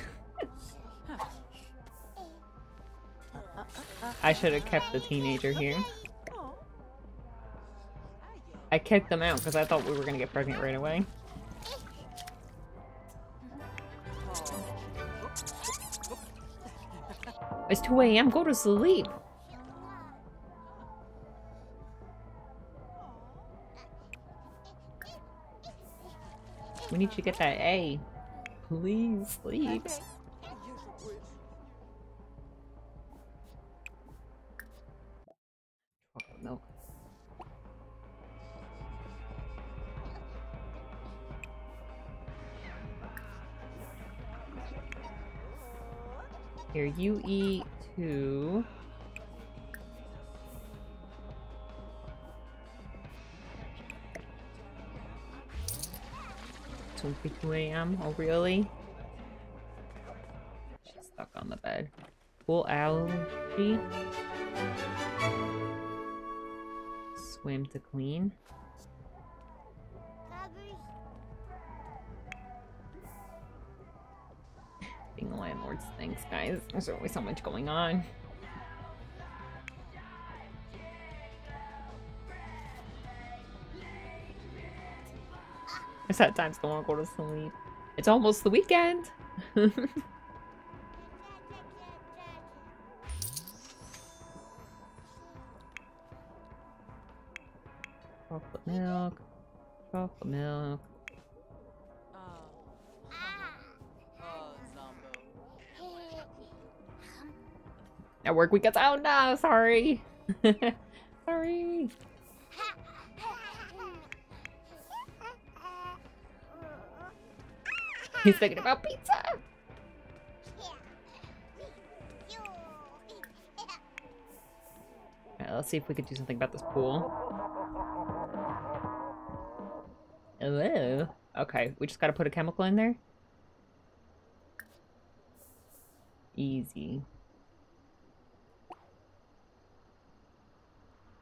[LAUGHS] I should have kept the teenager here. I kicked them out because I thought we were gonna get pregnant right away. It's 2 a.m. Go to sleep. We need to get that A. Please sleep. Milk. Here, you eat two. It's only 2 a.m. Oh, really? She's stuck on the bed. Full algae. Swim to clean. Being a landlord stinks, guys. There's always so much going on. I sad times want to go to sleep. It's almost the weekend. [LAUGHS] chocolate milk. Chocolate milk. At work weekends. Oh no, sorry. [LAUGHS] sorry. He's thinking about pizza. Alright, let's see if we could do something about this pool. Hello. Okay, we just gotta put a chemical in there. Easy.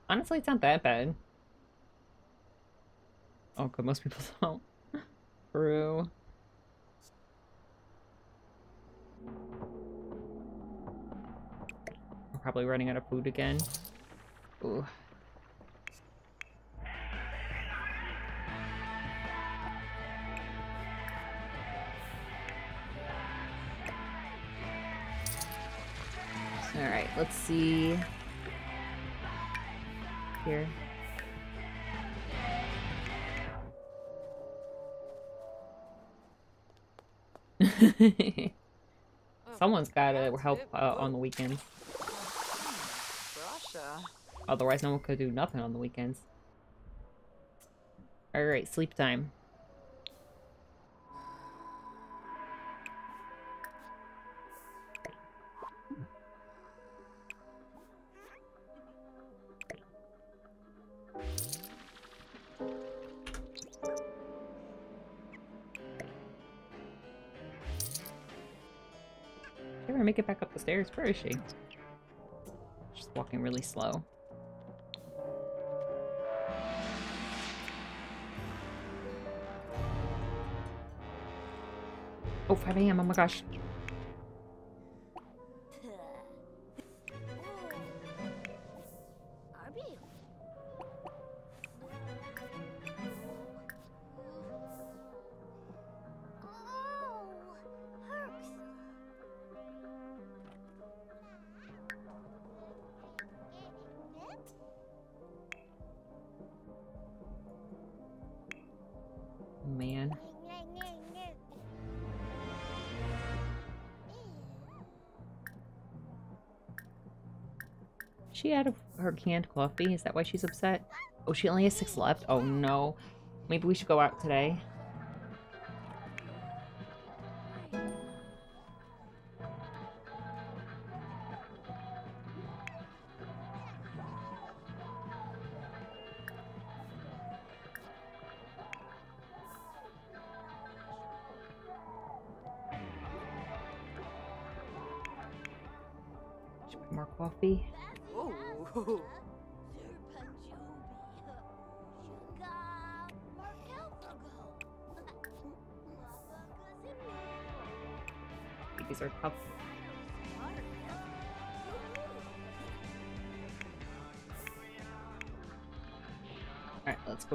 Honestly, it's not that bad. Oh, good. Most people [LAUGHS] don't. True. Probably running out of food again. Ooh. All right, let's see. Here. [LAUGHS] Someone's gotta help uh, on the weekends. Otherwise, no one could do nothing on the weekends. Alright, sleep time. Make it back up the stairs? Where is she? She's walking really slow. Oh, 5 a.m. Oh my gosh. Her canned coffee? Is that why she's upset? Oh, she only has six left? Oh no. Maybe we should go out today.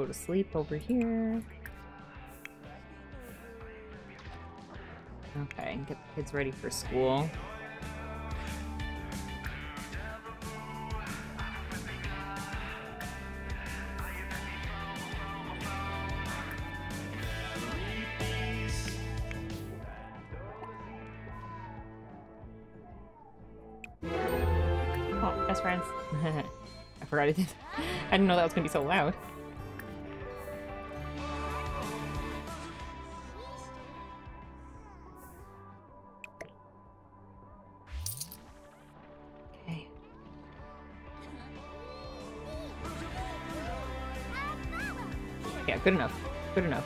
To sleep over here. Okay, get the kids ready for school. Oh, best friends. [LAUGHS] I forgot I did. I didn't know that was gonna be so loud. Good enough. Good enough.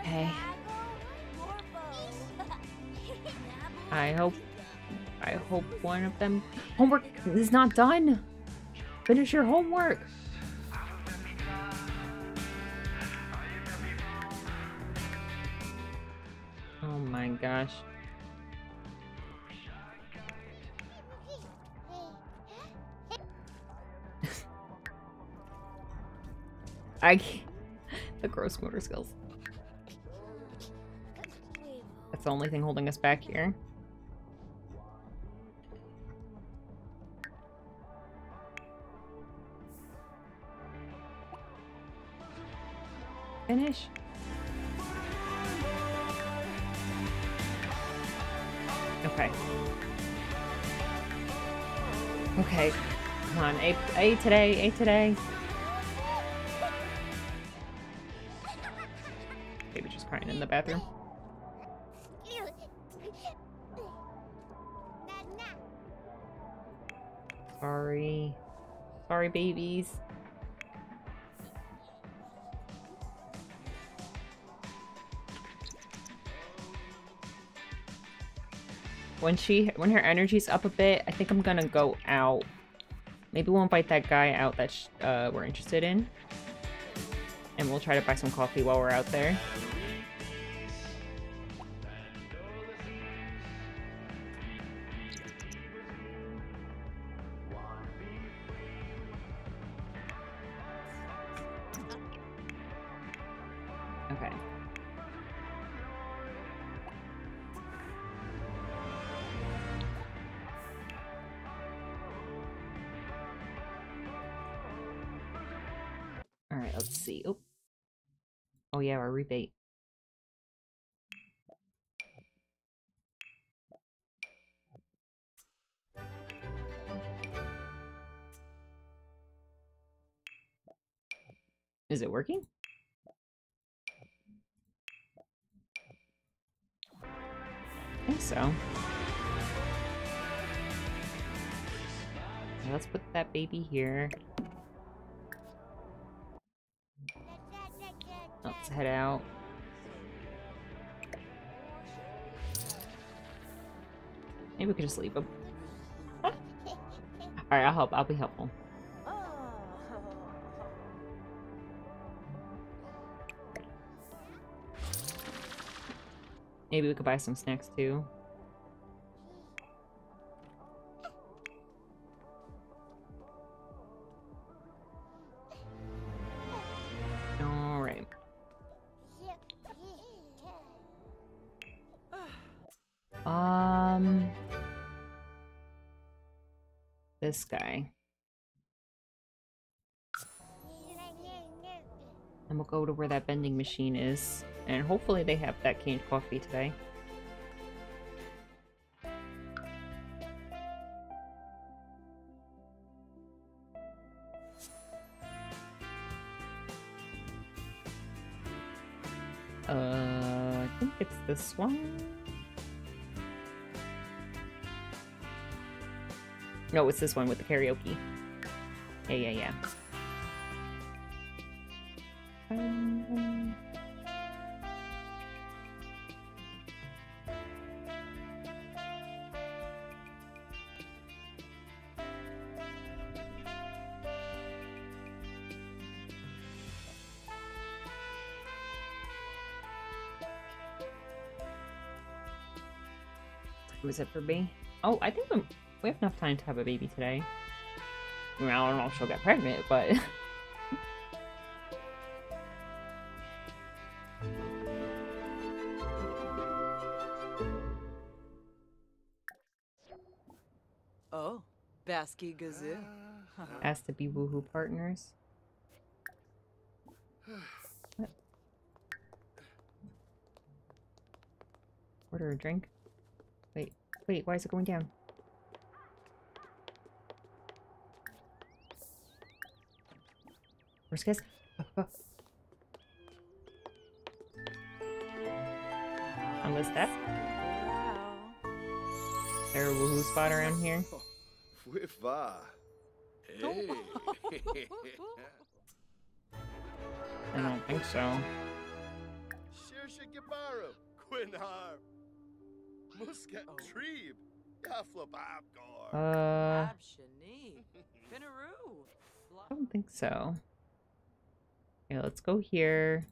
Okay. I hope I hope one of them homework is not done. Finish your homework. I. [LAUGHS] The gross motor skills. That's the only thing holding us back here. Finish. Okay. Okay. Come on. A, A today. A today. The bathroom. Sorry. Sorry, babies. When she, when her energy's up a bit, I think I'm gonna go out. Maybe we'll invite that guy out that uh, we're interested in. And we'll try to buy some coffee while we're out there. Is it working? I think so. Let's put that baby here. Oh, let's head out. Maybe we could just leave him. Alright, I'll help. I'll be helpful. Maybe we could buy some snacks too. Alright. Um this guy. Go to where that vending machine is. And hopefully they have that canned coffee today. Uh, I think it's this one. No, it's this one with the karaoke. Yeah, yeah, yeah. Was it for me? Oh, I think we have enough time to have a baby today. I don't know if she'll get pregnant, but [LAUGHS] Basky Gazoo. [SIGHS] has to be woohoo partners. What? [SIGHS] Order a drink. Wait, wait, why is it going down? Where's Kiss? On this desk? Is there a woohoo spot around here? [LAUGHS] Whiffa. Hey. [LAUGHS] I don't think so. Shirsha Gabaru. Quinhar. Muscat Treeb. Yaflababgar. Uh, Abshani. Finaroo. I don't think so. Yeah, let's go here.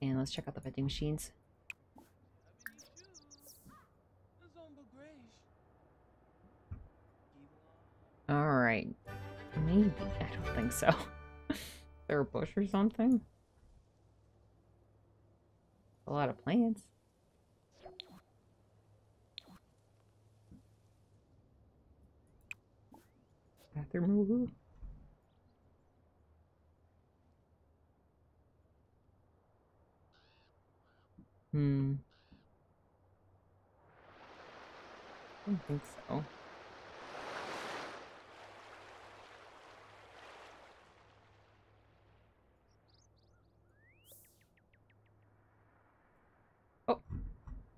And let's check out the vending machines. Alright. Maybe. I don't think so. [LAUGHS] There a bush or something? A lot of plants. Bathroom. woo. Hmm. I don't think so.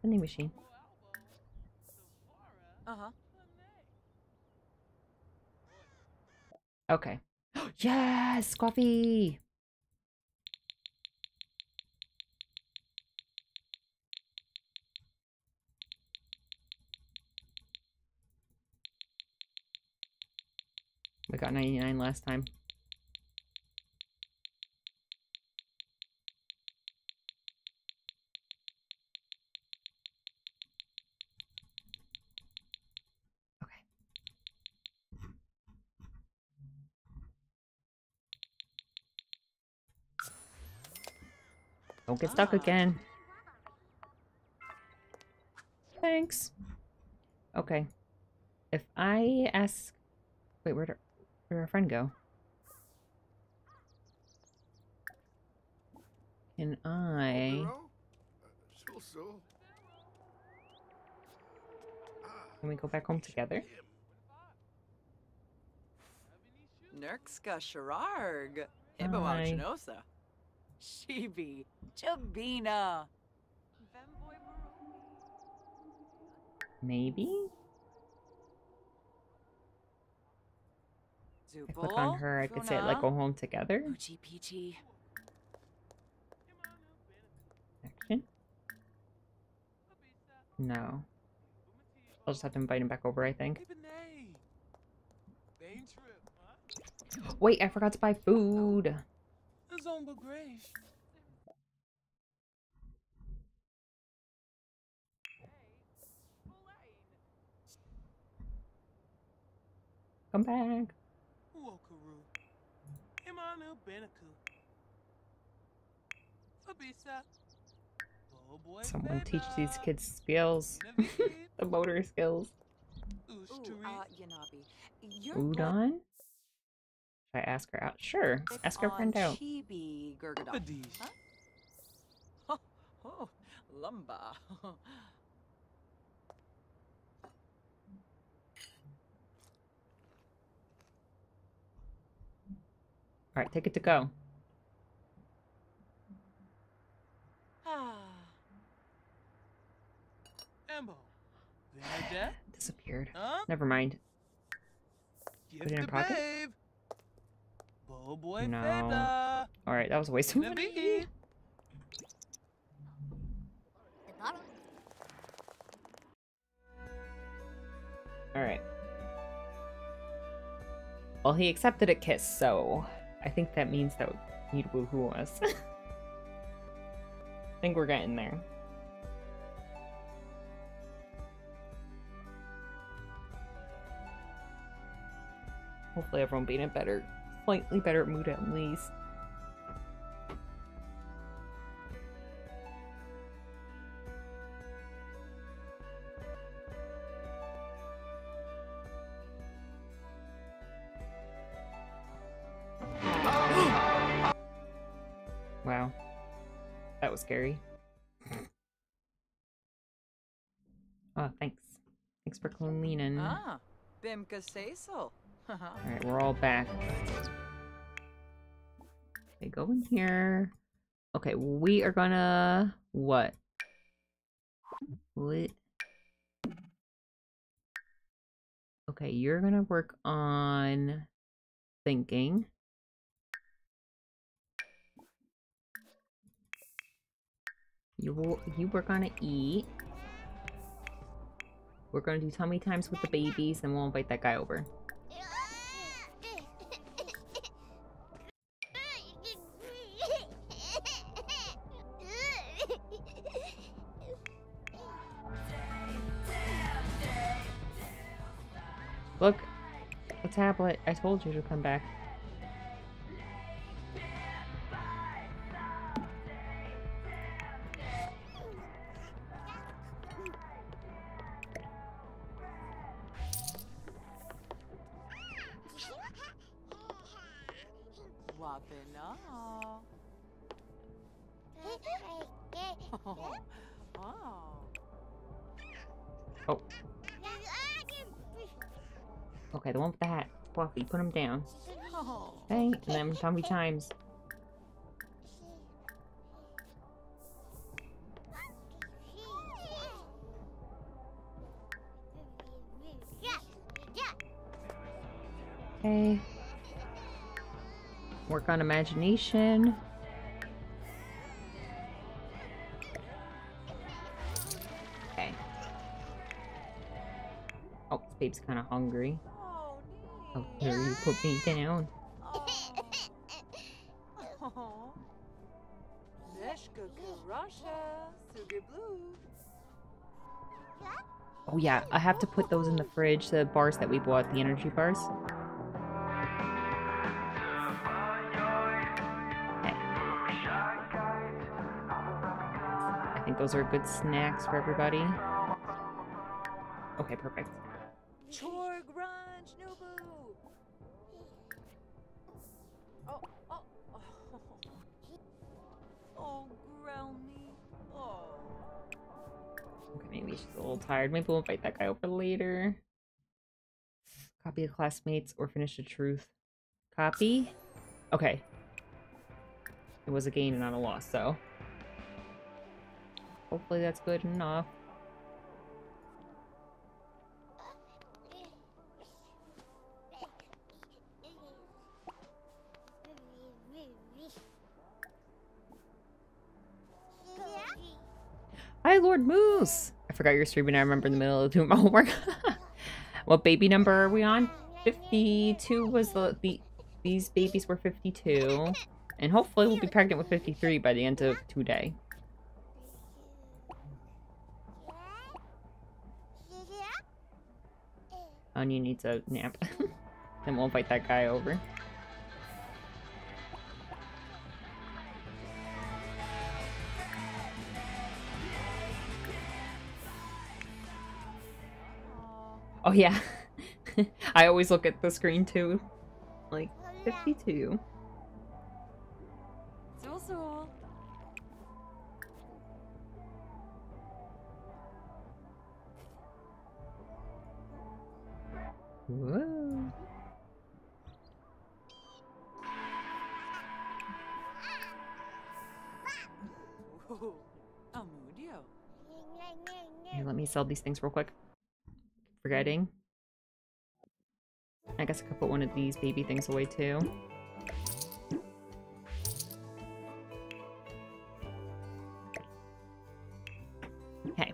Vending machine. Uh huh. Okay. [GASPS] yes, coffee. We got 99 last time. Don't get stuck again. Thanks. Okay. If I ask... Wait, where'd our, where'd our friend go? Can I... Can we go back home together? Nerkska Shararg. Hi. Ibawachinosa. Shibi. Jabina. Maybe? If I click on her, I could say it like go home together. Action? No. I'll just have to invite him back over, I think. Wait, I forgot to buy food. Come back. Someone teach these kids skills. [LAUGHS] the motor skills. Ooh, uh, Yanabi. Your blood Udon? Should I ask her out? Sure. is Ask her friend out. Chibi Huh? [LAUGHS] Oh, oh, lumba. [LAUGHS] Alright, take it to go. Ah. [SIGHS] Disappeared. Never mind. Put it in her pocket? Oh boy, no. Alright, that was a waste of money. Alright. Well, he accepted a kiss, so I think that means that he'd woohoo us. [LAUGHS] I think we're getting there. Hopefully everyone be in a better, slightly better mood at least. Wow. That was scary. Oh, thanks. Thanks for cleaning. Ah. Bimka say so. Uh-huh. Alright, we're all back. Okay, go in here. Okay, we are gonna... What? What? Okay, you're gonna work on thinking. You you work on eat. We're gonna do tummy times with the babies, and we'll invite that guy over. Told you to come back. Then tummy chimes. Okay. Work on imagination. Okay. Oh, this babe's kind of hungry. Oh, How neat. dare you put me down? Oh yeah, I have to put those in the fridge, the bars that we bought, the energy bars. Okay. I think those are good snacks for everybody. Okay, perfect. Little tired. Maybe we'll invite that guy over later. Copy of classmates or finish the truth. Copy. Okay. It was a gain and not a loss, so. Hopefully that's good enough. Hi, Lord Moose! Forgot you're streaming. I remember in the middle of doing my [LAUGHS] homework. what baby number are we on? 52 was the, the... These babies were 52. And hopefully we'll be pregnant with 53 by the end of today. Onion needs a nap. [LAUGHS] then we'll invite that guy over. Oh yeah. [LAUGHS] I always look at the screen too. Like 52. Sul Sul. Whoa. Here, let me sell these things real quick. Forgetting. I guess I could put one of these baby things away too. Okay.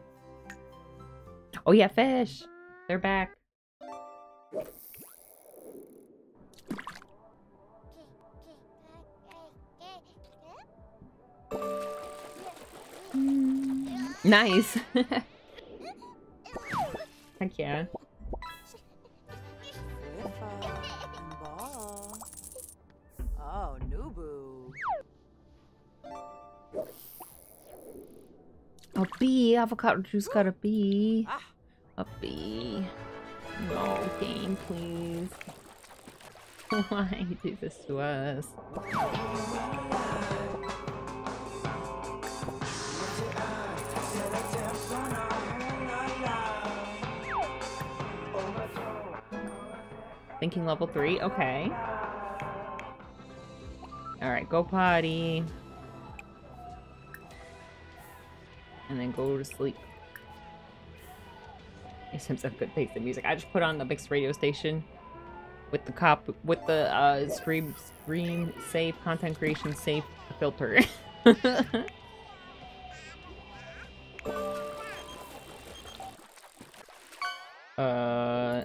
Oh yeah, fish! They're back. [LAUGHS] Nice! [LAUGHS] Heck yeah. Fiffa. and Ball. Oh, Nubu. A bee! Avocado juice got a bee. Ah. A bee. No, game, please. [LAUGHS] Why you [LAUGHS] do this to us? Thinking level 3? Okay. Alright, go potty. And then go to sleep. It seems have good taste in music. I just put on the mixed radio station with the cop with the uh stream stream safe content creation safe filter. [LAUGHS] Uh,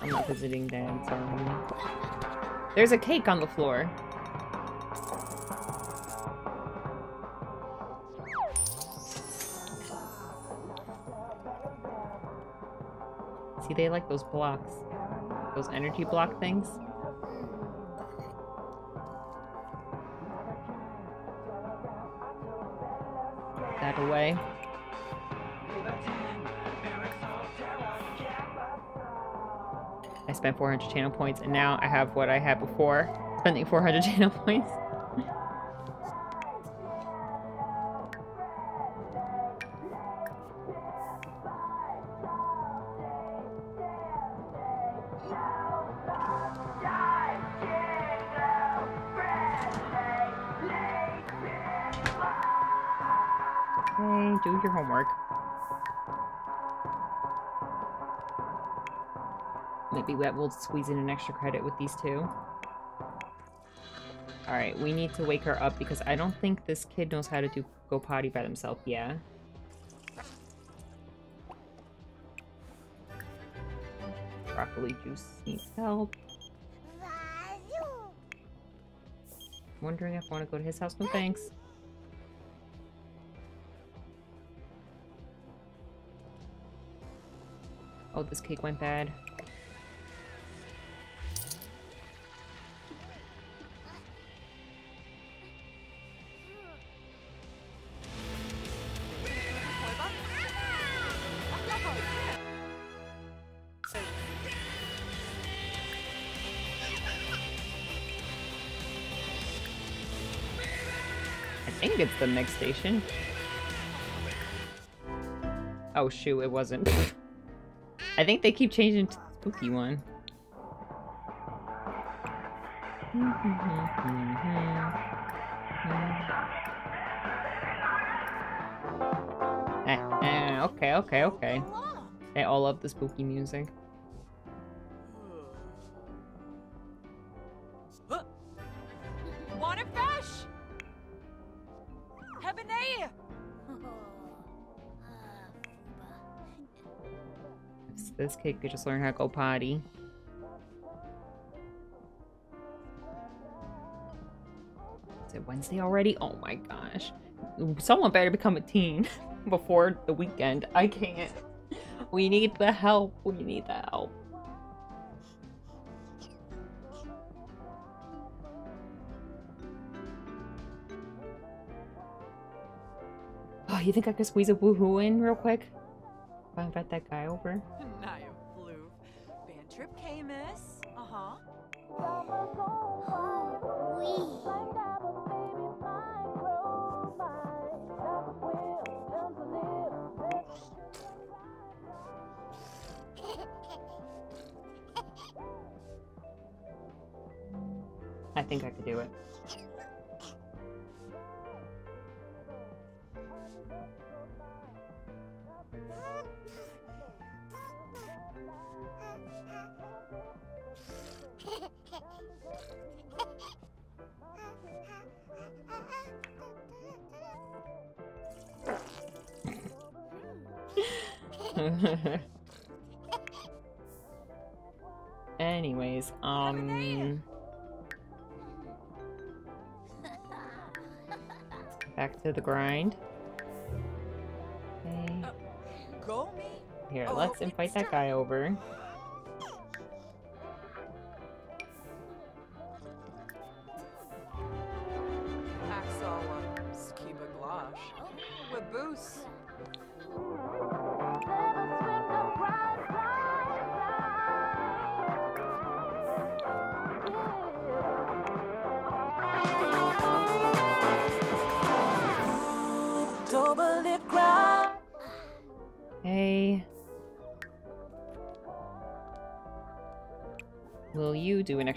I'm not visiting dad, sorry. There's a cake on the floor. See, they like those blocks. Those energy block things. Spent 400 channel points, and now I have what I had before, spending 400 [LAUGHS] channel points. Do your homework. Maybe we- we'll squeeze in an extra credit with these two. Alright, we need to wake her up because I don't think this kid knows how to do go potty by himself. Yeah. Broccoli juice needs help. Wondering if I want to go to his house. No thanks. Oh, this cake went bad. The next station. Oh shoot, it wasn't. I think they keep changing to the spooky one. [LAUGHS] Eh, eh, okay, okay, okay. They all love the spooky music. This- kid could just learn how to go potty. Is it Wednesday already? Oh my gosh. Someone better become a teen [LAUGHS] before the weekend. I can't. We need the help. We need the help. Oh, you think I could squeeze a woohoo in real quick? If I invite that guy over? Think I could do it. [LAUGHS] [LAUGHS] Anyways, um... Back to the grind. Okay. Here, Oh, let's invite that guy over.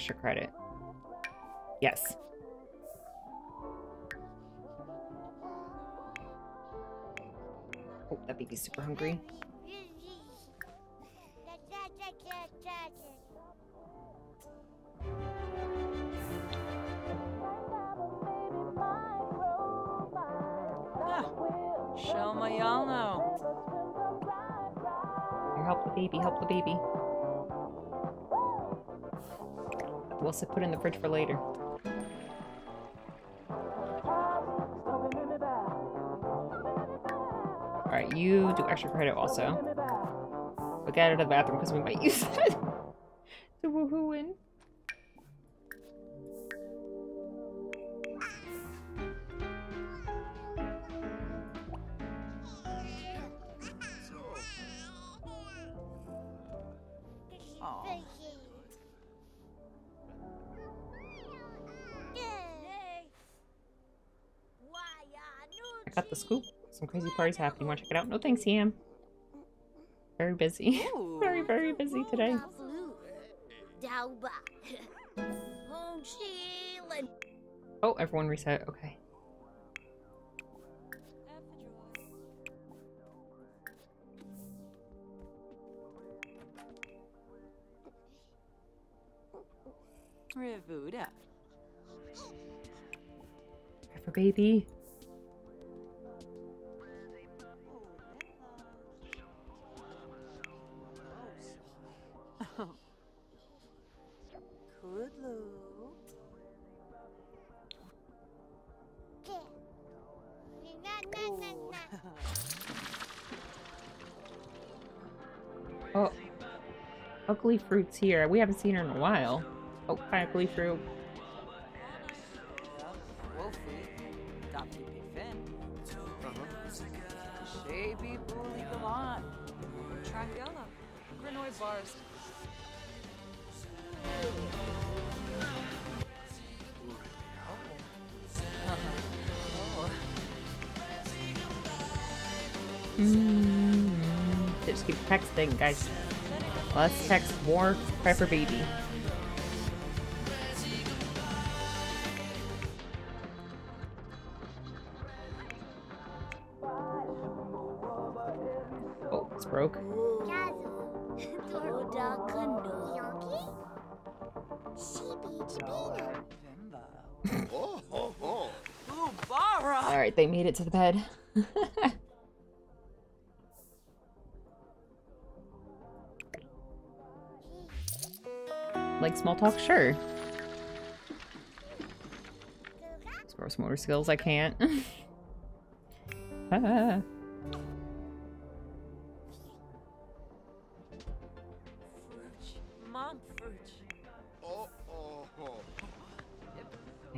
Extra credit? Yes. Oh, that baby's super hungry. We'll put in the fridge for later. Alright, you do extra credit also. But get out of the bathroom because we might use it [LAUGHS] crazy parties happening. Want to check it out? No thanks, Yam. Very busy. [LAUGHS] Very, very busy today. [LAUGHS] Oh, everyone reset. Okay. Revuda. Baby. Ugly Fruit's here. We haven't seen her in a while. Oh, hi, Ugly Fruit. Wolfie. Dopty Fin. Baby Bully Galan. Trangella. Grinoy Bars. Mm. Just keep texting, guys. Let's text more. Cry baby. Oh, it's broke. [LAUGHS] Vimba. Ooh, Bara. Alright, they made it to the bed. [LAUGHS] small talk? Sure. As Gross motor skills, I can't. [LAUGHS] Ah.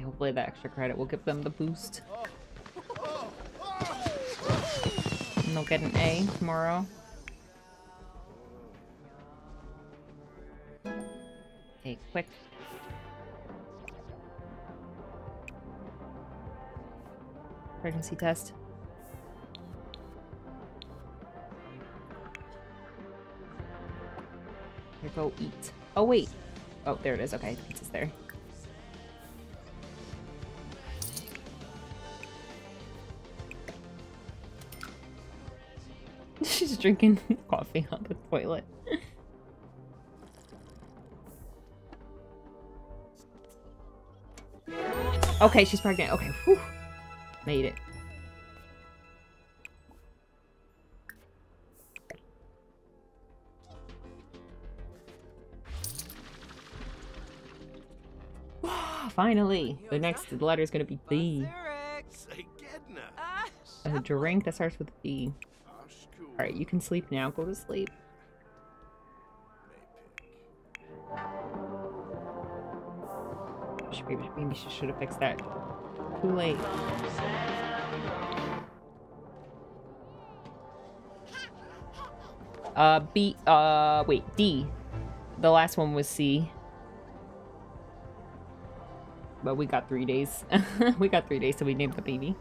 Hopefully the extra credit will give them the boost. And they'll get an A tomorrow. Quick. Pregnancy test. Here, go eat. Oh, wait. Oh, there it is. Okay, pizza's there. [LAUGHS] She's drinking [LAUGHS] coffee on the toilet. Okay, she's pregnant. Okay, whew. Made it. [SIGHS] Finally, the next letter is going to be B. A drink that starts with B. All right, you can sleep now. Go to sleep. Maybe, maybe she should have fixed that. Too late. Uh, B. Uh, wait, D. The last one was C. But we got three days. [LAUGHS] we got three days, so we named the baby.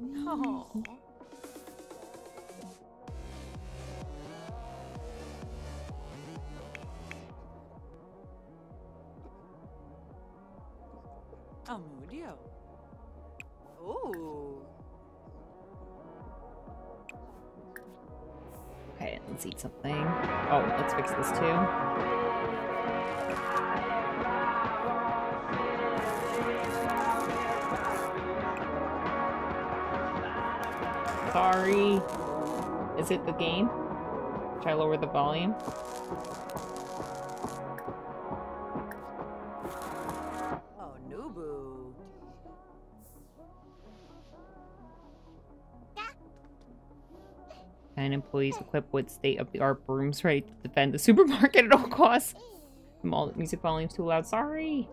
No. Amudio. Ooh. Okay, let's eat something. Oh, let's fix this too. Sorry. Is it the game? Should I lower the volume? Oh, Nubu. And employees equipped with state-of-the-art brooms ready to defend the supermarket at all costs. Mall music volume's too loud. Sorry.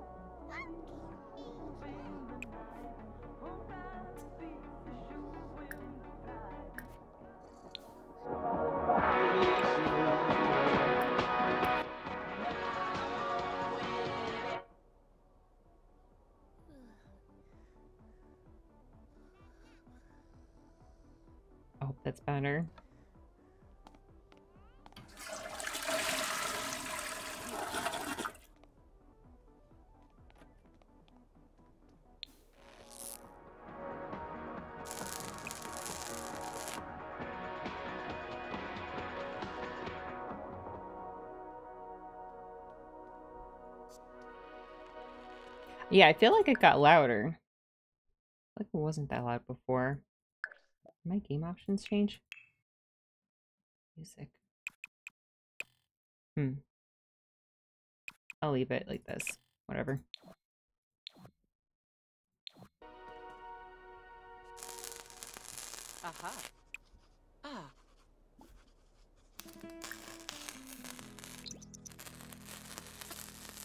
Yeah, I feel like it got louder. Like it wasn't that loud before. Did my game options change? Music. Hmm. I'll leave it like this. Whatever. Aha. Ah.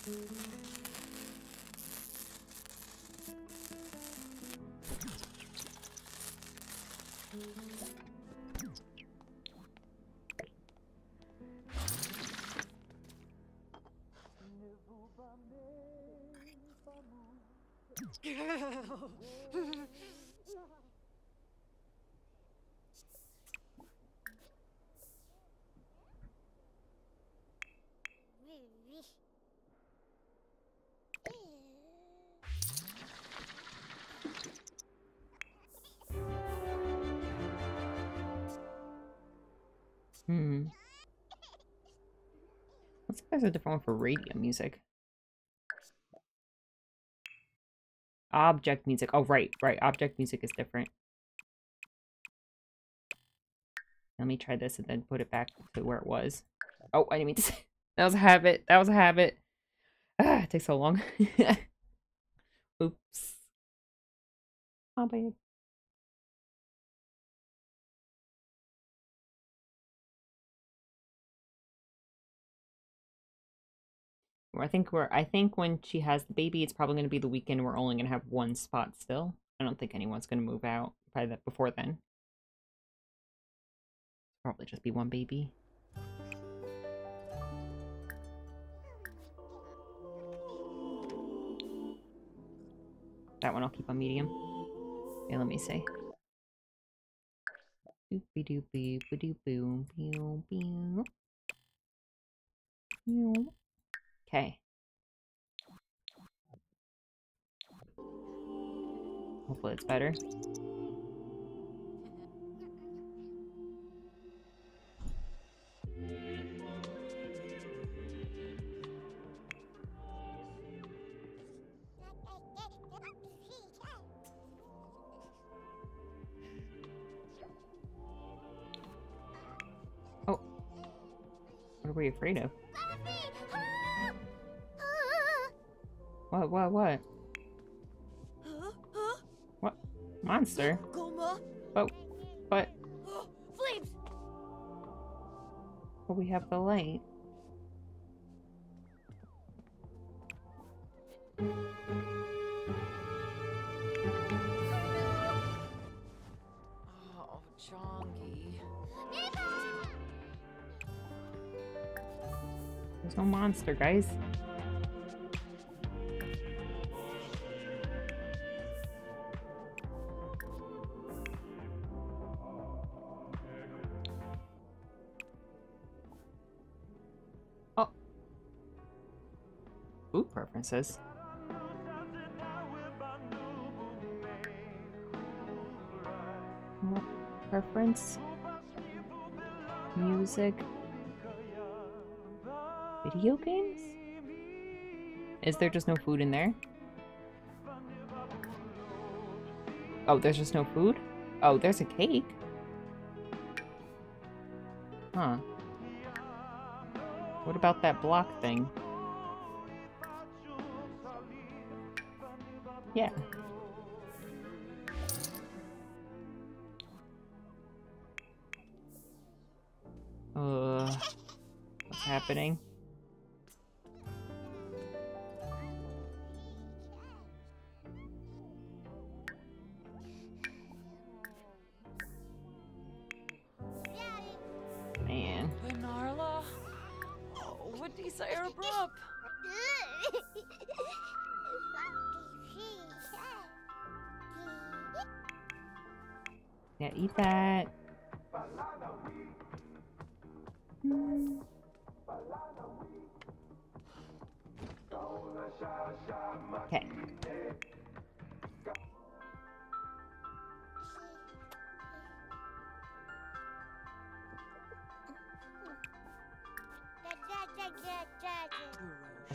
Hmm. Hmm. Let's see if there's a different one for radio music. Object music. Oh, right, right. Object music is different. Let me try this and then put it back to where it was. Oh, I didn't mean to [LAUGHS] say. That was a habit. That was a habit. Ah, it takes so long. [LAUGHS] Oops. Oh, babe. I think we're I think when she has the baby, it's probably gonna be the weekend we're only gonna have one spot still. I don't think anyone's gonna move out by that before then. Probably just be one baby. That one I'll keep on medium. Okay, let me see. Doopy doopy boom pew pew. Okay. Hopefully it's better. Oh. What are we afraid of? What, what, what? Huh? Huh? What? Monster? Goma? But, but, Flames! but we have the light. Oh, Jongy. There's no monster, guys. Ooh, preferences. Preference? Music? Video games? Is there just no food in there? Oh, there's just no food? Oh, there's a cake. Huh. What about that block thing? Yeah. Uh, what's happening?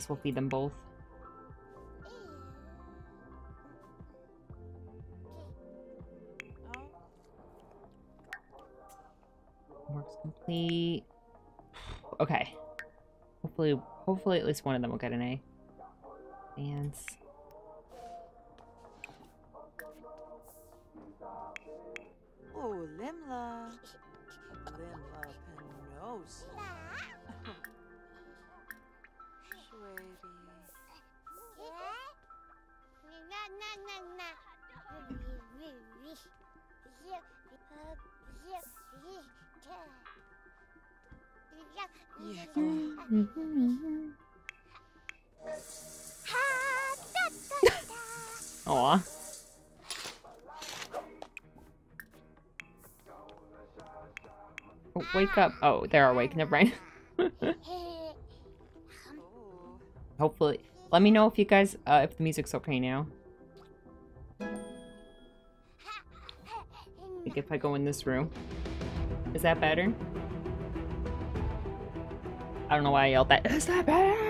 We'll feed them both. Works complete. [SIGHS] Okay. Hopefully, hopefully at least one of them will get an A. wake up. Oh, they're awake. Never mind. [LAUGHS] Hopefully. Let me know if you guys, uh, if the music's okay now. Like if I go in this room. Is that better? I don't know why I yelled that. Is that better?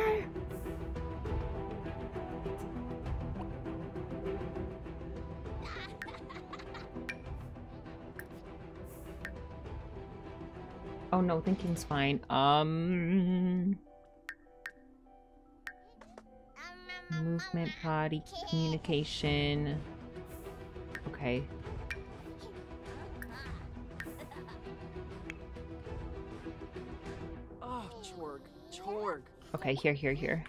No, thinking's fine. Um, movement, body, communication. Okay. oh, Chorg, Chorg. Okay, here, here, here.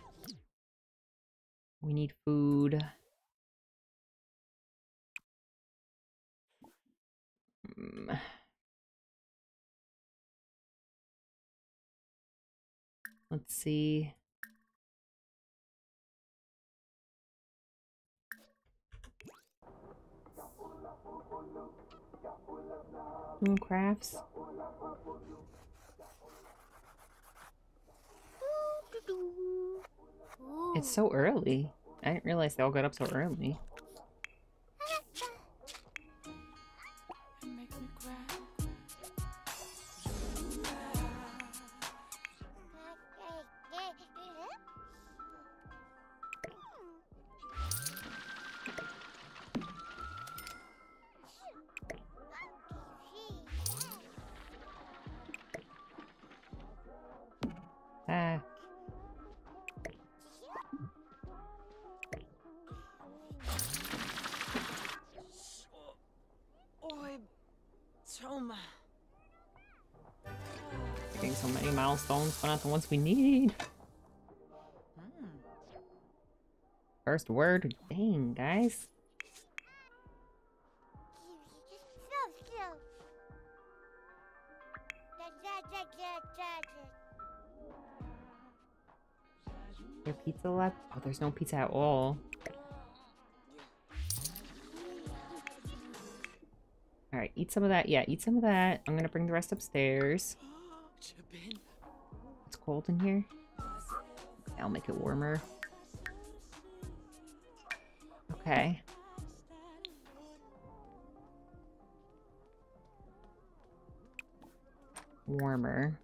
We need food. Mm. Let's see. Moon crafts. It's so early. I didn't realize they all got up so early. Many but not the ones we need. Hmm. First word, dang, guys. There pizza left? Oh, there's no pizza at all. Alright, eat some of that. Yeah, eat some of that. I'm gonna bring the rest upstairs. [GASPS] Cold in here. I'll make it warmer. Okay. Warmer.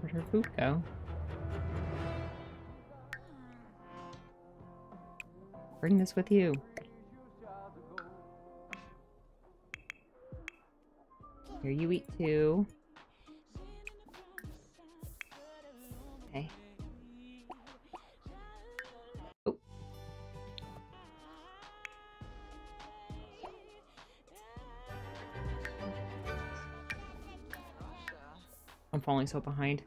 Where'd her food go? Bring this with you. Here you eat too. Falling so behind.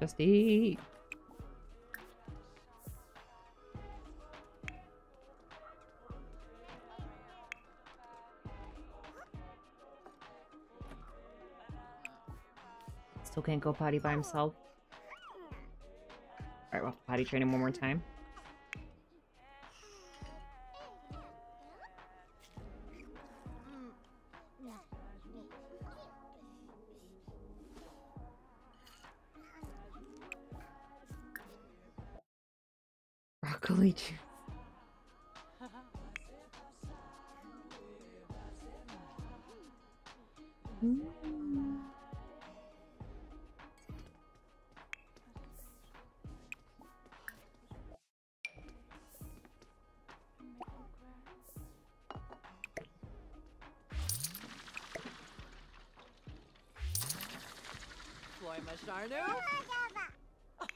Just eat. Still can't go potty by himself. Alright, we'll have to potty train him one more time. Floy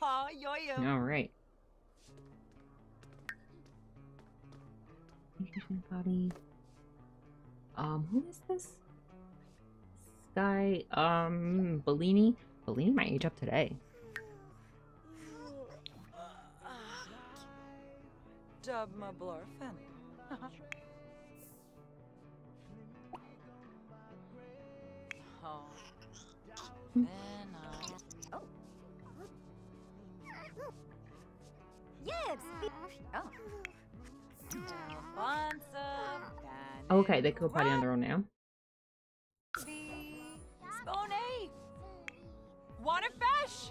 Aw, yo-yo. All right. Nutrition body. Um, who is this? Sky, um, Bellini? Bellini might age up today. Go potty on their own now. [LAUGHS] Waterfish.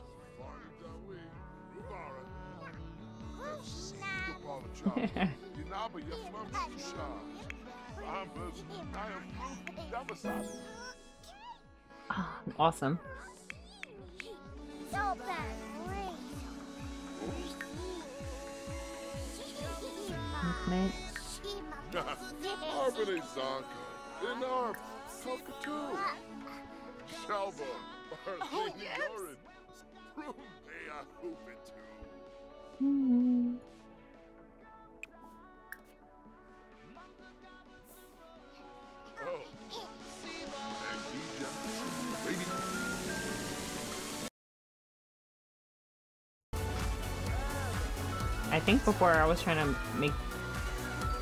Ah, [LAUGHS] awesome. Arbine Inarp, Cockatoo, Shalba, Arlene Yorin, Rumea Hoopitu. Oh. And Gija, Lady I think before I was trying to make.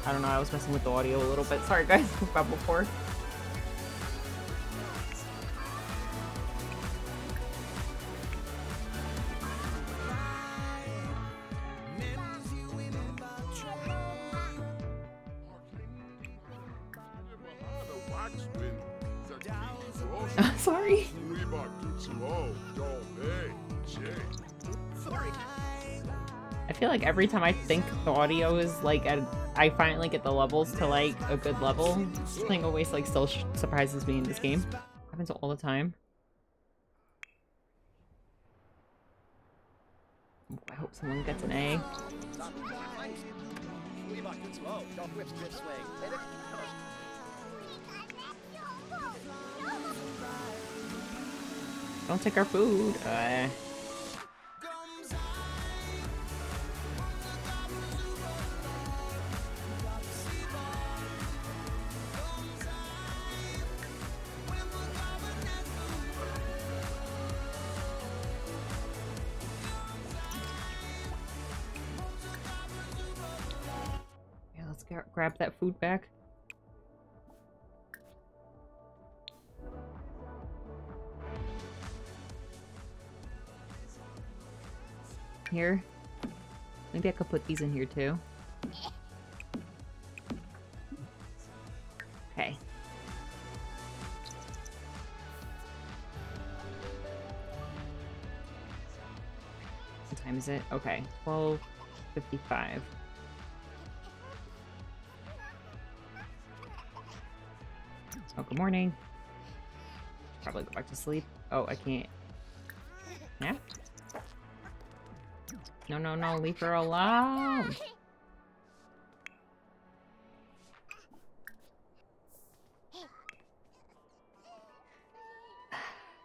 I don't know, I was messing with the audio a little bit. Sorry, guys, [LAUGHS] about before. Every time I think the audio is like at, I finally get the levels to like a good level. Something always like still surprises me in this game. Happens all the time. I hope someone gets an A. Don't take our food. Uh, grab that food back. Here. Maybe I could put these in here too. Okay. What time is it? Okay, 12.55. Oh, good morning. Probably go back to sleep. Oh, I can't. Yeah? No, no, no, leave her alone.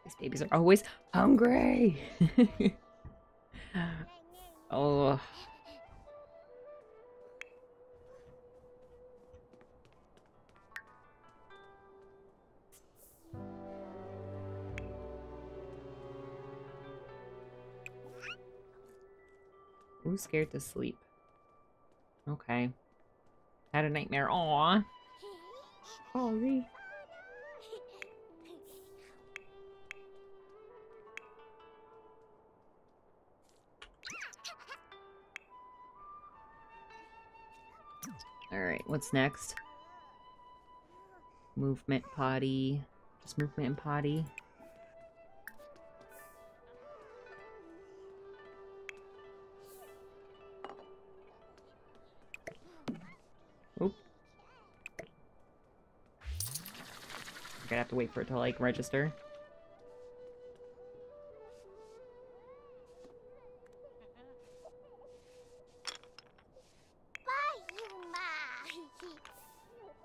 These babies are always hungry. [LAUGHS] oh. Who's scared to sleep? Okay. Had a nightmare. Aw. Oh, Sorry. Alright, what's next? Movement potty. Just movement and potty. I'm gonna have to wait for it to like register.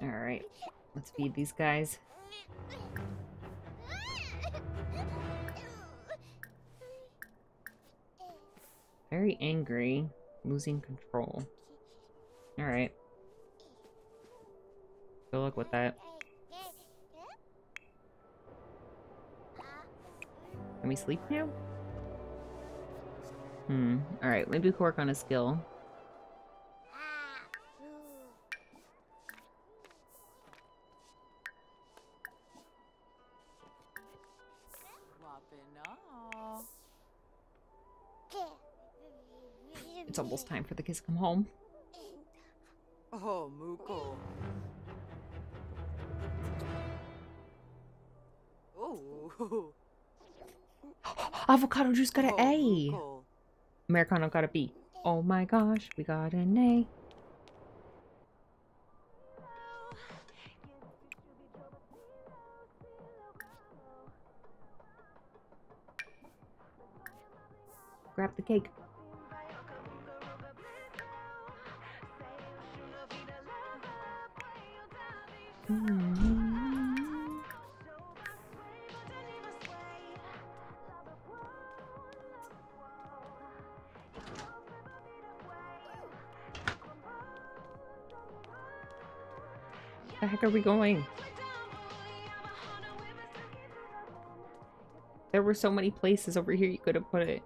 Alright, let's feed these guys. Very angry, losing control. Alright. Good luck with that. Can we sleep now? Hmm. Alright, maybe we work on a skill. It's almost time for the kids to come home. Oh, Muko. Oh. Avocado juice got an A. Americano got a B. Oh my gosh, we got an A. Grab the cake. Heck are we going? There were so many places over here you could have put it.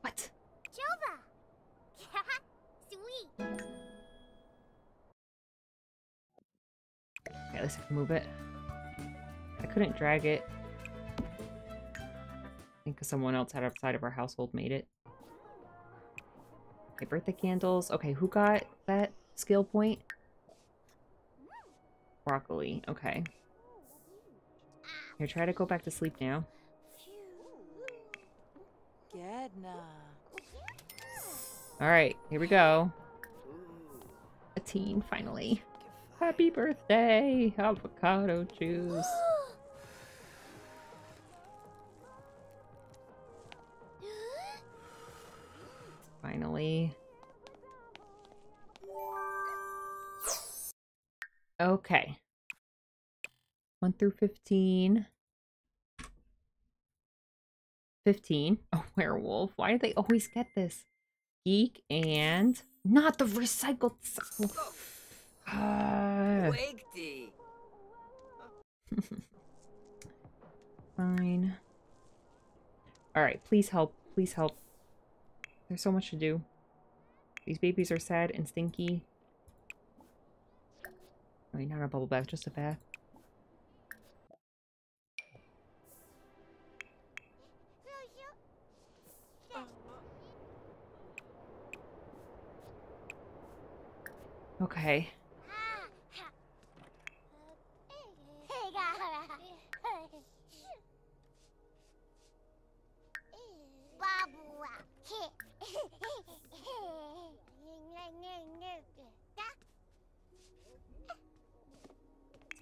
What? Jova. [LAUGHS] Sweet. Okay, at least I move it. I couldn't drag it. I think someone else outside of our household made it. Okay, birthday candles. Okay, who got that skill point? Broccoli. Okay. Here, try to go back to sleep now. Alright, here we go. A teen, finally. Happy birthday! Avocado juice. Finally. Okay. 1 through 15. 15. [LAUGHS] A werewolf. Why do they always get this? Geek and not the recycled. Ah. Wakety. [LAUGHS] fine. All right, please help. Please help. There's so much to do. These babies are sad and stinky. Wait, not a bubble bath, just a bath. Okay.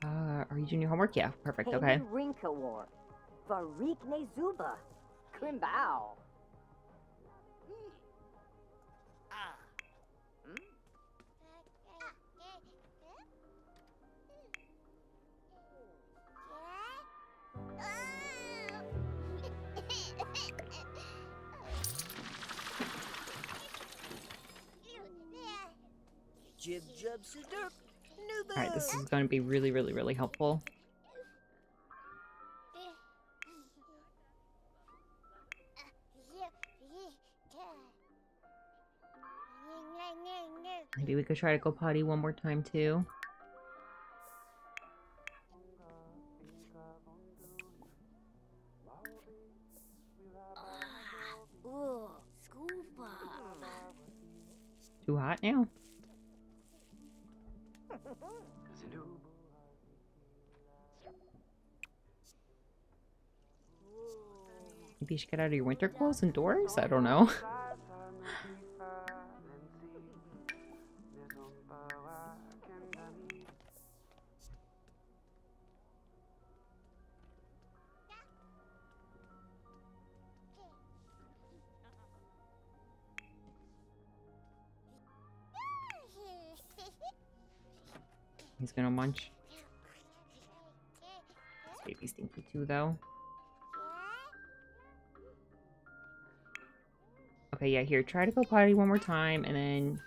Uh, are you doing your homework? Yeah, perfect. Okay. Rinka War. Varik Nezuba. Krimbao. Jib jub sadurp. All right, this uh. is going to be really, really, really helpful. Maybe we could try to go potty one more time too. Ah, too hot now. Maybe you should get out of your winter clothes indoors? I don't know. [LAUGHS] He's gonna munch. This baby's stinky too, though. Okay, yeah, here. Try to go potty one more time and then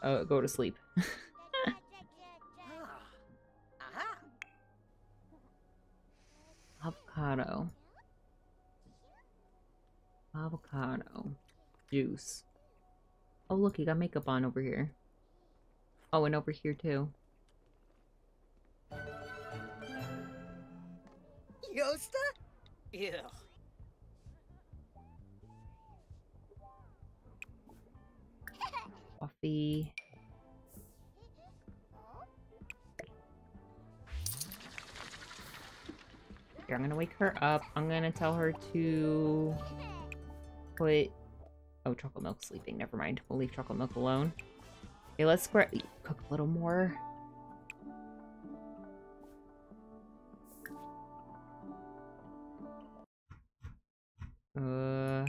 uh, go to sleep. [LAUGHS] Avocado. Avocado. Juice. Oh, look, you got makeup on over here. Oh, and over here, too. Yosta? Ew. Coffee. Here, I'm gonna wake her up. I'm gonna tell her to put... Oh, chocolate milk sleeping. Never mind. We'll leave chocolate milk alone. Okay, let's cook a little more. Uh...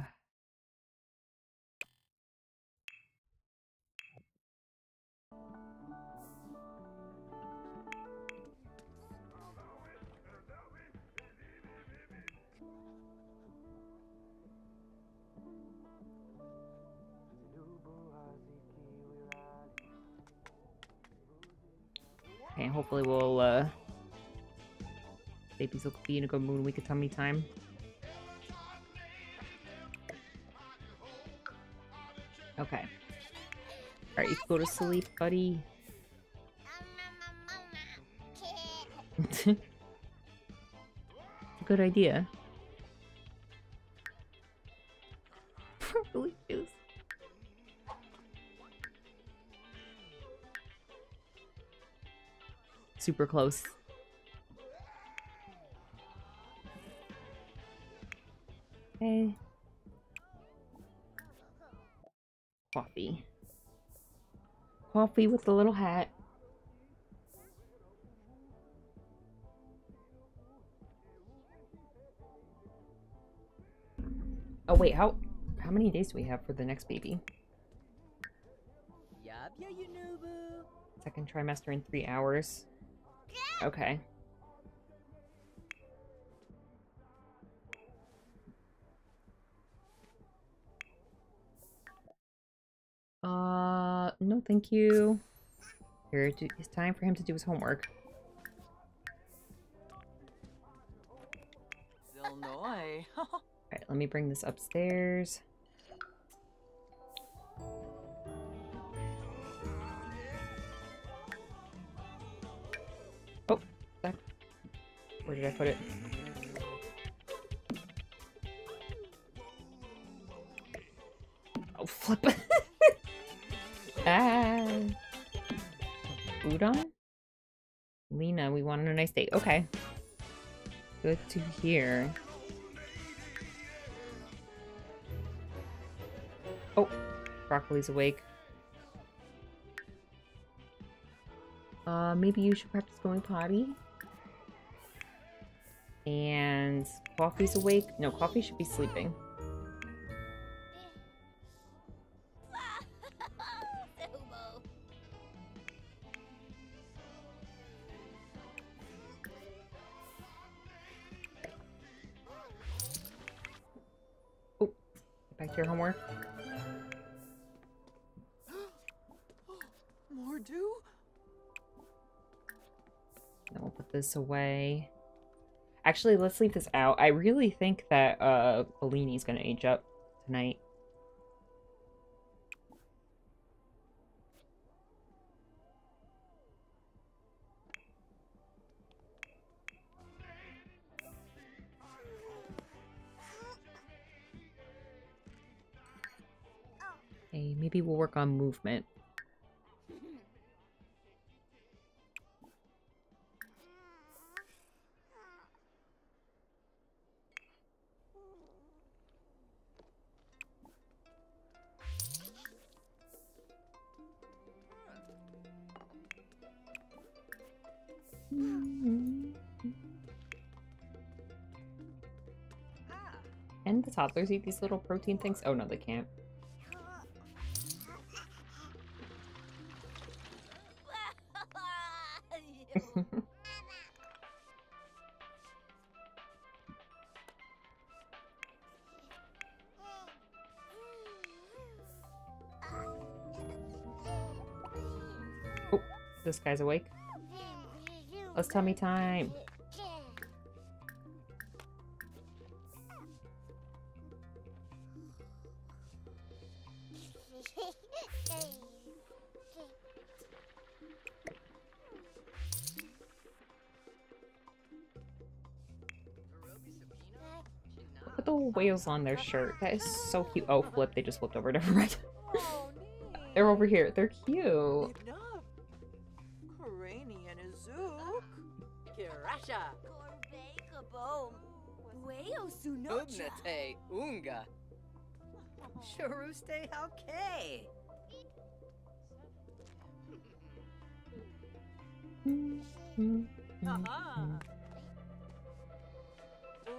hopefully we'll, uh... Babies will be in a good mood when we get tummy time. Okay. Alright, you go to sleep, buddy. [LAUGHS] Good idea. Super close. Okay. Coffee. Coffee with the little hat. Oh wait, how how many days do we have for the next baby? Yup, ya you noobu. Second trimester in three hours. Okay. Uh, no thank you. Here, it's time for him to do his homework. Illinois. [LAUGHS] Alright, let me bring this upstairs. Where did I put it? Oh, flip. [LAUGHS] ah. Udon? Lena, we wanted a nice date. Okay. Good to hear. Oh, broccoli's awake. Uh, maybe you should practice going potty. And coffee's awake. No, coffee should be sleeping. Get back to your homework. More do? Then we'll put this away. Actually, let's leave this out. I really think that uh Bellini's gonna age up tonight. Hey, maybe we'll work on movement. Toddlers eat these little protein things? Oh no, they can't. [LAUGHS] oh, This guy's awake. Let's tummy time. On their shirt. That is so cute. Oh, flip. They just flipped over. Mind. [LAUGHS] Oh, They're over here. They're cute.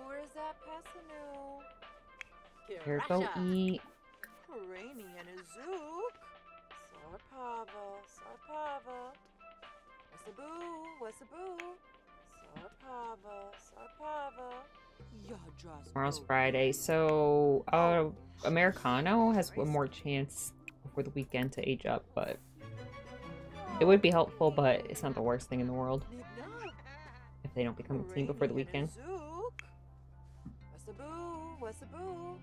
Where's that? Here, go eat. Karani and Azuk. Sarpava, Sarpava. Wesaboo, Wesaboo. Sarpava, Sarpava. Tomorrow's Friday, so uh, Americano has one more chance before the weekend to age up, but it would be helpful, but it's not the worst thing in the world if they don't become a team before the weekend. Wesaboo, Wesaboo.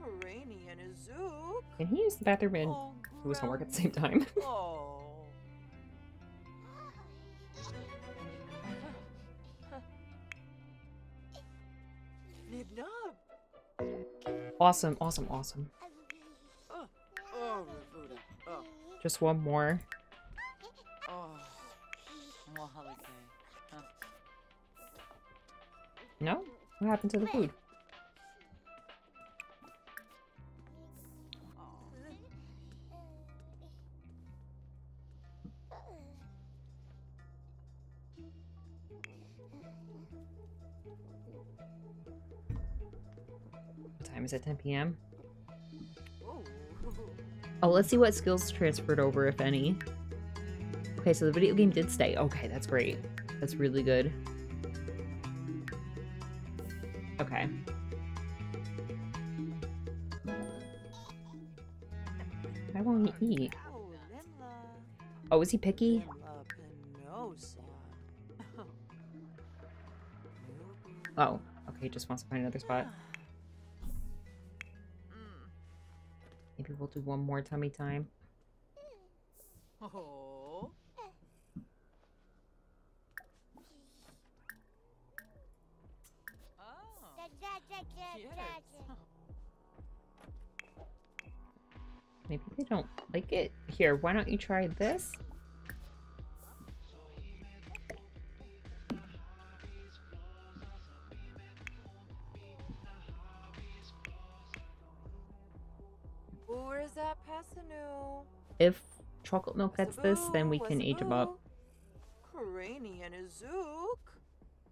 Karani and Azuk. Can he use the bathroom and Oh, do his homework at the same time? [LAUGHS] Oh. [LAUGHS] Awesome, awesome, awesome. Just one more. oh. No? What happened to the food? It? 10 p.m. Oh. Let's see what skills transferred over, if any. Okay, so the video game did stay. Okay, that's great. That's really good. Okay. Why won't he eat? Oh, is he picky? Oh, okay, he just wants to find another spot. We'll do one more tummy time. Oh. Yes. da. Maybe they don't like it. Here, why don't you try this? If chocolate milk gets this, then we can eat him up. Karani and a Zook.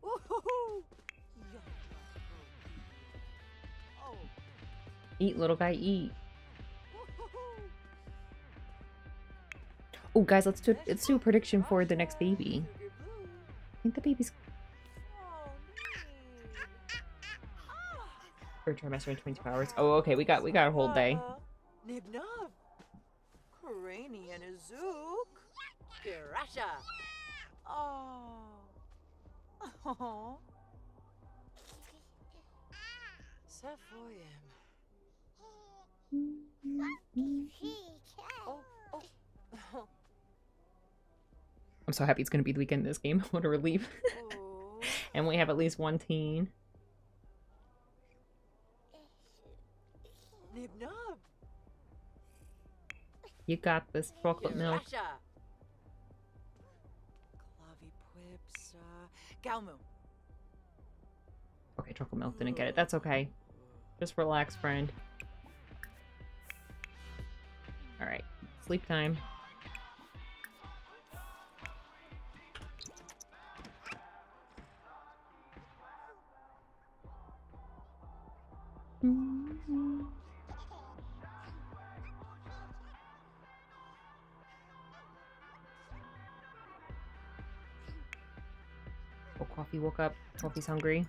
Woohoo! Yeah. Oh. Eat, little guy, eat. Oh, guys, let's do let's do a prediction for the next baby. I think the baby's Oh, third trimester in 22 hours. Oh, okay, we got we got a whole day. Uh, Nib nub. Karani and a Zook. Kirasha. Oh. Oh. Safoyim. Oh, oh. I'm so happy it's gonna be the weekend in this game. [LAUGHS] what a relief. oh. [LAUGHS] and we have at least one teen. Nib nub. You got this chocolate milk. Kirasha. Clavi Quips. Galmu. Okay, chocolate milk didn't get it. That's okay. Just relax, friend. Alright, sleep time. Oh, coffee woke up. Coffee's hungry.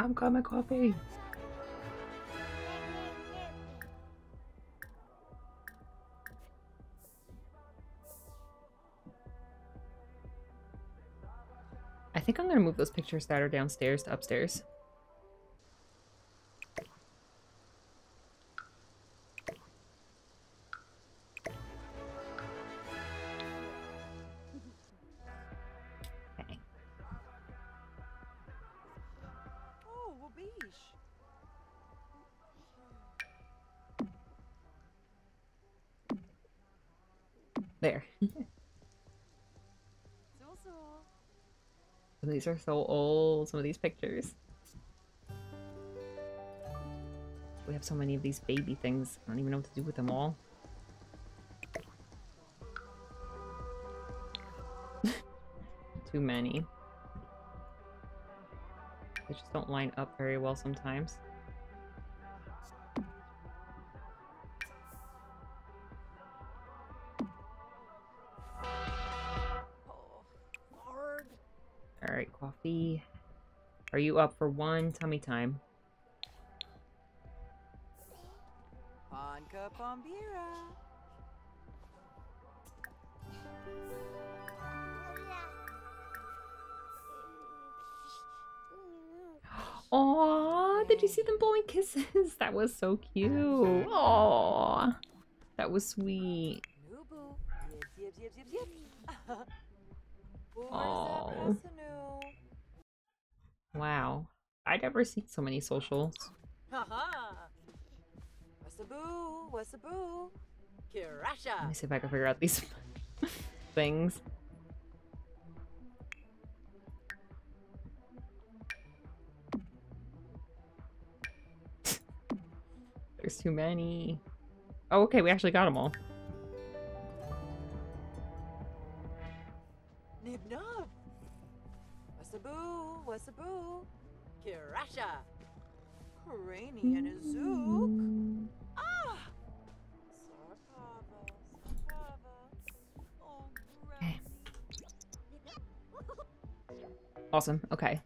I'm got my coffee. I think I'm gonna move those pictures that are downstairs to upstairs. These are so old, some of these pictures. We have so many of these baby things. I don't even know what to do with them all. [LAUGHS] Too many. They just don't line up very well sometimes. You up for one tummy time? Aw, did you see them blowing kisses? [LAUGHS] That was so cute. Aw, that was sweet. [LAUGHS] Aw. Wow. I never seen so many socials. Haha. Wasaboo, wasaboo. Kirasha. Let me see if I can figure out these [LAUGHS] things. There's too many. Oh, okay, we actually got them all. Wasaboo. Kirasha. Karani and a Zook. Ah! Awesome. Okay.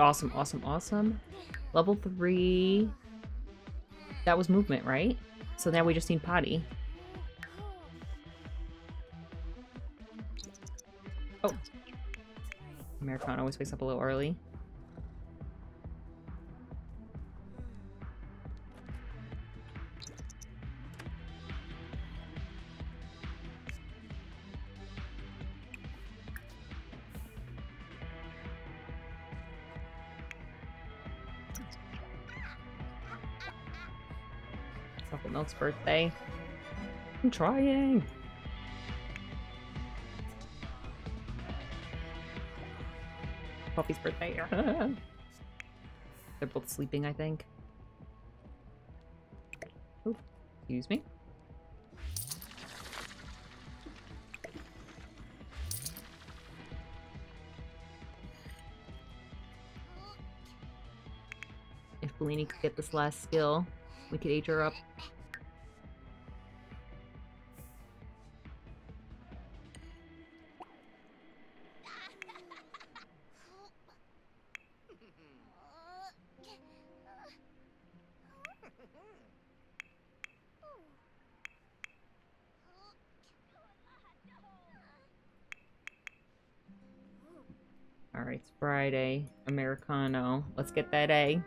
Awesome, awesome, awesome. Level three. That was movement, right? So now we just need potty. Oh. Americana always wakes up a little early. Birthday. I'm trying. Puffy's birthday. [LAUGHS] They're both sleeping, I think. Oop, excuse me. If Bellini could get this last skill, we could age her up. Friday. Americano. Let's get that A.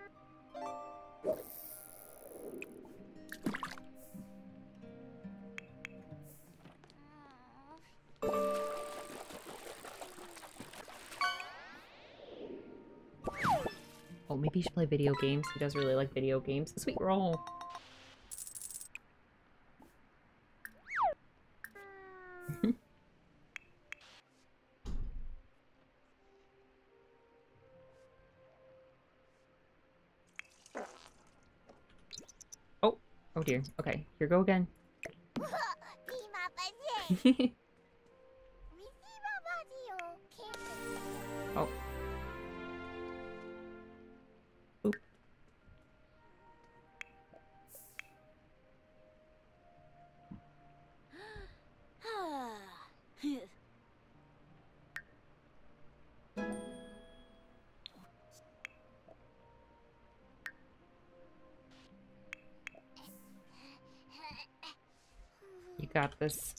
Oh, maybe he should play video games. He does really like video games. Sweet roll. Oh, dear. Okay, here go again. [LAUGHS] [LAUGHS] this.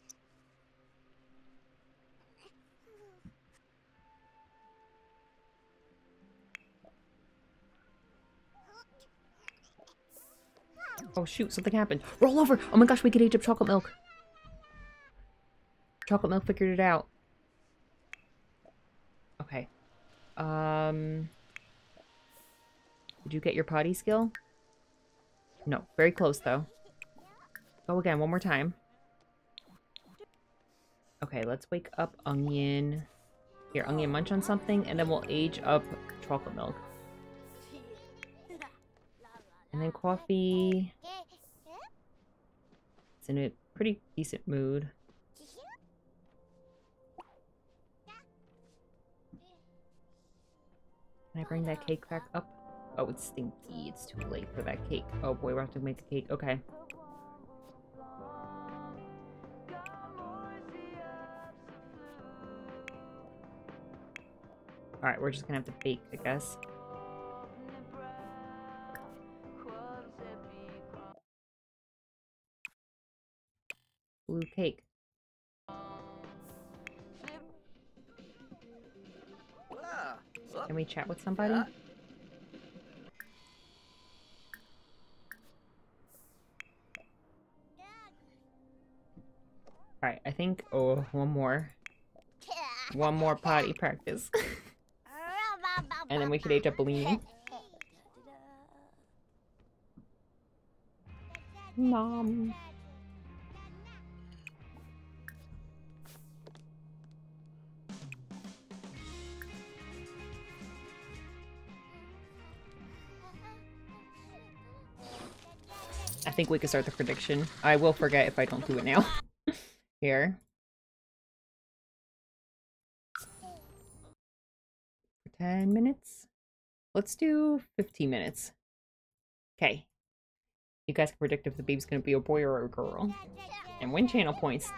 Oh shoot, something happened. Roll over! Oh my gosh, we could up chocolate milk. Chocolate milk figured it out. Okay. Um... Did you get your potty skill? No, very close though. Go again, one more time. Okay, let's wake up Onion. Here, Onion munch on something, and then we'll age up chocolate milk. And then coffee. It's in a pretty decent mood. Can I bring that cake back up? Oh, it's stinky. It's too late for that cake. Oh boy, we have to make the cake. Okay. Alright, we're just gonna have to bake, I guess. Blue cake. Can we chat with somebody? Alright, I think, oh, one more. One more potty practice. [LAUGHS] and then we could age up Bellini. Mom. I think we can start the prediction. I will forget if I don't do it now. [LAUGHS] Here. 10 minutes? Let's do 15 minutes. Okay. You guys can predict if the baby's gonna be a boy or a girl. And win channel points.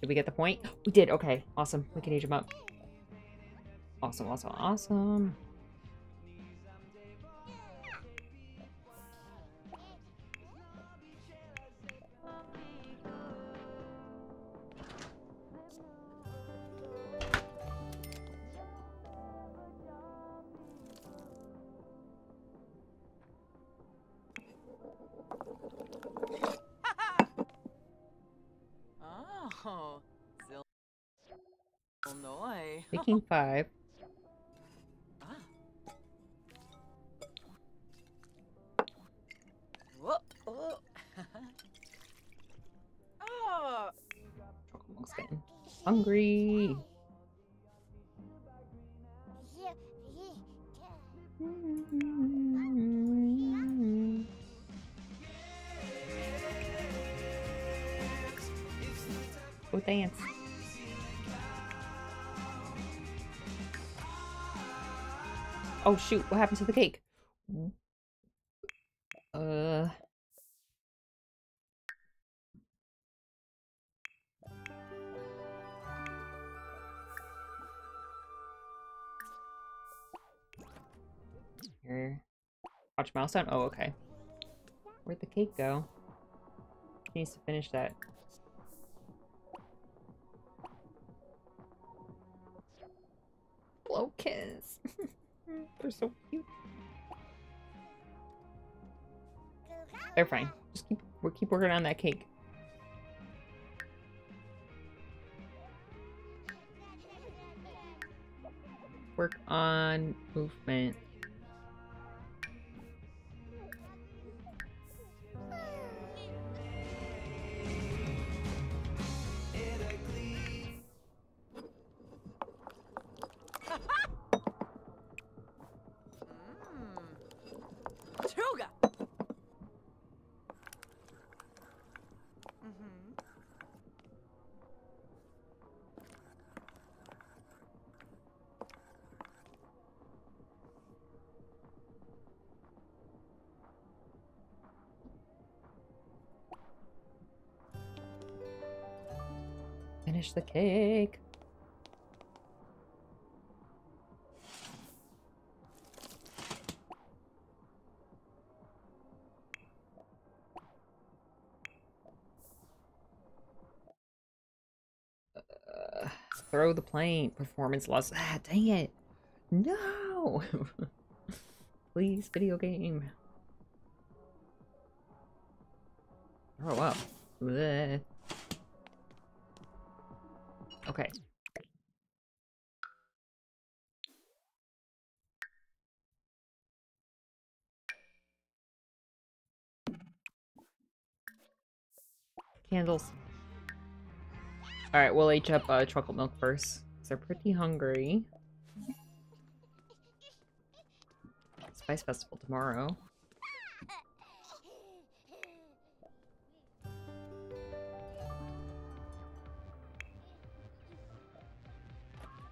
Did we get the point? We did, okay. Awesome. We can age him up. Awesome, awesome, awesome. Five. Oh shoot, what happened to the cake? Uh Here. Watch down? Oh, okay. Where'd the cake go? He needs to finish that. They're fine. Just keep we'll keep working on that cake. Work on movement. The cake. Uh, throw the plane. Performance loss. Ah, dang it. No. [LAUGHS] Please, video game. Oh, wow. Alright, we'll age up uh, chocolate milk first. 'cause they're pretty hungry. Spice Festival tomorrow.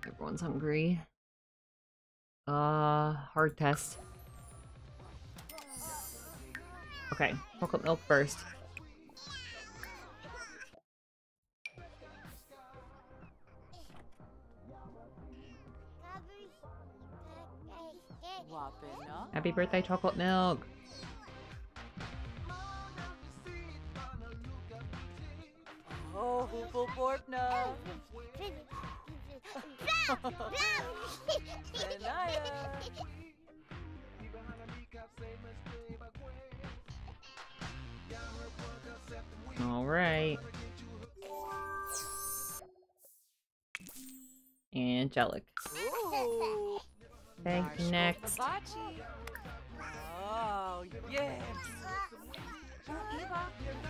Everyone's hungry. Uh, hard test. Okay, chocolate milk first. Happy birthday, chocolate milk. Oh, hoopel borpna. All right. Angelic. Ooh. Okay, Marshmallow next.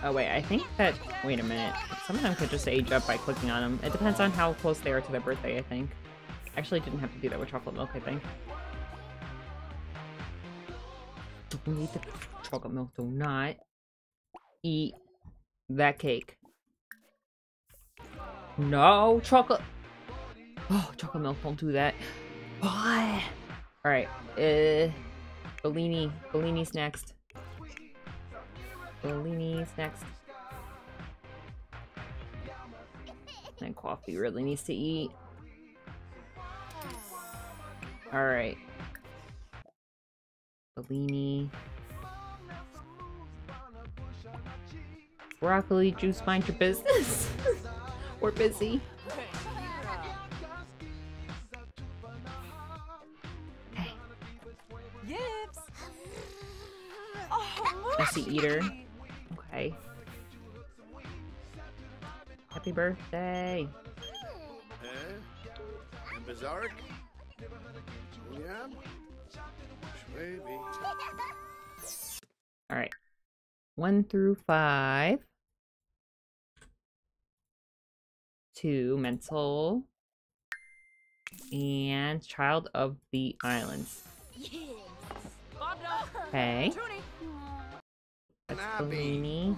Oh, wait, I think that. Wait a minute. Some of them could just age up by clicking on them. It depends on how close they are to their birthday. I think. Actually, didn't have to do that with chocolate milk. I think. Don't eat the chocolate milk. Do not eat that cake. No chocolate. Oh, chocolate milk. Don't do that. Why? All right. Uh, Bellini. Bellini's next. Bellini's next. And coffee really needs to eat. Alright. Bellini. Broccoli juice, mind your business. [LAUGHS] We're busy. Oh, eater. Okay. Happy birthday. Eh? And Bizarre? Yeah? Maybe. All right. One through five. Two, mental. And child of the islands. Okay. That's Bellini.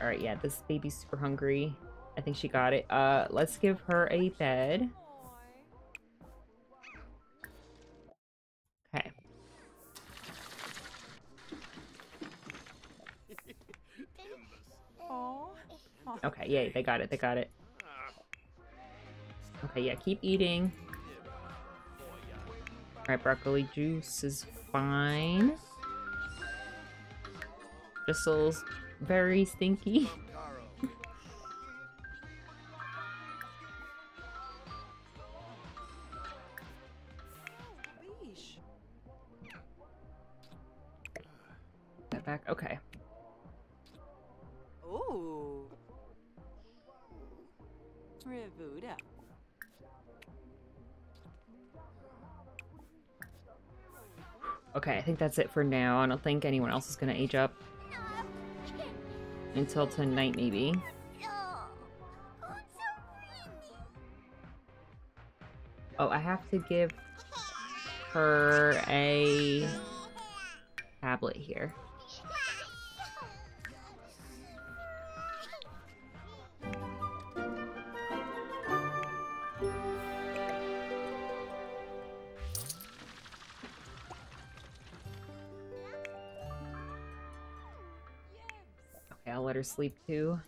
All right, yeah, this baby's super hungry. I think she got it. Uh, let's give her a bed. Okay. [LAUGHS] Okay, yay, they got it, they got it. Okay, yeah, keep eating. Alright, broccoli juice is fine. Bristle's very stinky. [LAUGHS] That back, okay. Ooh. Revuda. Okay, I think that's it for now. I don't think anyone else is gonna age up. Until tonight, maybe. Oh, I have to give her a tablet here. Sleep too.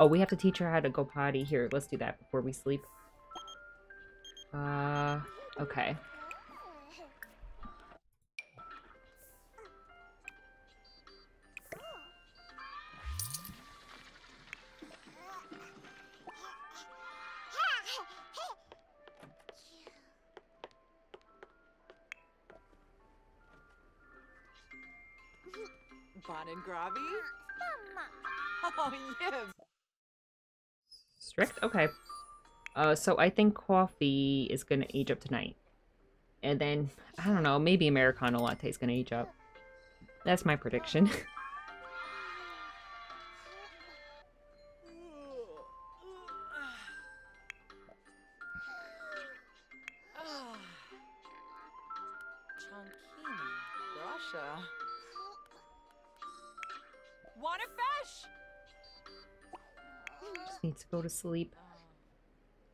Oh, we have to teach her how to go potty. Here, let's do that before we sleep. Uh, okay. Strict? Okay. Uh, so I think coffee is gonna age up tonight. And then, I don't know, maybe Americano latte is gonna age up. That's my prediction. [LAUGHS] sleep.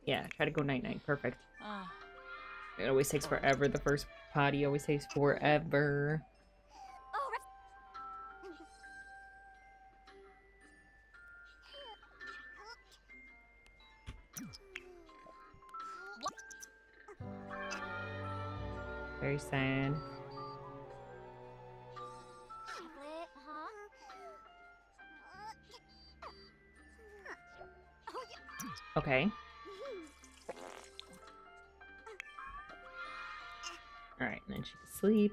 Yeah, try to go night-night. Perfect. Ah. It always takes forever. The first potty always takes forever. Very sad. Okay. Alright, then she can sleep.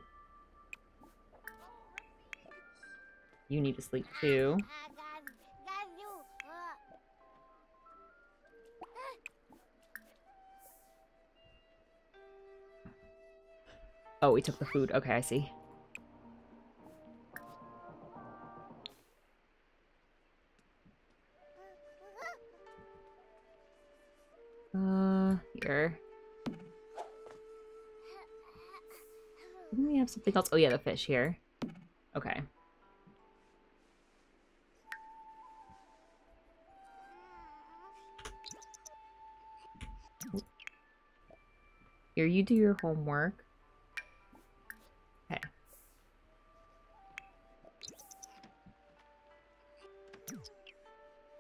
You need to sleep too. Oh, we took the food. Okay, I see. Something else? Oh yeah, the fish here. Okay. Here, you do your homework. Okay.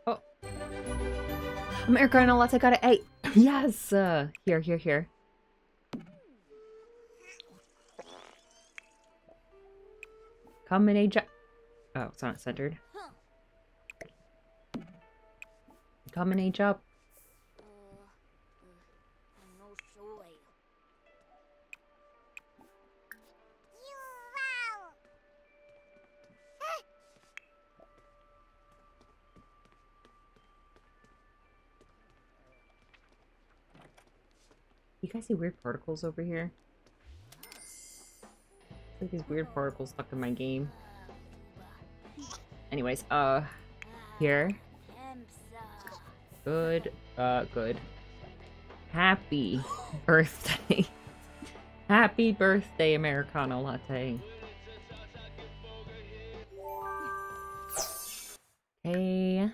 Oh. Americano latte got it. Hey, yes. Uh, here, here, here. Come in a jo- Oh, it's not centered. Come in a job? You guys see weird particles over here? Like these weird particles stuck in my game. Anyways, uh, here. Good, uh, good. Happy birthday. [LAUGHS] Happy birthday, Americano latte. Okay.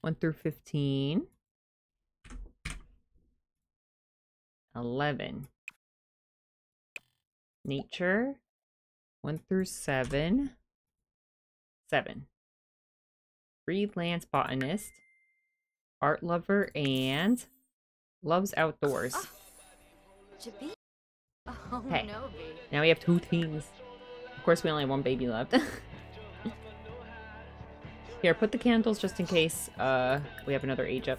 1 through 15. 11. Nature. 1 through 7. 7. Freelance botanist. Art lover and loves outdoors. Jabi? [LAUGHS] Oh, Okay. no. Now we have two teams. Of course, we only have one baby left. [LAUGHS] Here, put the candles just in case uh, we have another age up.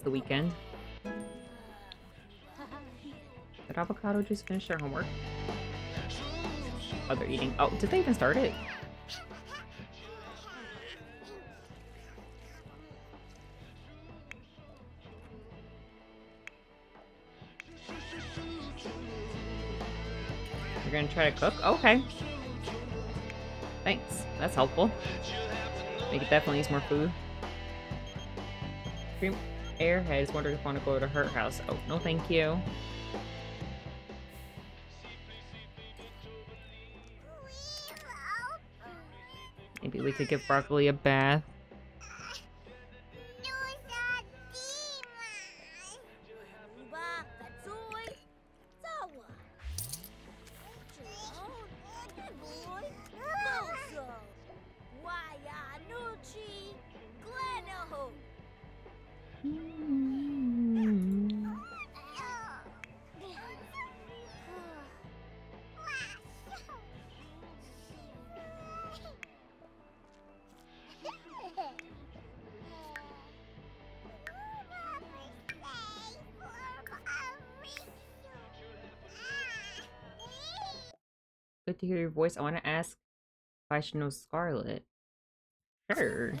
The weekend. Did avocado just finish their homework? Oh, they're eating. Oh, did they even start it? You're gonna try to cook? Okay. Thanks. That's helpful. They could definitely use more food. Dream Airheads wondered if I want to go to her house. Oh, no thank you. Maybe we could give Broccoli a bath. Voice. I want to ask if I should know Scarlet. Sure.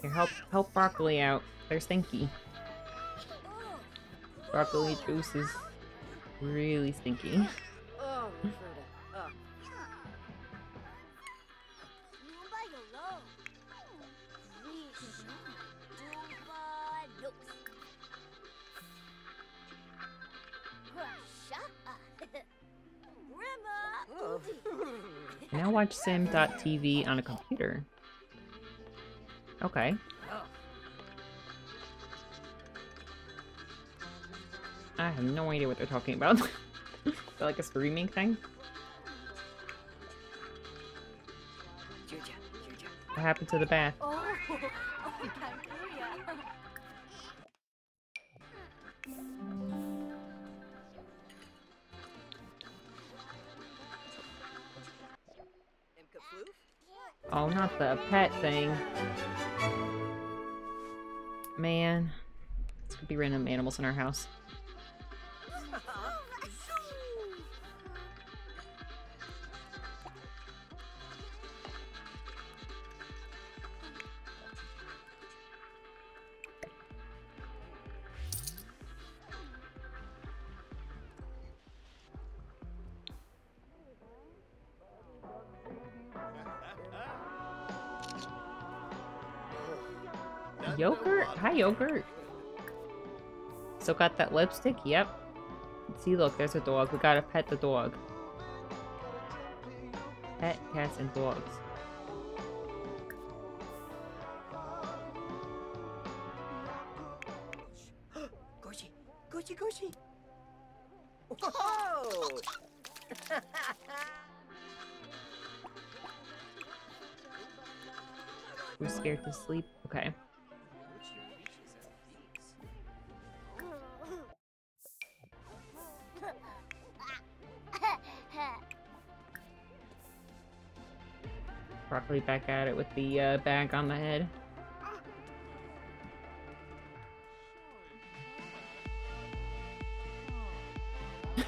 Here, help help broccoli out. They're stinky. Broccoli juice is really stinky. Watch sim.tv on a computer. Okay. I have no idea what they're talking about. [LAUGHS] Like a streaming thing? What happened to the bath? [LAUGHS] Oh, not the pet thing. Man. This could be random animals in our house. Yogurt? Still got that lipstick? Yep. See, look, there's a dog. We gotta pet the dog. Pet cats and dogs. Goshi, Goshi, Goshi. Whoa! We're scared to sleep. Okay. Broccoli back at it with the uh, bag on the head. [LAUGHS]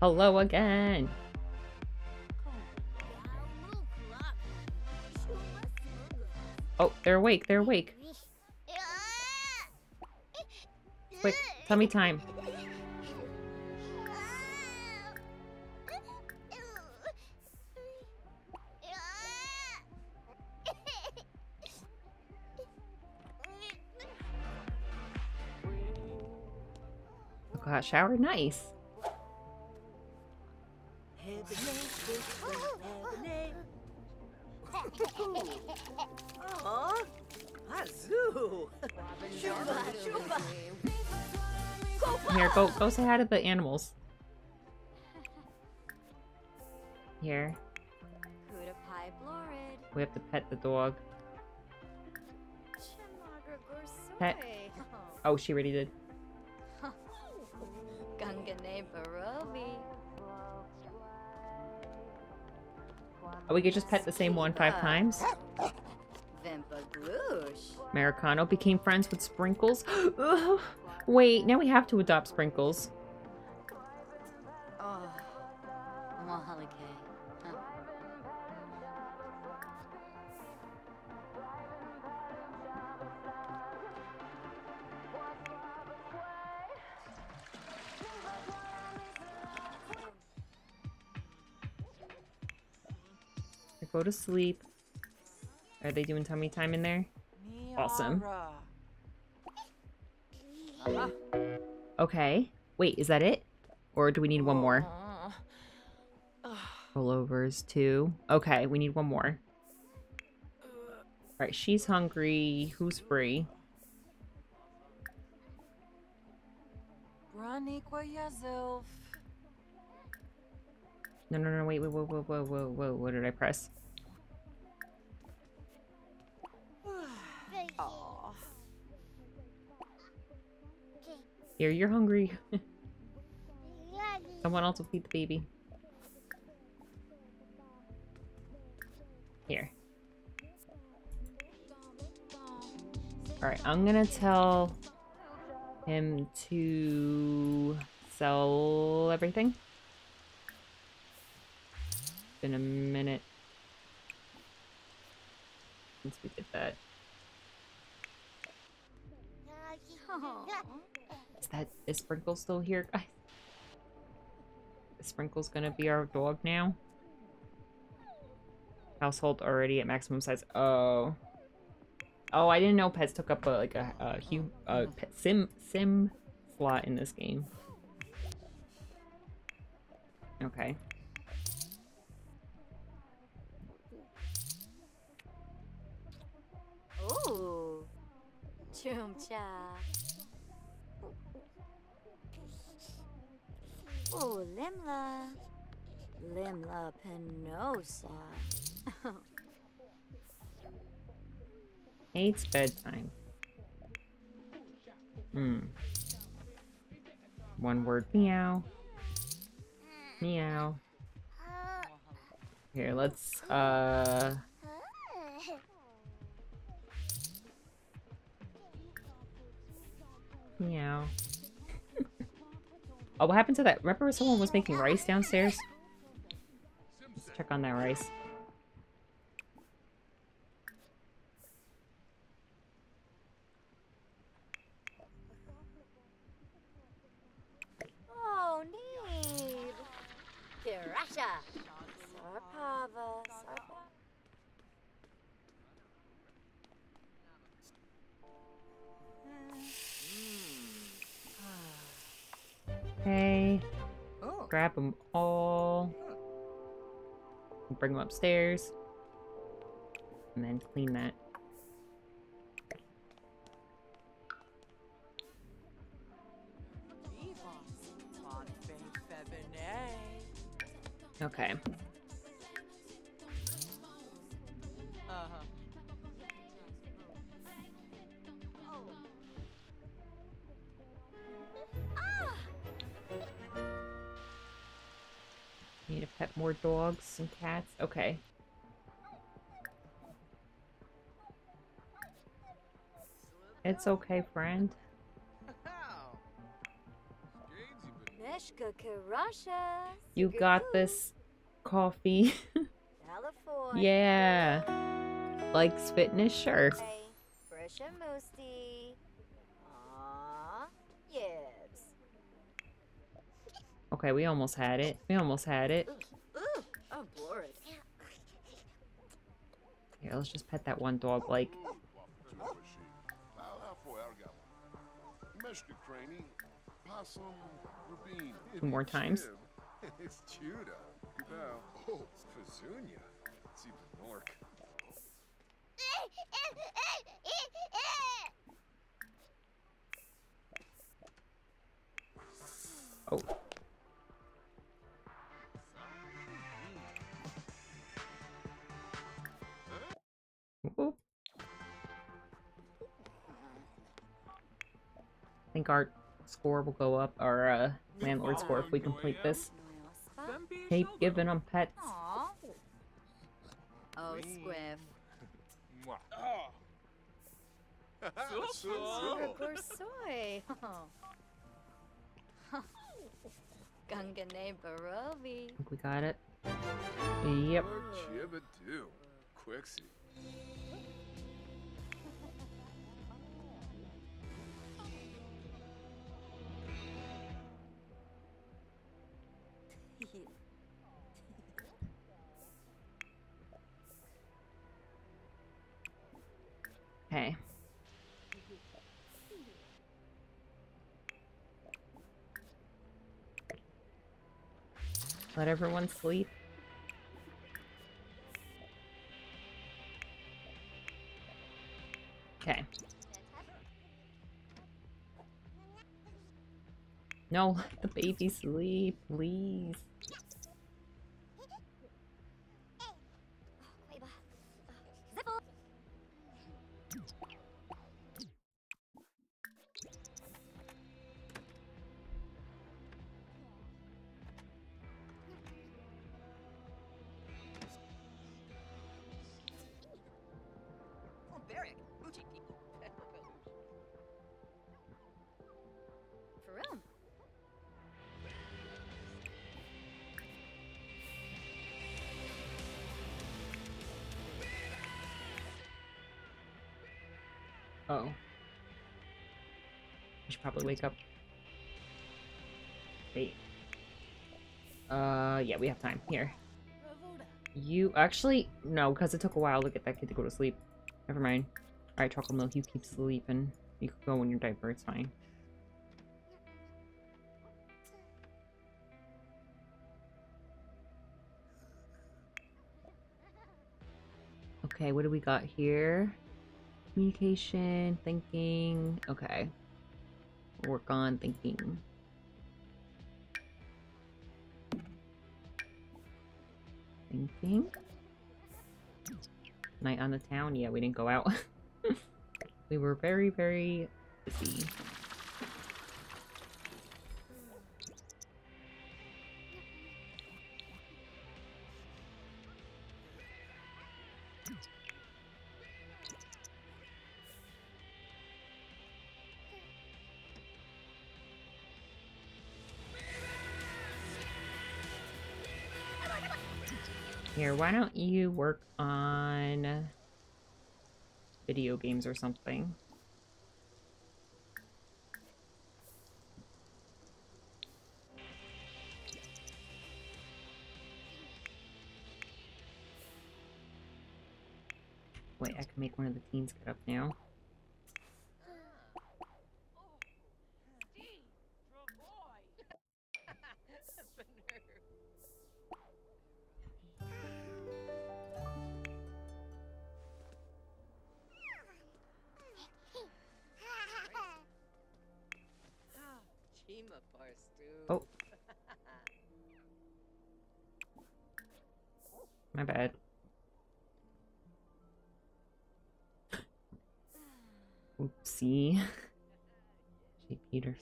Hello again. Oh, they're awake. They're awake. [LAUGHS] Quick, tummy time. Shower. Nice. Here, go go say hi to the animals. Here, we have to pet the dog. Pet. Oh, she already did. We could just pet the same one five times. Americano became friends with Sprinkles. [GASPS] Wait, now we have to adopt Sprinkles. To sleep. Are they doing tummy time in there? Awesome. Okay. Wait, is that it? Or do we need one more? Rollovers, two. Okay, we need one more. Alright, she's hungry. Who's free? No, no, no, wait, wait, whoa, whoa, whoa, whoa, whoa. What did I press? Here, you're hungry. [LAUGHS] Someone else will feed the baby. Here. Alright, I'm gonna tell him to sell everything. It's Been a minute since we did that. Is that is Sprinkle still here, [LAUGHS] guys? Is Sprinkle's gonna be our dog now? Household already at maximum size. Oh. Oh, I didn't know pets took up a, like a, a, hu a pet sim sim slot in this game. Okay. Ooh. Chumcha. Ooh, Limla. Limla Penosa. [LAUGHS] It's bedtime. Hmm. One word meow. Meow. Here, let's uh meow. Oh, what happened to that? Remember someone was making rice downstairs? Let's check on that rice. Oh. Kirasha. Sarpava. Sarpa. Grab them all. Bring them upstairs. And then clean that. Okay. Pet More dogs and cats. Okay. It's okay, friend. You got this coffee. [LAUGHS] Yeah. Likes fitness, sure. Fresh and moosty. Aww. Yes. Okay, we almost had it. We almost had it. Here, let's just pet that one dog like two more times. It's Judah. Oh. Oh. Think our score will go up, our uh, landlord score, if we complete this. Keep giving them pets. Aww. Oh, Squiff. [LAUGHS] Sugar Gorsoy. Gungane Barovi. I think we got it. Yep. Chibadoo. Quixie. Okay. Let everyone sleep. Okay. No, [LAUGHS] let the baby sleep, please. Wake up. Wait. Uh, yeah, we have time. Here. You actually no, because it took a while to get that kid to go to sleep. Never mind. All right, chocolate milk. You keep sleeping. You can go in your diaper. It's fine. Okay, what do we got here? Communication, thinking. Okay. Work on thinking. Thinking. Night on the town? Yeah, we didn't go out. [LAUGHS] we were very, very busy. Why don't you work on video games or something? Wait, I can make one of the teens get up now.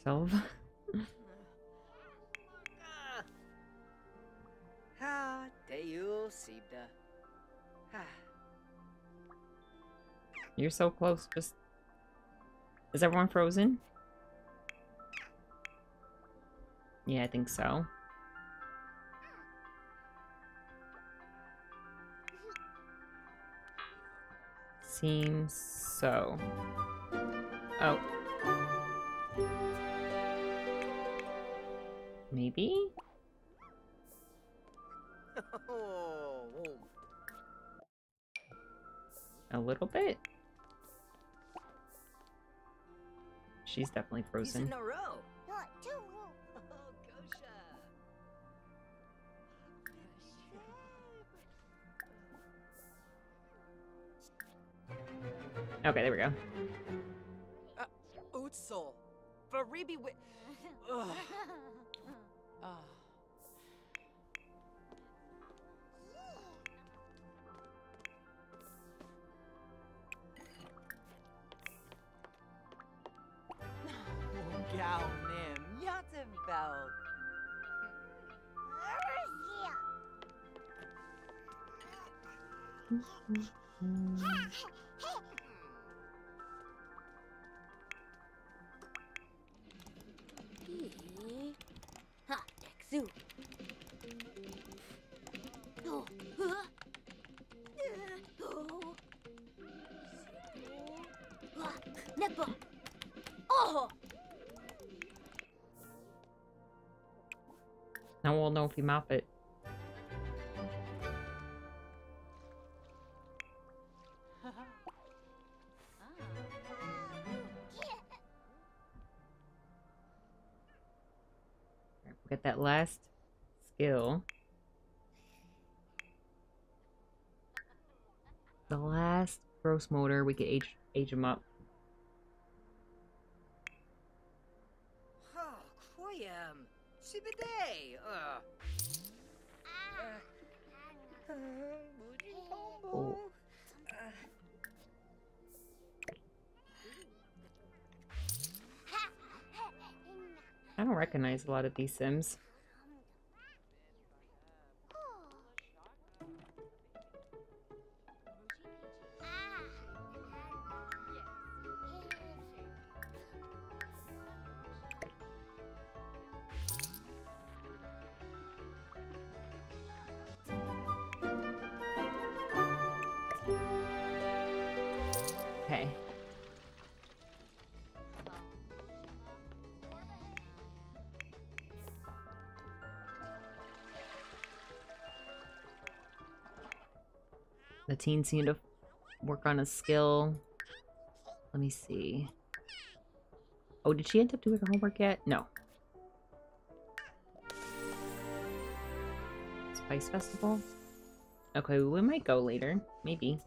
myself. [LAUGHS] You're so close, just... Is everyone frozen? Yeah, I think so. Seems so. Oh. Maybe? A little bit? She's definitely frozen. in a row. Not too. [LAUGHS] Oh. Okay, there we go. Uh, Utsul. Ugh. [LAUGHS] [LAUGHS] [SIGHS] Ah. Gao Nim, Yatenbel. Ha, Nepo. Oh, Now we'll know if you mop it. Get that last skill. The last gross motor, we could age age him up. Uh. I don't recognize a lot of these Sims. 15 to work on a skill. Let me see. Oh, did she end up doing her homework yet? No. Spice Festival? Okay, we might go later. Maybe.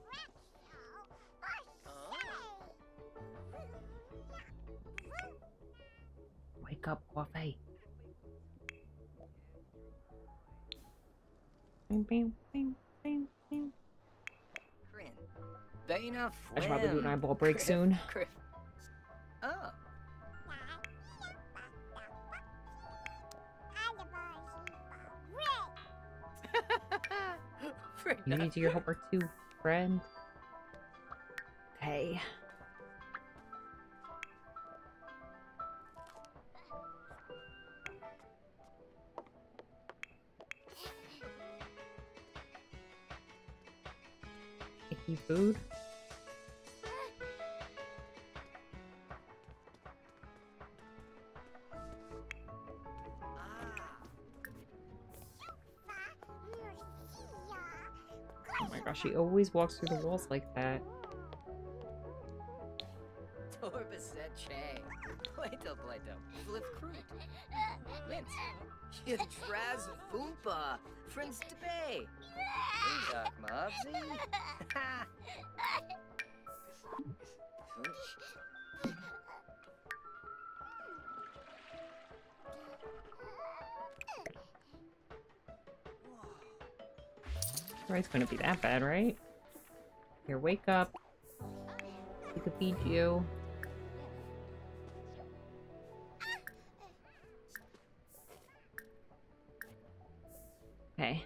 Wake up, Waffy. Bing, bing, bing, bing, bing. Crin. Baina I should probably do an Flim. eyeball break Cri- soon. Cri- Oh. [LAUGHS] You need to do your homework too, friend. Okay. Icky food. She always walks through the walls like that. Torbaset Che. Plato Plato. Flip Crute. Mint. Yadraz Foompa. Friends to Bay. Doc Mobsy. [LAUGHS] [LAUGHS] It's gonna be that bad, right? Here, wake up. We could feed you. Okay.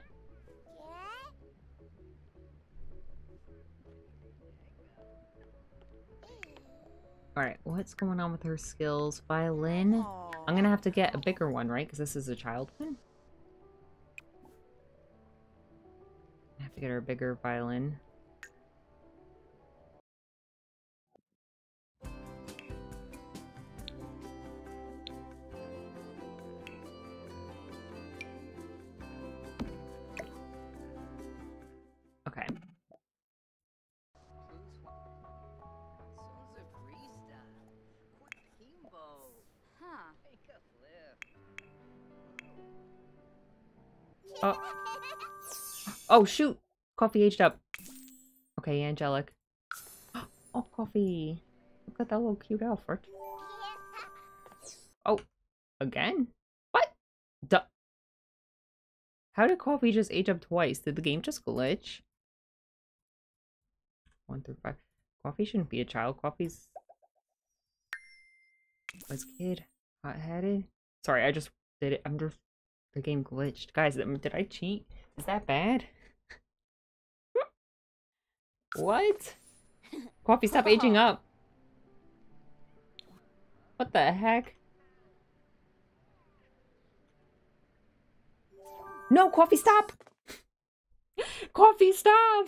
Alright, what's going on with her skills? Violin? I'm gonna have to get a bigger one, right? Because this is a child one? To get our bigger violin. Okay. Oh. Oh, shoot! Coffee aged up. Okay, angelic. [GASPS] Oh, coffee. Look at that little cute outfit. Oh, again? What? Duh. How did coffee just age up twice? Did the game just glitch? One through five. Coffee shouldn't be a child. Coffee's was kid hot-headed. Sorry, I just did it. I'm just the game glitched. Guys, um, did I cheat? Is that bad? What? [LAUGHS] Coffee, stop oh. aging up. What the heck? No, coffee, stop! [LAUGHS] coffee, stop!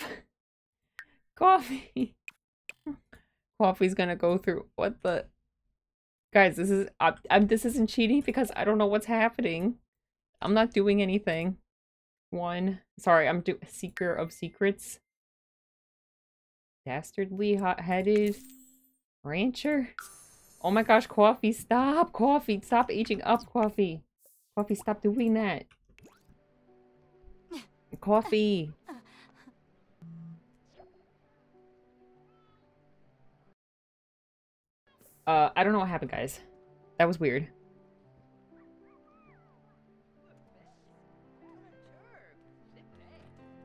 Coffee. [LAUGHS] Coffee's gonna go through. What the? Guys, this is I'm, I'm, this isn't cheating because I don't know what's happening. I'm not doing anything. One, sorry, I'm do seeker of secrets. Dastardly, hot-headed, rancher. Oh my gosh, coffee, stop, coffee, stop aging up, coffee, coffee, stop doing that. Coffee. Uh, I don't know what happened, guys. That was weird.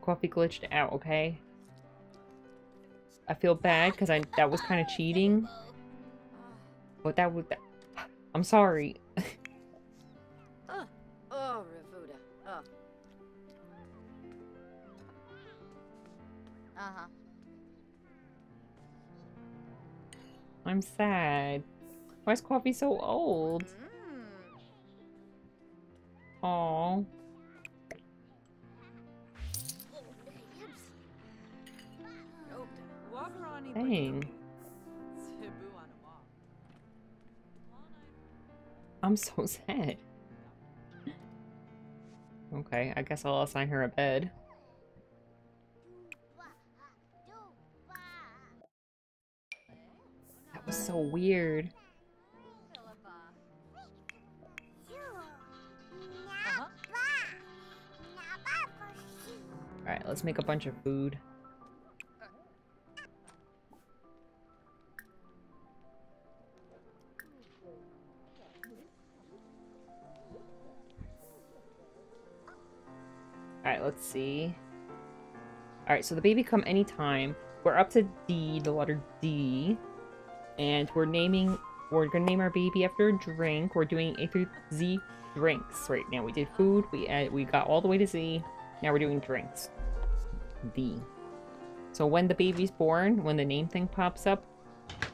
Coffee glitched out, okay? I feel bad because I that was kind of cheating. But that would... That, I'm sorry. Oh, oh, Oh. Uh-huh. I'm sad. Why is Coffee so old? Aww. Dang. I'm so [LAUGHS] sad. Okay, I guess I'll assign her a bed. That was so weird. Uh-huh. Alright, let's make a bunch of food. Let's see. Alright, so the baby come anytime. We're up to D, the letter D. And we're naming, we're gonna name our baby after a drink. We're doing A through Z drinks right now. We did food, we we got all the way to Z. Now we're doing drinks. D. So when the baby's born, when the name thing pops up,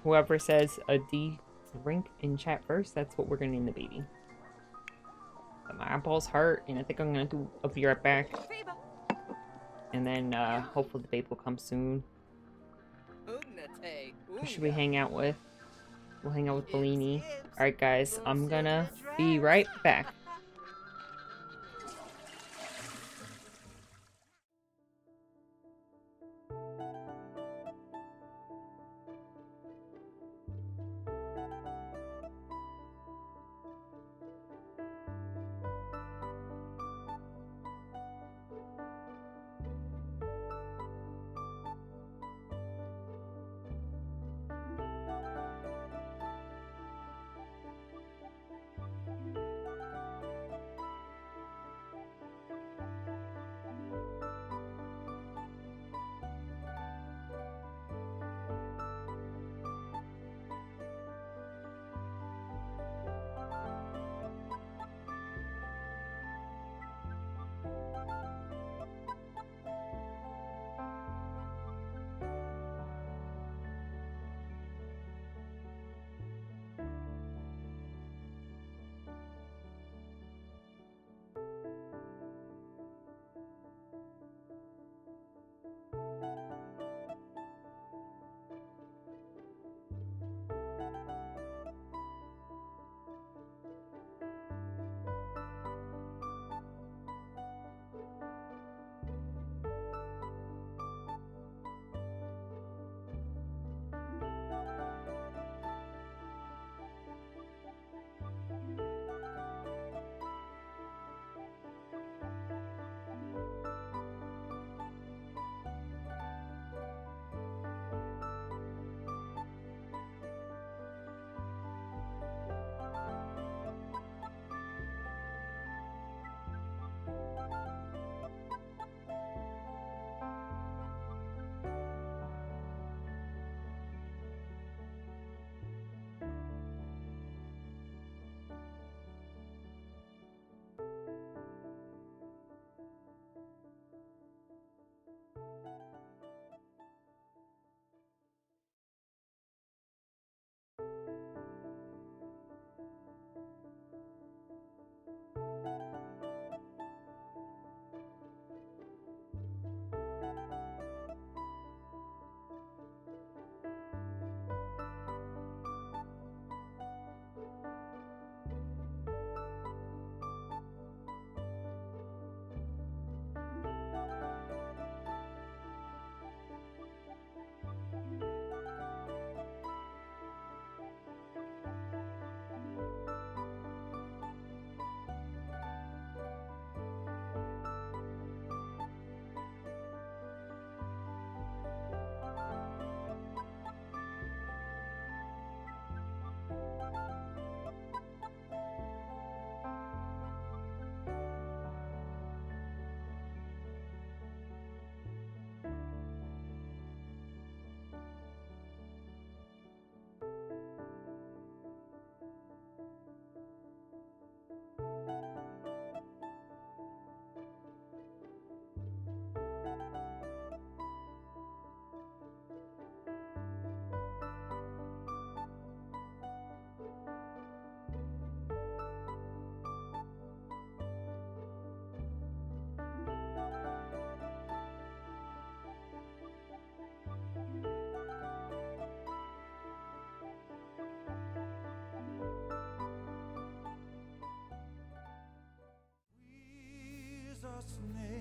whoever says a D drink in chat first, that's what we're gonna name the baby. My eyeballs hurt, and I think I'm gonna do. I'll be right back. And then uh, hopefully the babe will come soon. Who should we hang out with? We'll hang out with Bellini. Alright guys, I'm gonna be right back.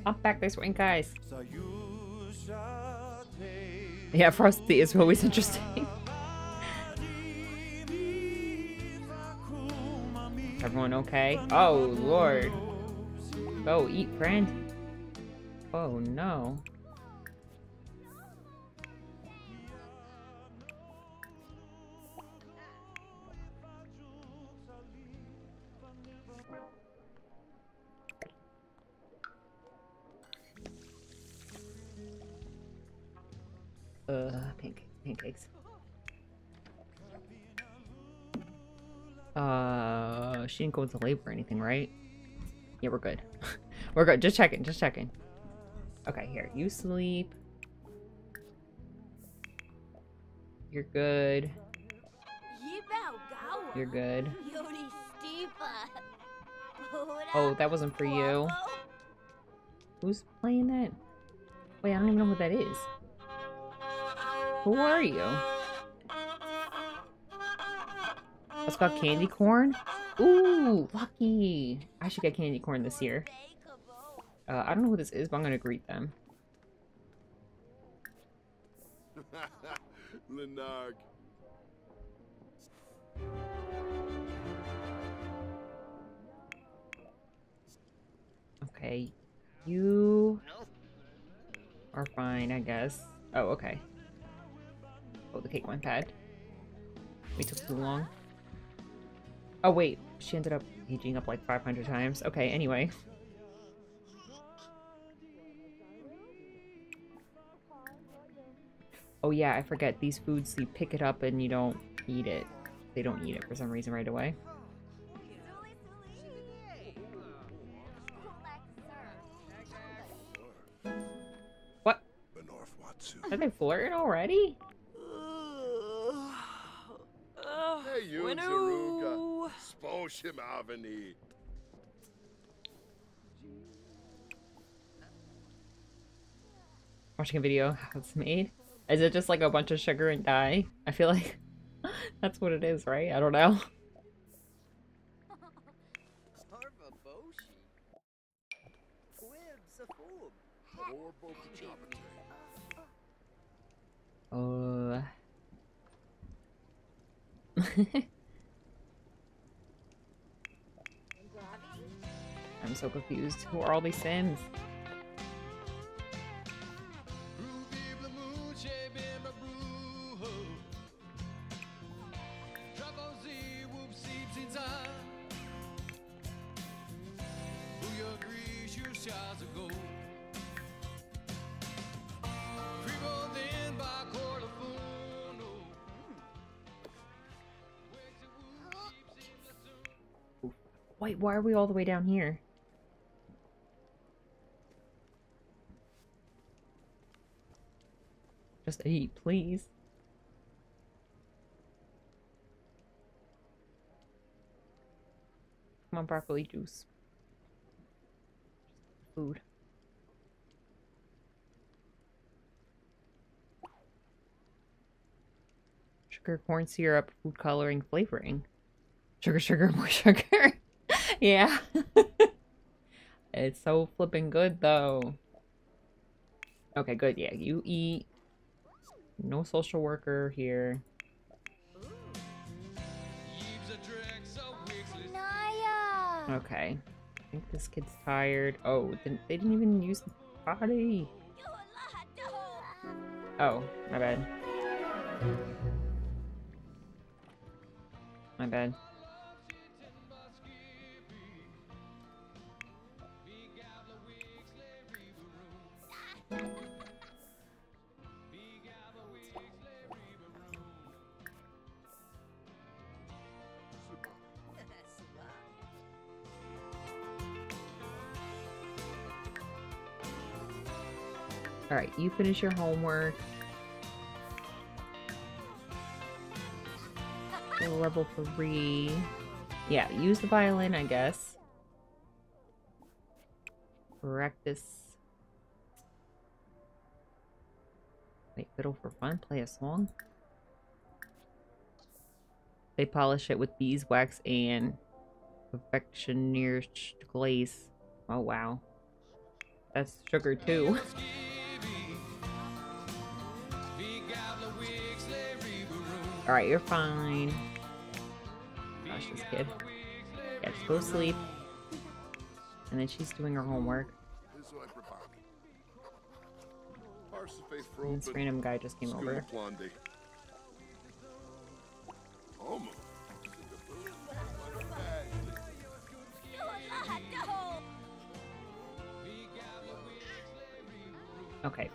I'm back this way, guys. Yeah, Frosty is always interesting. [LAUGHS] Everyone okay? Oh, Lord. Go eat, friend. Oh, no. Go into labor or anything, right? Yeah, we're good. [LAUGHS] we're good. Just checking, just checking. Okay, here. You sleep. You're good. You're good. Oh, that wasn't for you. Who's playing that? Wait, I don't even know who that is. Who are you? It's got candy corn? Ooh, lucky. I should get candy corn this year. Uh, I don't know who this is, but I'm gonna greet them. [LAUGHS] Lenarg. Okay, you are fine, I guess. Oh, okay. Oh, the cake went bad. We took too long. Oh, wait. She ended up aging up like 500 times. Okay, anyway. Oh yeah, I forget. These foods, you pick it up and you don't eat it. They don't eat it for some reason right away. What? Are they flirting already? Hey, you, Zaruka. Sposhim Avani. Watching a video how it's made? Is it just like a bunch of sugar and dye? I feel like [LAUGHS] that's what it is, right? I don't know. Uh. [LAUGHS] [LAUGHS] I'm so confused. Who are all these Sims? Wait, why are we all the way down here? Just eat, please. Come on, broccoli juice. Food. Sugar, corn syrup, food coloring, flavoring. Sugar, sugar, more sugar. [LAUGHS] yeah. [LAUGHS] it's so flipping good, though. Okay, good. Yeah, you eat. No social worker here. Okay. I think this kid's tired. Oh, they didn't even use the body. Oh, my bad. My bad. You finish your homework. Level 3. Yeah, use the violin, I guess. Practice. Wait, fiddle for fun? Play a song? They polish it with beeswax and perfectioner's glaze. Oh, wow. That's sugar too. [LAUGHS] Alright, you're fine. Gosh, this kid. Yeah, just go to sleep. And then she's doing her homework. And this random guy just came over. Okay.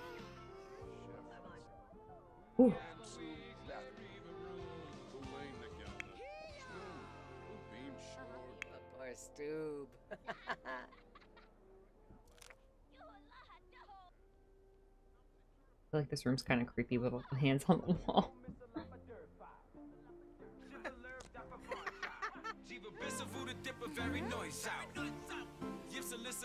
Feel like this room's kind of creepy with all the hands on the wall. very noise out. Yips a list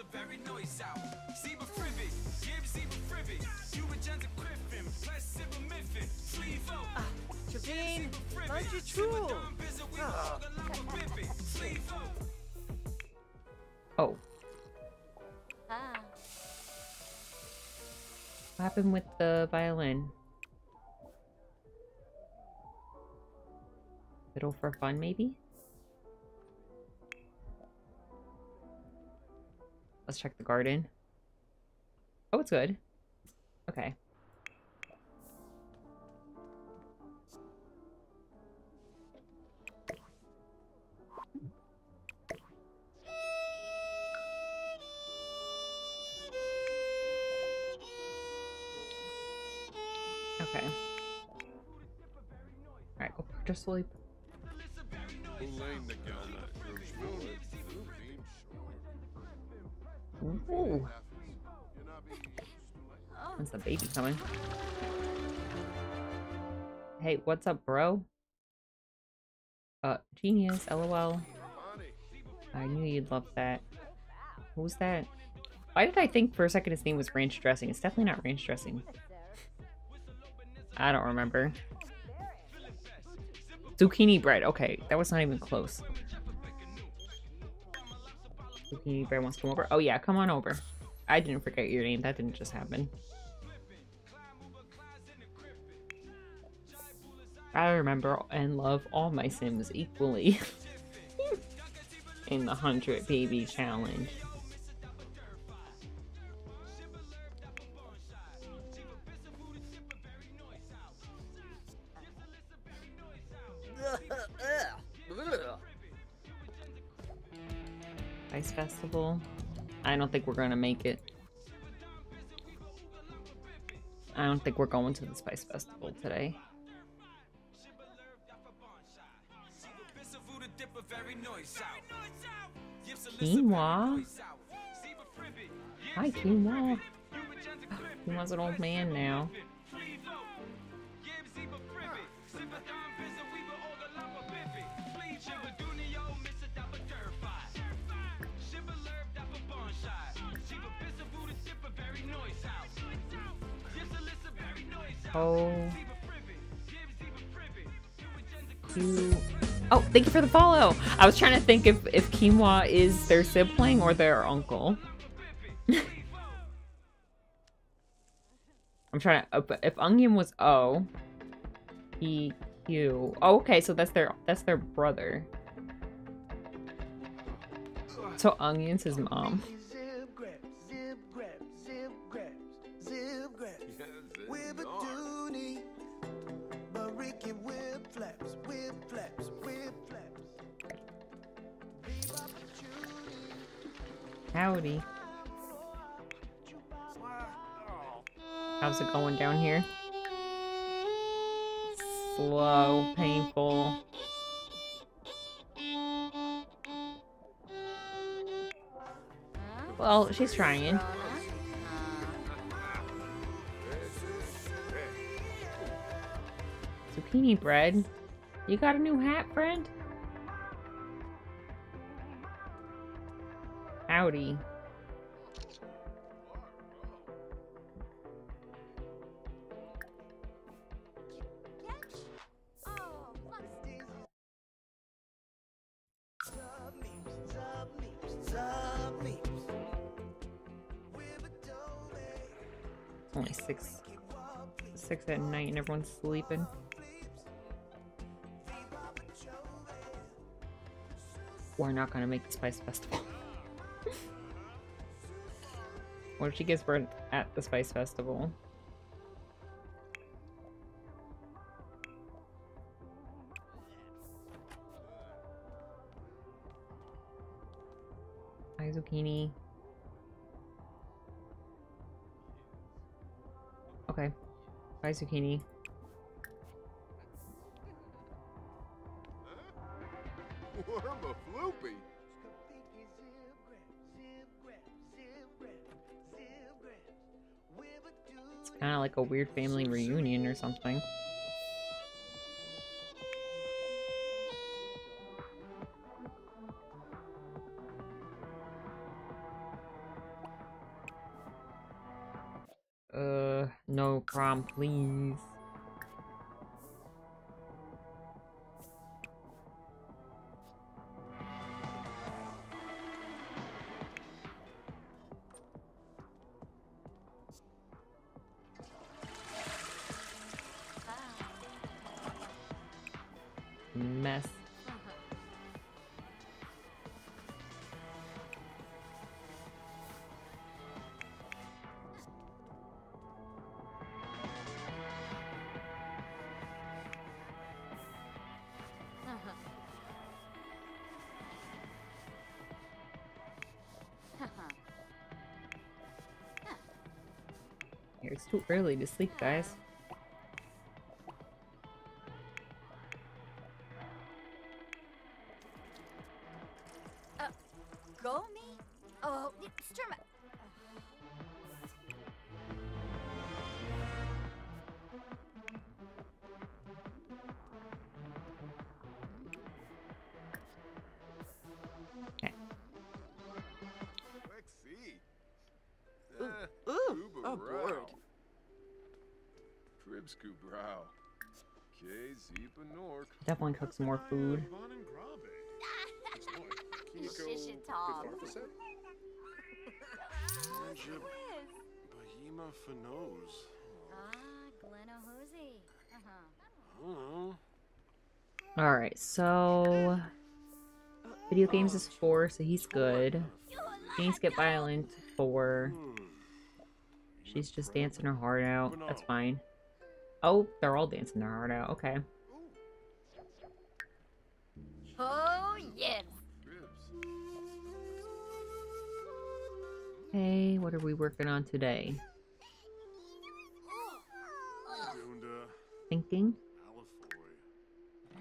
Happened with the violin? Fiddle for fun, maybe? Let's check the garden. Oh, it's good. Okay. To sleep. Ooh. When's the baby coming? Hey, what's up, bro? Uh, genius, lol. I knew you'd love that. Who's that? Why did I think for a second his name was ranch dressing? It's definitely not ranch dressing. I don't remember. Zucchini bread. Okay, that was not even close. Zucchini bread wants to come over. Oh yeah, come on over. I didn't forget your name. That didn't just happen. I remember and love all my Sims equally. [LAUGHS] In the 100 baby challenge. Ice Festival. I don't think we're gonna make it. I don't think we're going to the Spice Festival today. Quinoa? Hi, Quinoa. Ah, quinoa's an old man now. Oh. Oh, thank you for the follow. I was trying to think if, if Quinoa is their sibling or their uncle. [LAUGHS] I'm trying to, if Onion was O, E, Q. Oh, okay, so that's their, that's their brother. So Onion's his mom. Howdy. How's it going down here? Slow, painful. Well, she's trying. Zucchini bread? You got a new hat, friend? Howdy. Only six, six at night and everyone's sleeping. We're not gonna make the Spice Festival. If she gets burnt at the Spice Festival? Hi, zucchini. Okay. Bye, zucchini. Weird family reunion or something. Uh, no prom, please. Too early to sleep, guys. Definitely cook some more food. Shish Tom. Bahima Fanos. Ah, Gleno Hosey. Uh-huh. Alright, so... Video games is four, so he's good. Games get violent, four. She's just dancing her heart out. That's fine. Oh, they're all dancing their heart out. Okay. Oh, yes. Hey, what are we working on today? Dunda. Thinking? Alifoy.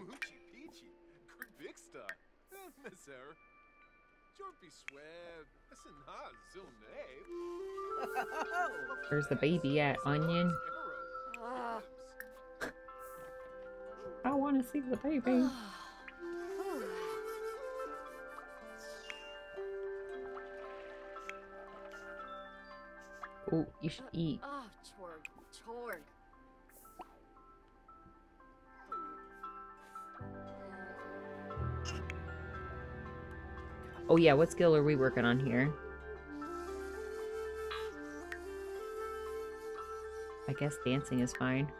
Moochie Peachy. Kribixta. Messer. Jorpy Swab. Listen, ha, Zilnay. Where's the baby at, Onion? Ah. I want to see the baby. [SIGHS] Oh, you should eat. Oh, Chorg. Chorg. Oh yeah, what skill are we working on here? I guess dancing is fine.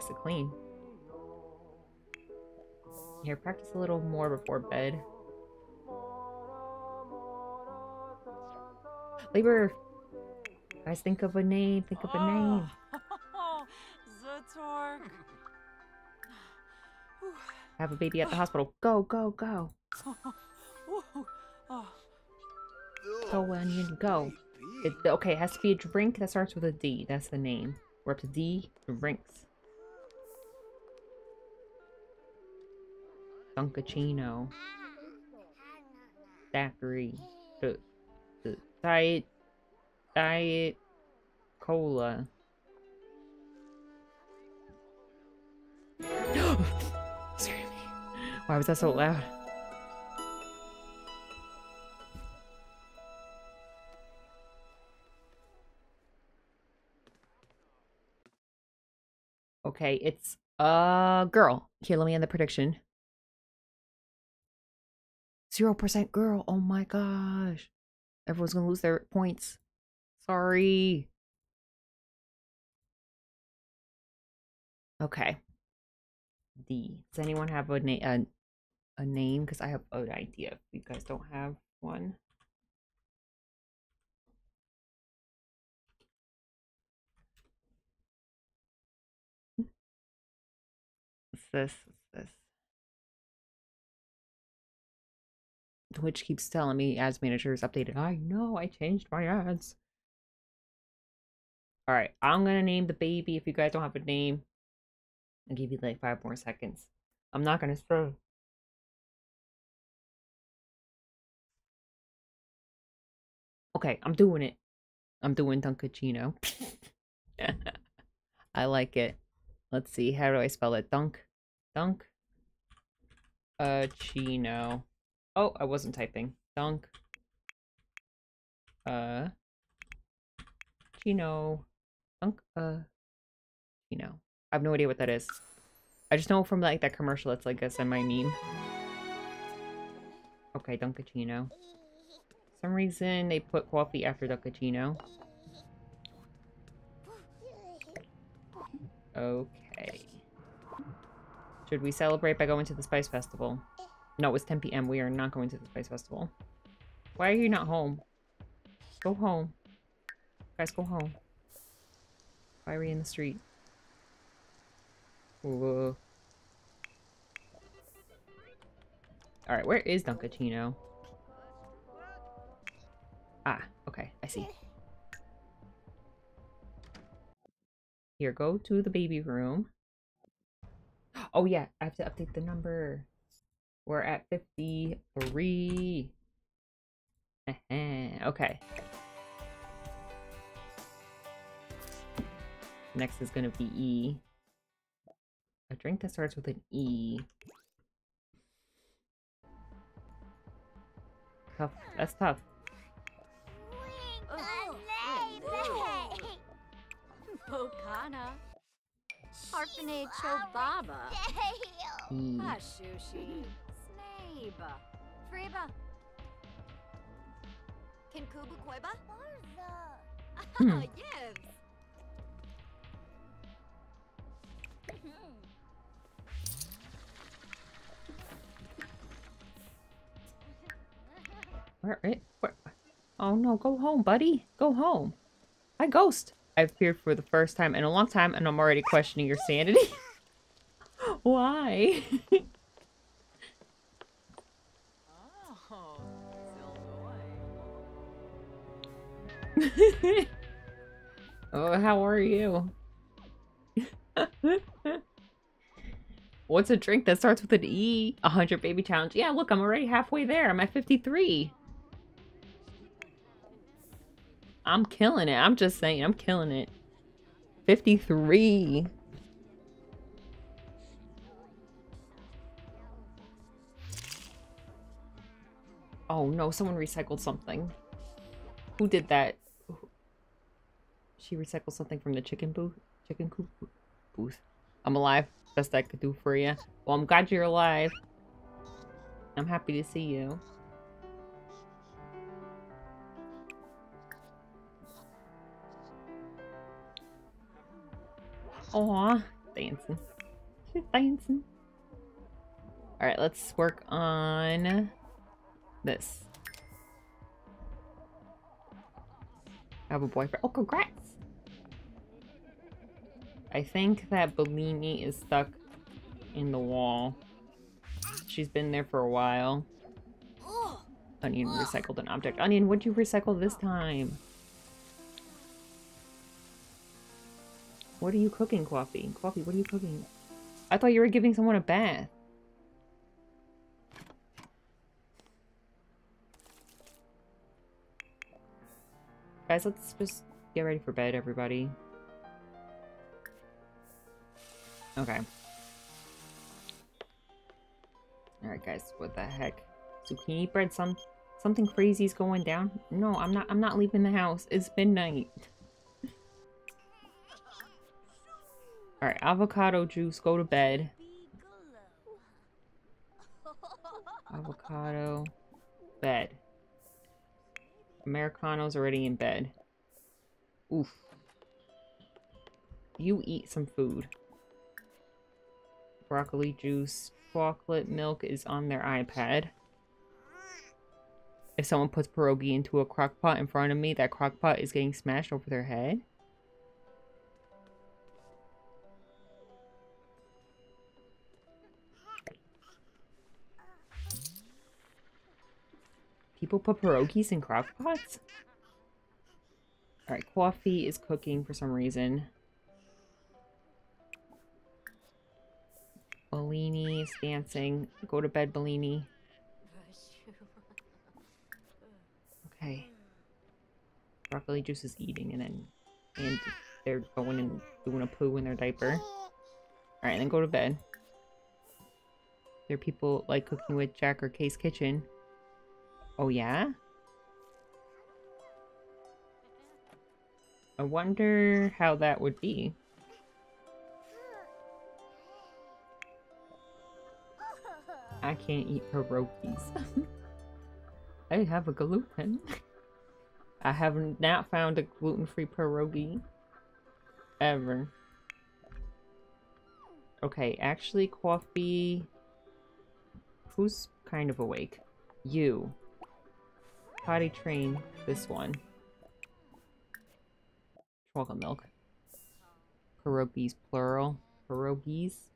Likes to clean. Here, practice a little more before bed. Labor! Guys, think of a name. Think of a name. Oh. Have a baby at the hospital. Go, go, go. Go, Onion, go. It, okay, it has to be a drink that starts with a D. That's the name. We're up to D. Drinks. Dunkachino. Daiquiri. The, the diet. Diet. Cola. [GASPS] Why was that so loud? Okay, it's a girl. Here, let me end the prediction. 0% girl. Oh my gosh. Everyone's gonna lose their points. Sorry. Okay. D. Does anyone have a, na a, a name? Because I have an idea you guys don't have one. What's this? Twitch keeps telling me ads manager is updated. I know, I changed my ads. Alright, I'm gonna name the baby if you guys don't have a name. I'll give you like five more seconds. I'm not gonna say. Okay, I'm doing it. I'm doing Dunkachino. [LAUGHS] I like it. Let's see, how do I spell it? Dunk. Dunk. Uh, Chino. Oh, I wasn't typing. Dunk. Uh. Chino. Dunk. Uh. Chino. I have no idea what that is. I just know from like that commercial it's like a semi meme. Okay, Dunkachino. some reason they put coffee after Dunkachino. Okay. Should we celebrate by going to the Spice Festival? No, it's 10 p.m. We are not going to the Spice Festival. Why are you not home? Go home. Guys, go home. Why are we in the street? Whoa. Alright, where is Dunkachino? Ah, okay, I see. Here, go to the baby room. Oh yeah, I have to update the number. We're at 53. Uh-huh, okay. Next is gonna be E. A drink that starts with an E. Tough. That's tough. Bokana. Harfine Chobaba. E. Hashushi. Snabe. Freba. Kinkubu Koiba? [LAUGHS] Hmm. Ah, yes. [LAUGHS] Where, it, where? Oh no, go home, buddy. Go home. Hi, Ghost. I've appeared for the first time in a long time, and I'm already questioning your sanity. [LAUGHS] Why? [LAUGHS] oh, how are you? What's a drink that starts with an E? A 100 baby challenge. Yeah, look, I'm already halfway there. I'm at 53. I'm killing it. I'm just saying, I'm killing it. 53. Oh no, someone recycled something. Who did that? She recycled something from the chicken booth? Chicken coop booth. I'm alive. Best I could do for you. Well, I'm glad you're alive. I'm happy to see you. Aw, dancing. She's dancing. Alright, let's work on this. I have a boyfriend. Oh, congrats! I think that Bellini is stuck in the wall. She's been there for a while. Onion recycled an object. Onion, what'd you recycle this time? What are you cooking, Coffee? Coffee, what are you cooking? I thought you were giving someone a bath. Guys, let's just get ready for bed, everybody. Okay. Alright guys, what the heck? Zucchini bread, some something crazy's going down? No, I'm not I'm not leaving the house. It's midnight. Alright, avocado juice, go to bed. Avocado, bed. Americano's already in bed. Oof. You eat some food. Broccoli juice, chocolate milk is on their iPad. If someone puts pierogi into a crock pot in front of me, that crock pot is getting smashed over their head. People put pierogies in crock pots? Alright, coffee is cooking for some reason. Bellini is dancing. Go to bed, Bellini. Okay. Broccoli juice is eating and then and they're going and doing a poo in their diaper. Alright, then go to bed. There are people like cooking with Jack or Case Kitchen. Oh yeah? I wonder how that would be. I can't eat pierogies. I [LAUGHS] have a gluten. I have not found a gluten-free pierogi. Ever. Okay, actually, coffee... Who's kind of awake? You. Potty train this one. Chocolate milk. Pierogies, plural. Pierogies.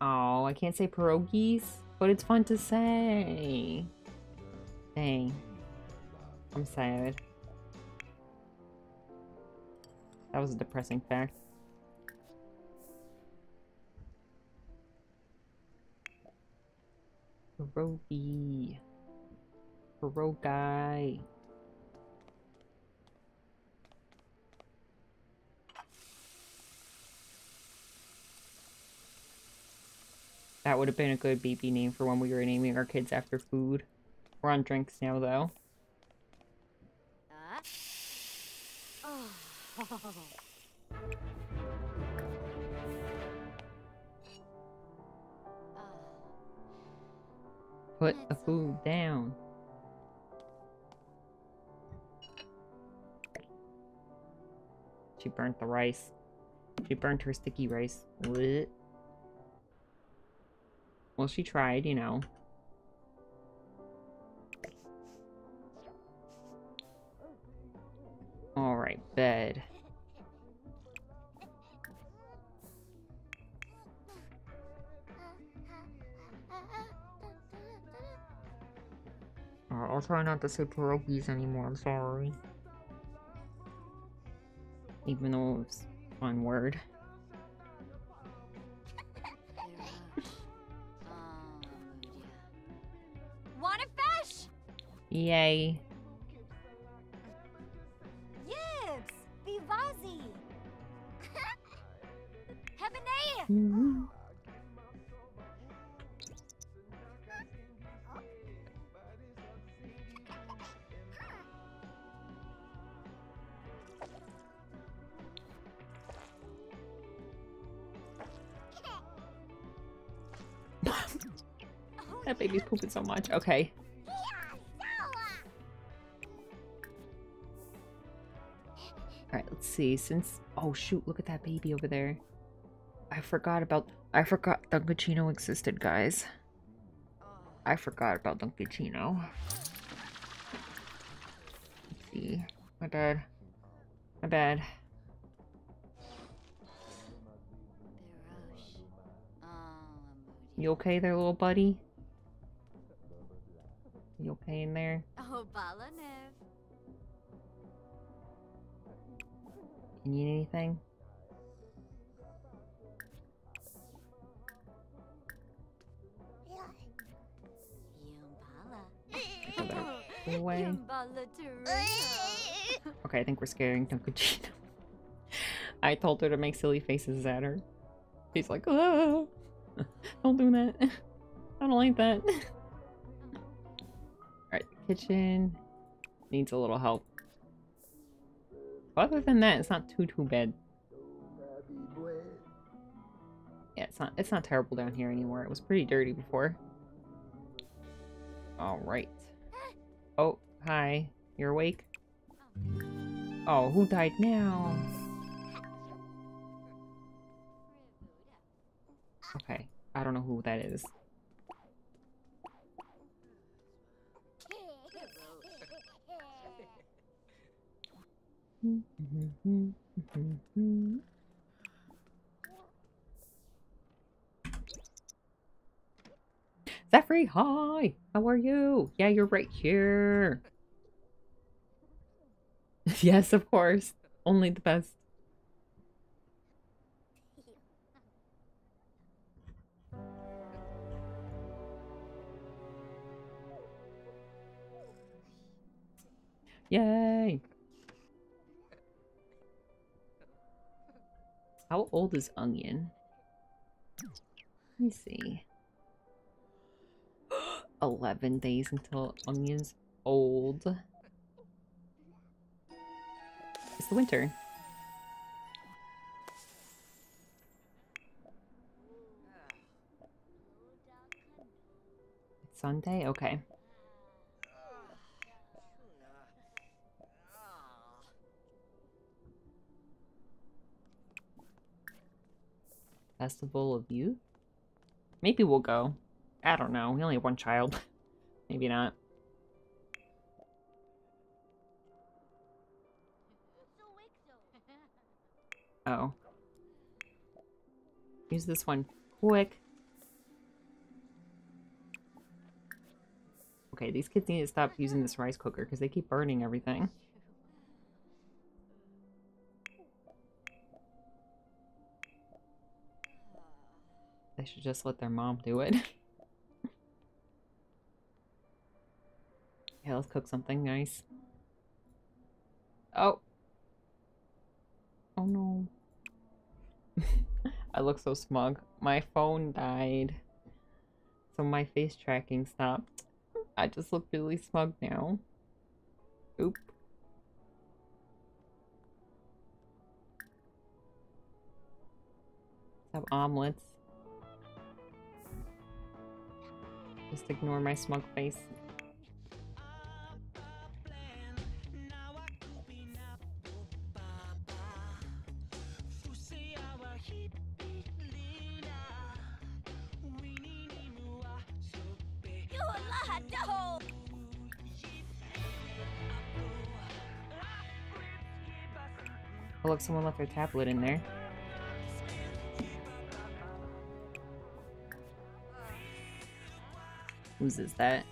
Oh, I can't say pierogies, but it's fun to say. Dang. I'm sad. That was a depressing fact. Pierogi. Pierogi. That would have been a good baby name for when we were naming our kids after food. We're on drinks now, though. [SIGHS] Put the food down. She burnt the rice. She burnt her sticky rice. Blech. Well, she tried, you know. Alright, bed. I'll try not to say pierogies anymore, I'm sorry. Even though it's one word. Yay. Yibs! Vivazi! Hebenea! Mm-hmm. that baby's pooping so much. Okay. See. Since... Oh, shoot. Look at that baby over there. I forgot about... I forgot Dunkachino existed, guys. I forgot about Dunkachino. Let's see. My bad. My bad. You okay there, little buddy? You okay in there? Oh, Balanev. You need anything? Okay, I think we're scaring Dunkachino. [LAUGHS] I told her to make silly faces at her. She's like, oh, [LAUGHS] don't do that. [LAUGHS] I don't like that. Alright, kitchen needs a little help. Other than that, it's not too too bad. Yeah, it's not it's not terrible down here anymore. It was pretty dirty before. Alright. Oh, hi. You're awake? Oh, who died now? Okay. I don't know who that is. Mm-hmm. Zephyr, hi! How are you? Yeah, you're right here. [LAUGHS] yes, of course. Only the best. Yay! How old is Onion? Let me see. [GASPS] 11 days until Onion's old. It's the winter. It's Sunday? Okay. Festival of Youth? Maybe we'll go. I don't know. We only have one child. [LAUGHS] Maybe not. Oh. Use this one quick. Okay, these kids need to stop using this rice cooker because they keep burning everything. Should just let their mom do it. yeah, let's cook something nice. Oh. Oh no. [LAUGHS] I look so smug. My phone died. So my face tracking stopped. I just look really smug now. Oop. Have omelets. Just ignore my smug face. Oh look, someone left their tablet in there. Whose is that?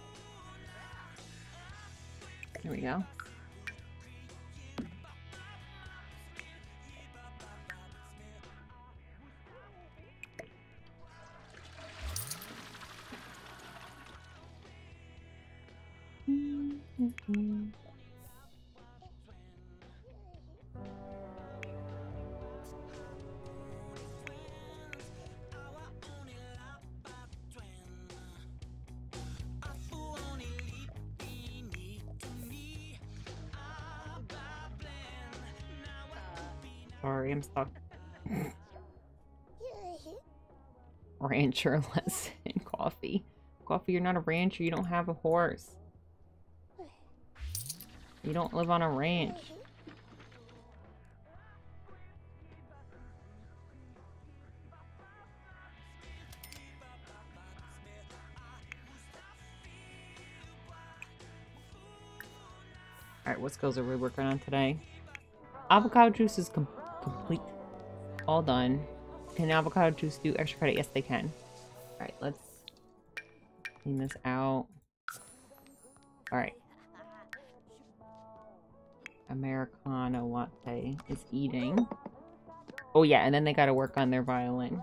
There we go. I'm stuck. rancher [LAUGHS] lesson. Coffee. Coffee, you're not a rancher. You don't have a horse. You don't live on a ranch. Alright, what skills are we working on today? Avocado juice is complete. All done. Can avocado juice do extra credit? Yes, they can. Alright, let's clean this out. Alright. Americano latte is eating. Oh yeah, and then they gotta work on their violin.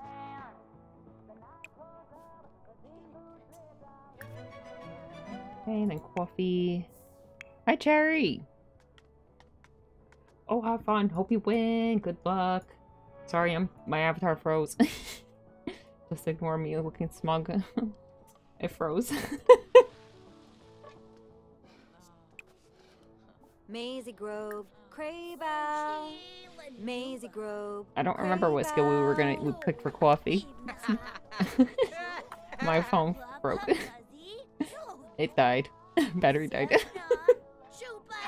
Okay, and then coffee. Hi, Cherry! Oh, have fun. Hope you win. Good luck. Sorry, I'm my avatar froze. [LAUGHS] Just ignore me looking smug. [LAUGHS] It froze. [LAUGHS] Maisie Grove, Craybow. Maisie Grove. I don't remember what skill we were gonna we picked for coffee. My phone broke. it died. Battery died.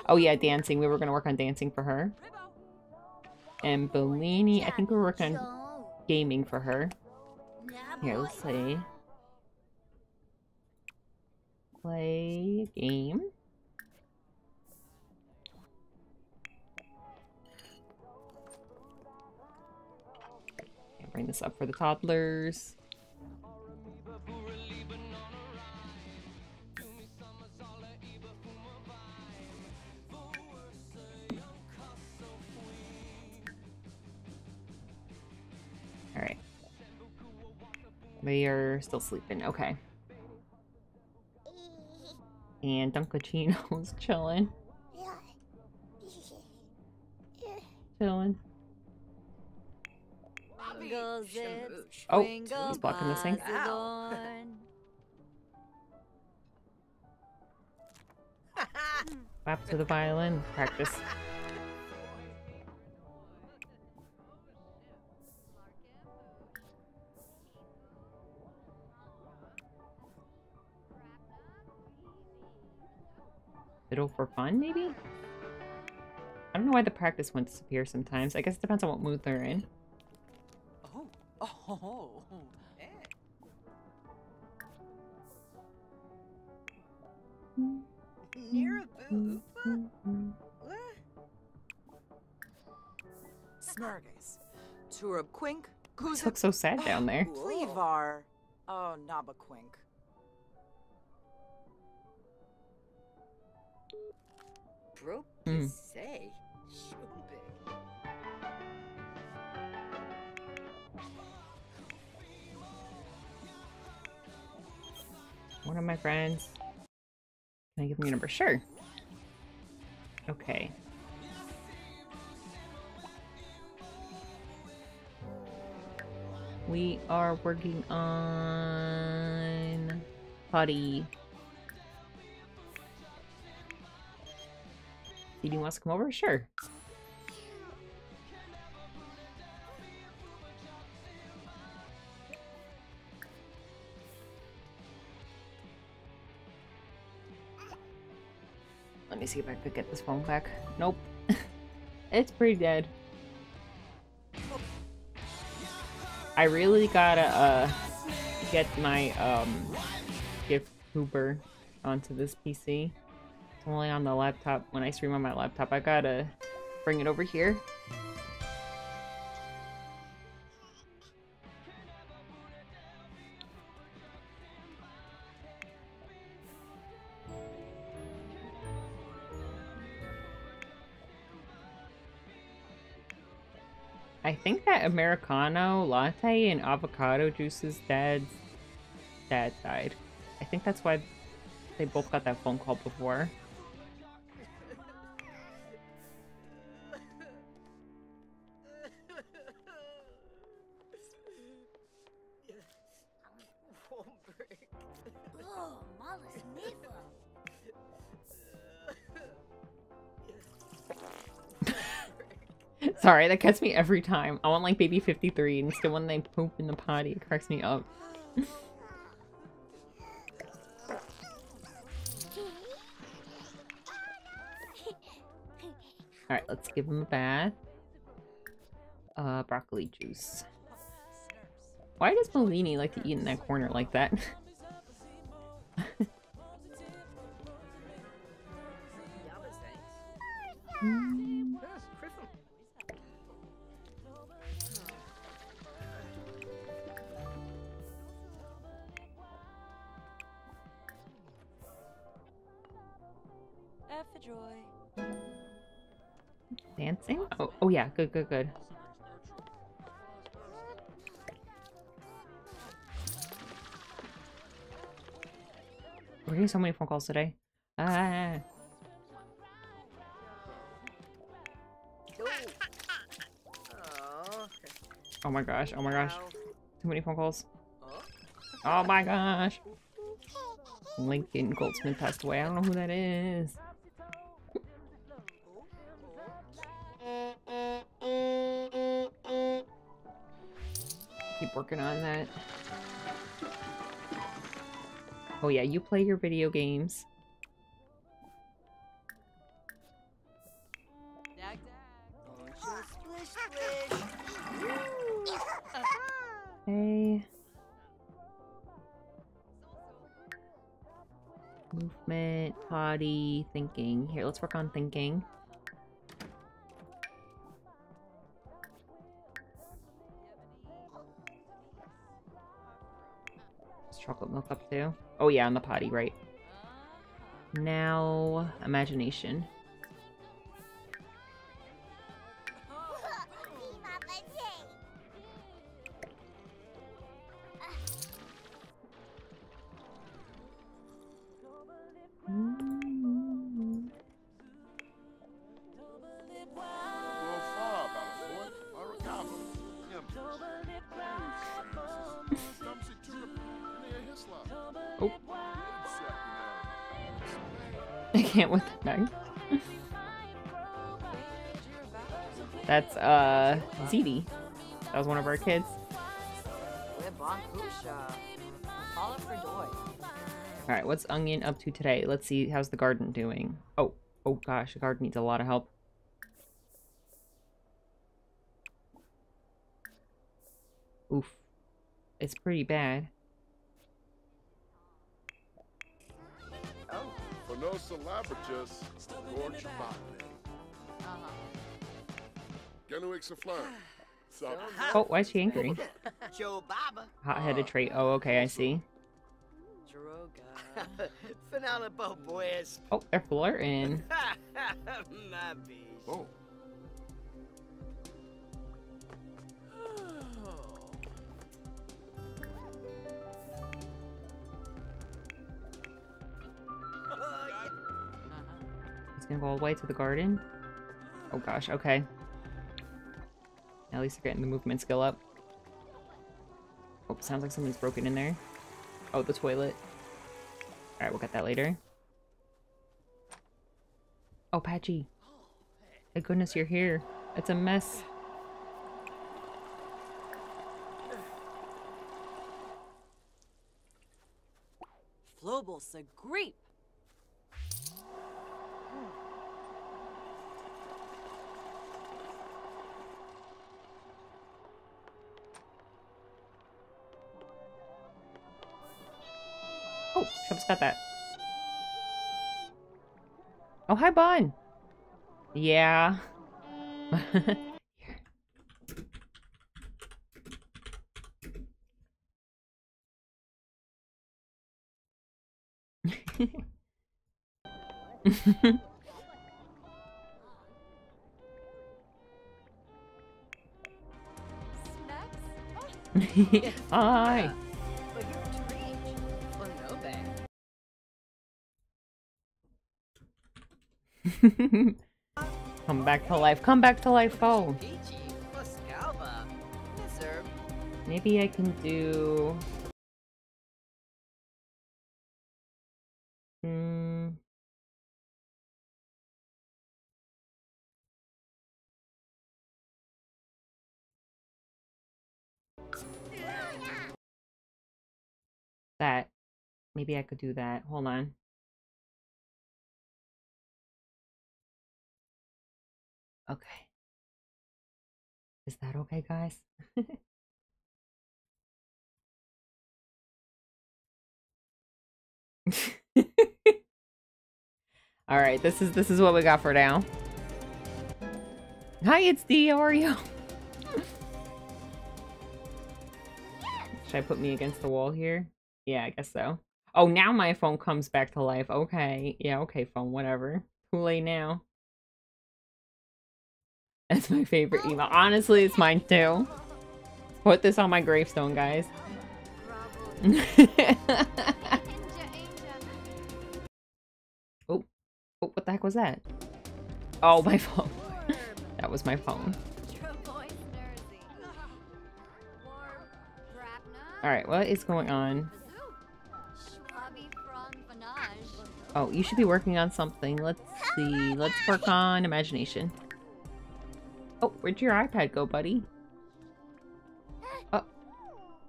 Oh yeah, dancing. We were gonna work on dancing for her. And Bellini, I think we're working on gaming for her. Here, let's see. Play game. Bring this up for the toddlers. They are still sleeping. Okay. And Dunkachino's [LAUGHS] chilling. Chilling. Oh, he's blocking the sink. Back to the violin. Practice. Fiddle for fun, maybe? I don't know why the practice ones disappear sometimes. I guess it depends on what mood they're in. Oh, [LAUGHS] oh, eh. [LAUGHS] Near a boob. What? Snurgus. Turub Quink. This looks so sad down there. Cleavar. Oh, Nabaquink. Hmm. say. One of my friends. Can I give him your number? Sure. Okay. We are working on Buddy. CD wants to come over? Sure. Let me see if I could get this phone back. Nope. [LAUGHS] it's pretty dead. I really gotta uh get my um gift hooper onto this PC. Only on the laptop. When I stream on my laptop, I gotta bring it over here. I think that Americano latte and avocado juice's dad's dad died. I think that's why they both got that phone call before. Sorry, that gets me every time. I want like baby 53 and still when they poop in the potty, it cracks me up. [LAUGHS] Alright, let's give him a bath. Uh, broccoli juice. Why does Bellini like to eat in that corner like that? [LAUGHS] Dancing? Oh, oh yeah, good, good, good. We're getting so many phone calls today. Ah. Oh. Oh my gosh, oh my gosh. Too many phone calls. Oh my gosh. Lincoln Goldsmith passed away. I don't know who that is. Working on that. Oh yeah, you play your video games. Okay. Movement, potty, thinking. Here, let's work on thinking. Chocolate milk up too? Oh yeah, on the potty, right. Now, imagination. Our kids. Alright, what's Onion up to today? Let's see, how's the garden doing? Oh, oh gosh, the garden needs a lot of help. Oof. It's pretty bad. For no celebrities, gorge bate. Ganuix a flan. Oh, why is she angry? [LAUGHS] Joe Baba. Hot-headed trait. Oh, okay, I see. Droga. [LAUGHS] Finale. Oh, they're flirting. [LAUGHS] My. Oh. oh it's gonna go all the way to the garden. Oh gosh, okay. At least they're getting the movement skill up. Oh, sounds like something's broken in there. Oh, the toilet. Alright, we'll get that later. Oh, Patchy. Thank goodness you're here. It's a mess. Flobos a grape. Oh, Chubb's got that. Oh, hi, Bon. Yeah. [LAUGHS] Hi. [LAUGHS] Come back to life. Come back to life. Oh. Maybe I can do... Hmm. That. Maybe I could do that. Hold on. Okay. Is that okay, guys? [LAUGHS] All right, this is this is what we got for now. Hi, it's D. How are you? [LAUGHS] Should I put me against the wall here? Yeah, I guess so. Oh, now my phone comes back to life. Okay. Yeah, okay, phone, whatever. Too late now. That's my favorite email. Honestly, it's mine too. Put this on my gravestone, guys. [LAUGHS] oh. Oh, what the heck was that? Oh, my [LAUGHS] phone. that was my phone. Alright, what is going on? Oh, you should be working on something. Let's see. Let's work on imagination. Oh, where'd your iPad go, buddy? Oh.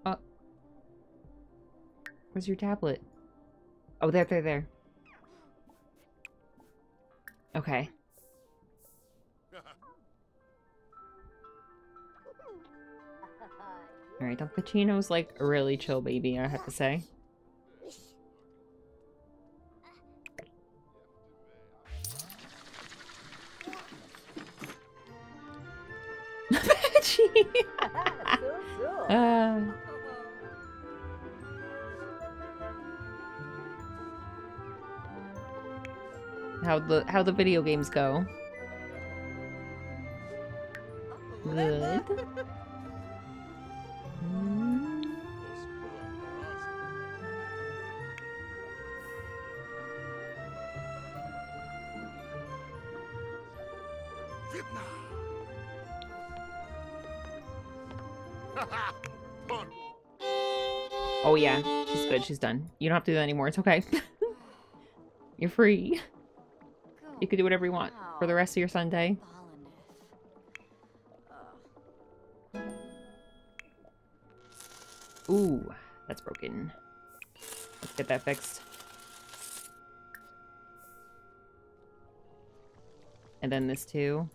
Oh. Where's your tablet? Oh, there, there, there. Okay. [LAUGHS] Alright, Dunkachino's like a really chill baby, I have to say. The how the video games go? Good. Mm. Oh yeah, she's good. She's done. You don't have to do that anymore. It's okay. [LAUGHS] You're free. You can do whatever you want for the rest of your Sunday. Ooh, that's broken. Let's get that fixed. And then this too.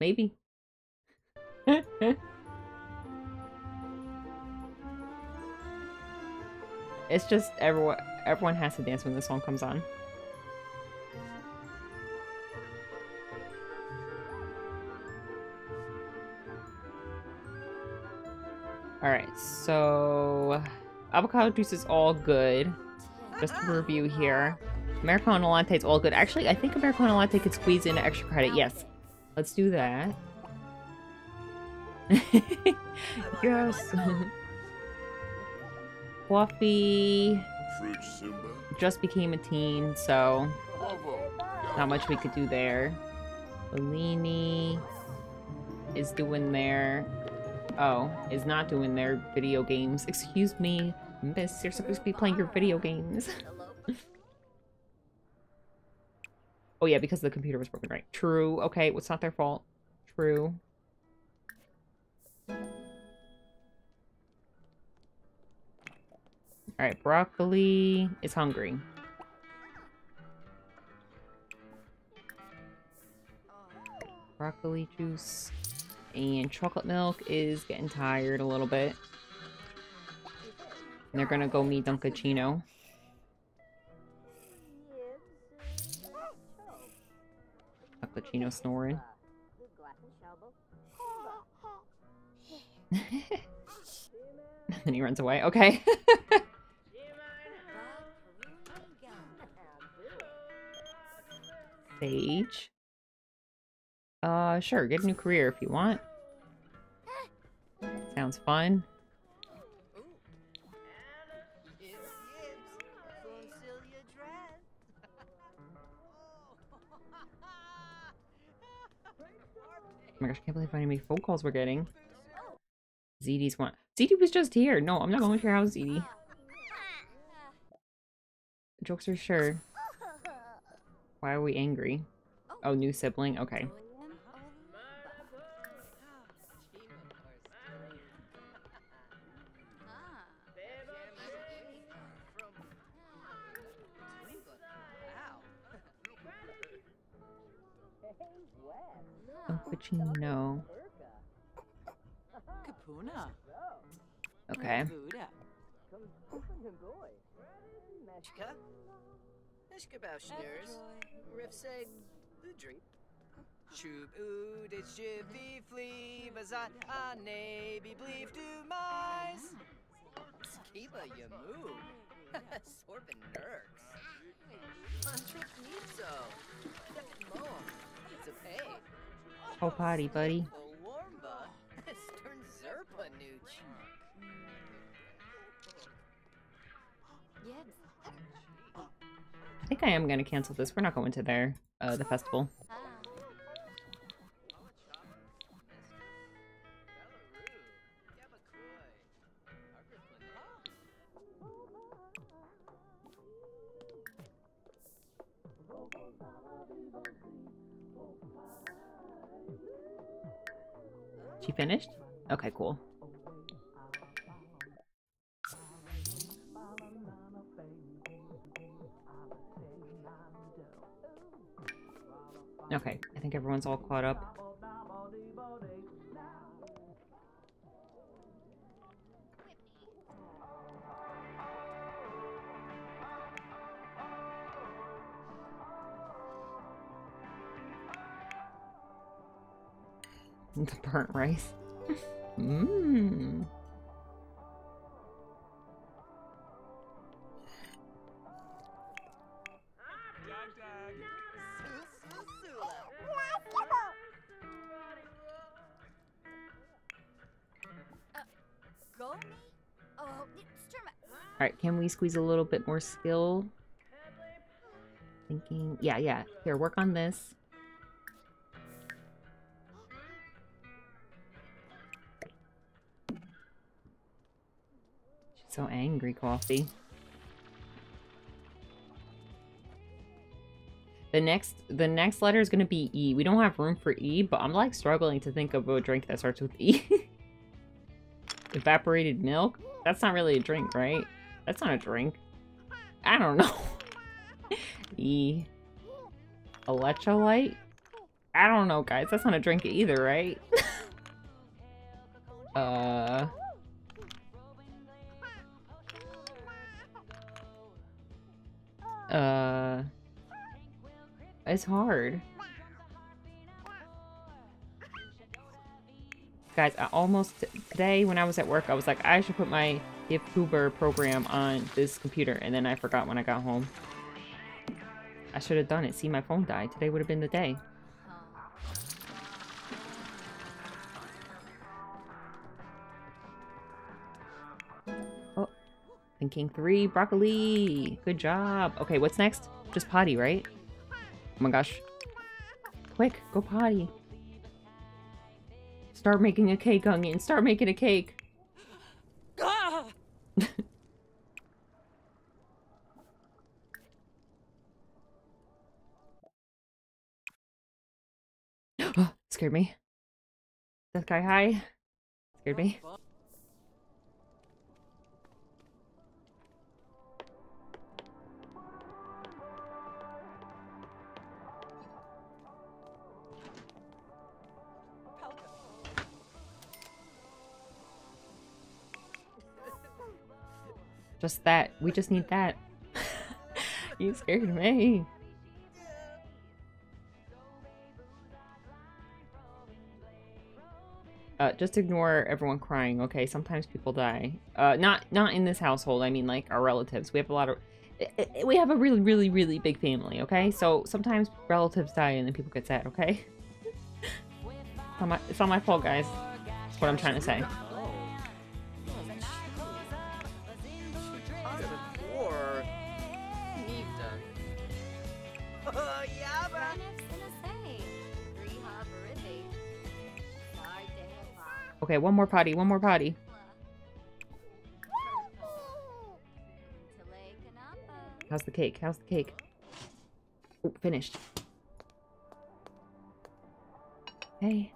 Maybe. [LAUGHS] it's just everyone everyone has to dance when this song comes on. Alright, so avocado juice is all good. Just to review here. Americano latte is all good. Actually, I think Americano latte could squeeze in extra credit. Yes. Let's do that. [LAUGHS] yes. Fluffy just became a teen, so not much we could do there. Bellini is doing their... Oh, is not doing their video games. Excuse me, miss, you're supposed to be playing your video games. [LAUGHS] oh yeah, because the computer was broken, right. True. Okay, it's not their fault. True. Alright, broccoli is hungry. Broccoli juice. And chocolate milk is getting tired a little bit. And they're gonna go meet Dunkachino. Dunkachino snoring. [LAUGHS] then he runs away. Okay. [LAUGHS] Sage. Uh, sure, get a new career if you want. Sounds fun. Oh my gosh, I can't believe how many phone calls we're getting. ZD's one. ZD was just here. No, I'm not going to your house, ZD. Jokes are sure. Why are we angry? Oh, new sibling? Okay. Pacino. Kapuna. Okay. Buddha. Meshka. Meshka Bauschners. Rifseg. Udrink. Shub ud it should be bazat a nabi believe do mais. Skiba you move. Sorpin nurks. Trip Nitzo. Second mo. It's a pay. Oh, potty, buddy. [GASPS] I think I am going to cancel this. We're not going to there, uh, the festival. Uh, finished? Okay, cool. Okay, I think everyone's all caught up. The burnt rice. [LAUGHS] Mmm. Go me? Sturma. Alright, can we squeeze a little bit more skill? Thinking. Yeah, yeah. Here, work on this. So angry, Coffee. The next the next letter is gonna be E. We don't have room for E, but I'm like struggling to think of a drink that starts with E. [LAUGHS] Evaporated milk? That's not really a drink, right? That's not a drink. I don't know. [LAUGHS] e. Electrolyte? I don't know, guys. That's not a drink either, right? [LAUGHS] uh... Uh... It's hard. Guys, I almost today when I was at work, I was like, I should put my GiftUber program on this computer, and then I forgot when I got home. I should have done it. See, my phone died. Today would have been the day. Thinking three broccoli. Good job. Okay, what's next? Just potty, right? Oh my gosh. Quick, go potty. Start making a cake, onion. Start making a cake. Ah! [LAUGHS] [GASPS] Scared me. That guy high. Scared me. Just that. We just need that. [LAUGHS] you scared me. Uh, just ignore everyone crying, okay? Sometimes people die. Uh, not not in this household. I mean, like our relatives. We have a lot of. We have a really, really, really big family, okay? So sometimes relatives die and then people get sad, okay? [LAUGHS] it's, not my, it's not my fault, guys. That's what I'm trying to say. Okay, one more potty. One more potty. How's the cake? How's the cake? Oh, finished. Hey.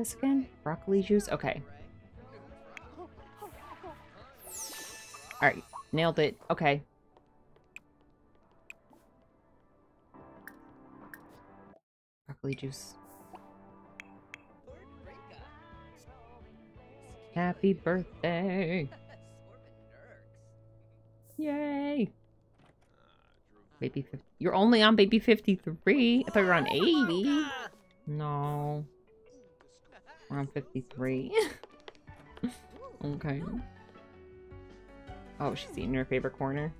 This again? Broccoli juice? Okay. Alright, nailed it. Okay. Broccoli juice. Happy birthday! Yay! Baby 50. You're only on baby 53. I thought you were on 80. No. Round 53. [LAUGHS] okay. Oh, she's eating her favorite corner.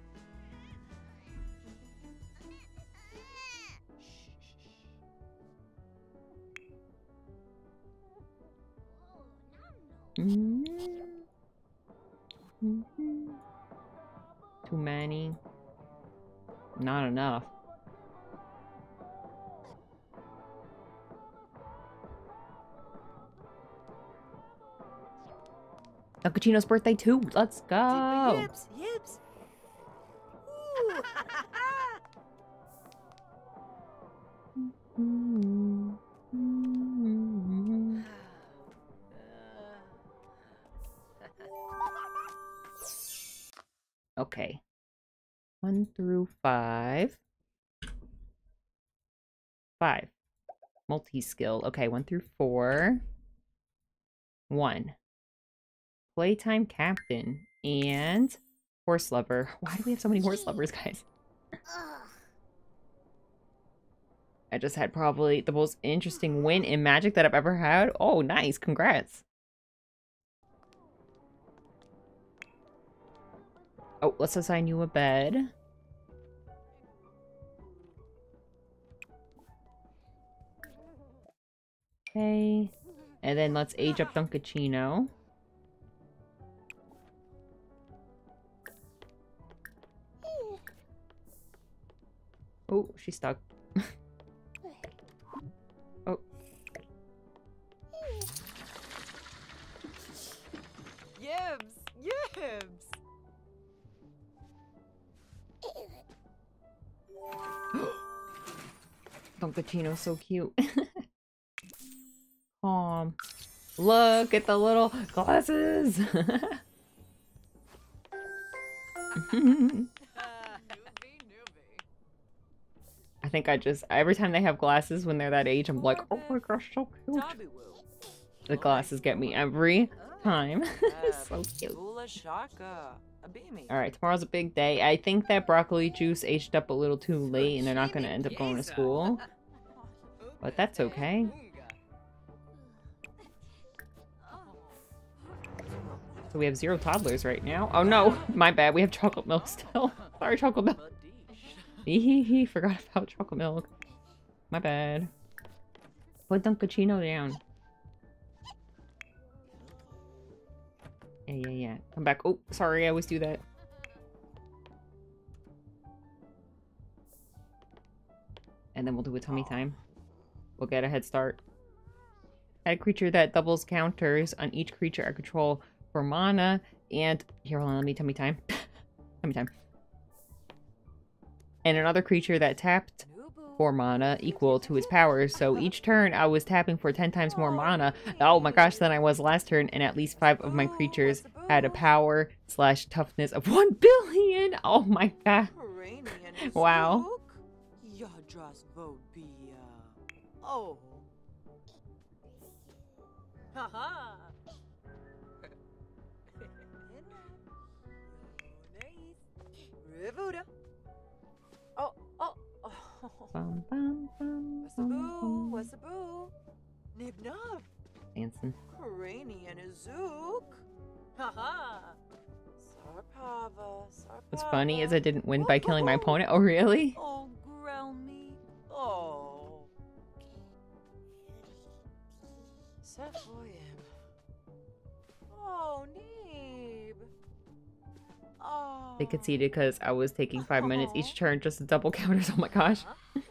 Mm-hmm. Mm-hmm. Too many. Not enough. Dunkachino's birthday too. Let's go. Yips, yips. [LAUGHS] Okay. One through five. Five. Multi-skill. Okay, one through four. One. Playtime captain. And horse lover. [LAUGHS] Why do we have so many horse lovers, guys? I just had probably the most interesting win [SIGHS] in Magic that I've ever had. Oh, nice. Congrats. Oh, let's assign you a bed. Okay. And then let's age up [SIGHS] Dunkachino. Oh, she's stuck. [LAUGHS] oh. Yibs, yibs. [GASPS] Dunkachino's so cute. [LAUGHS] Calm. Look at the little glasses. [LAUGHS] I think I just every time they have glasses when they're that age, I'm like, oh my gosh, so cute. The glasses get me every time. [LAUGHS] so cute. Bula shaka. Abimi. All right, tomorrow's a big day. I think that broccoli juice aged up a little too late, and they're not going to end up going to school. But that's okay. So we have zero toddlers right now. Oh no, my bad. We have chocolate milk still. [LAUGHS] Sorry, chocolate milk. Hee forgot about chocolate milk. My bad. Put Dunkachino down. Yeah, yeah, yeah. Come back. Oh, sorry, I always do that. And then we'll do a tummy time. We'll get a head start. Add a creature that doubles counters on each creature I control for mana. And here, hold on, let me tummy time. [LAUGHS] tummy time. And another creature that tapped for mana equal to its powers. So each turn I was tapping for 10 times more mana. Oh my gosh, than I was last turn. And at least five of my creatures had a power slash toughness of [LAUGHS] 1 billion. Oh my god. Wow. Oh. [LAUGHS] Bum, bum, bum, What's a boo? What's a boo? Nib nub. Dancing. Cranian Azook. Haha. Sarpava. Sarpava. What's funny is I didn't win by killing my opponent. Oh, really? Oh, Grelmy. Oh. Sephoyim. Oh, Neeb. Oh. They conceded because I was taking five minutes each turn just to double [LAUGHS] counters. Oh my gosh. [LAUGHS]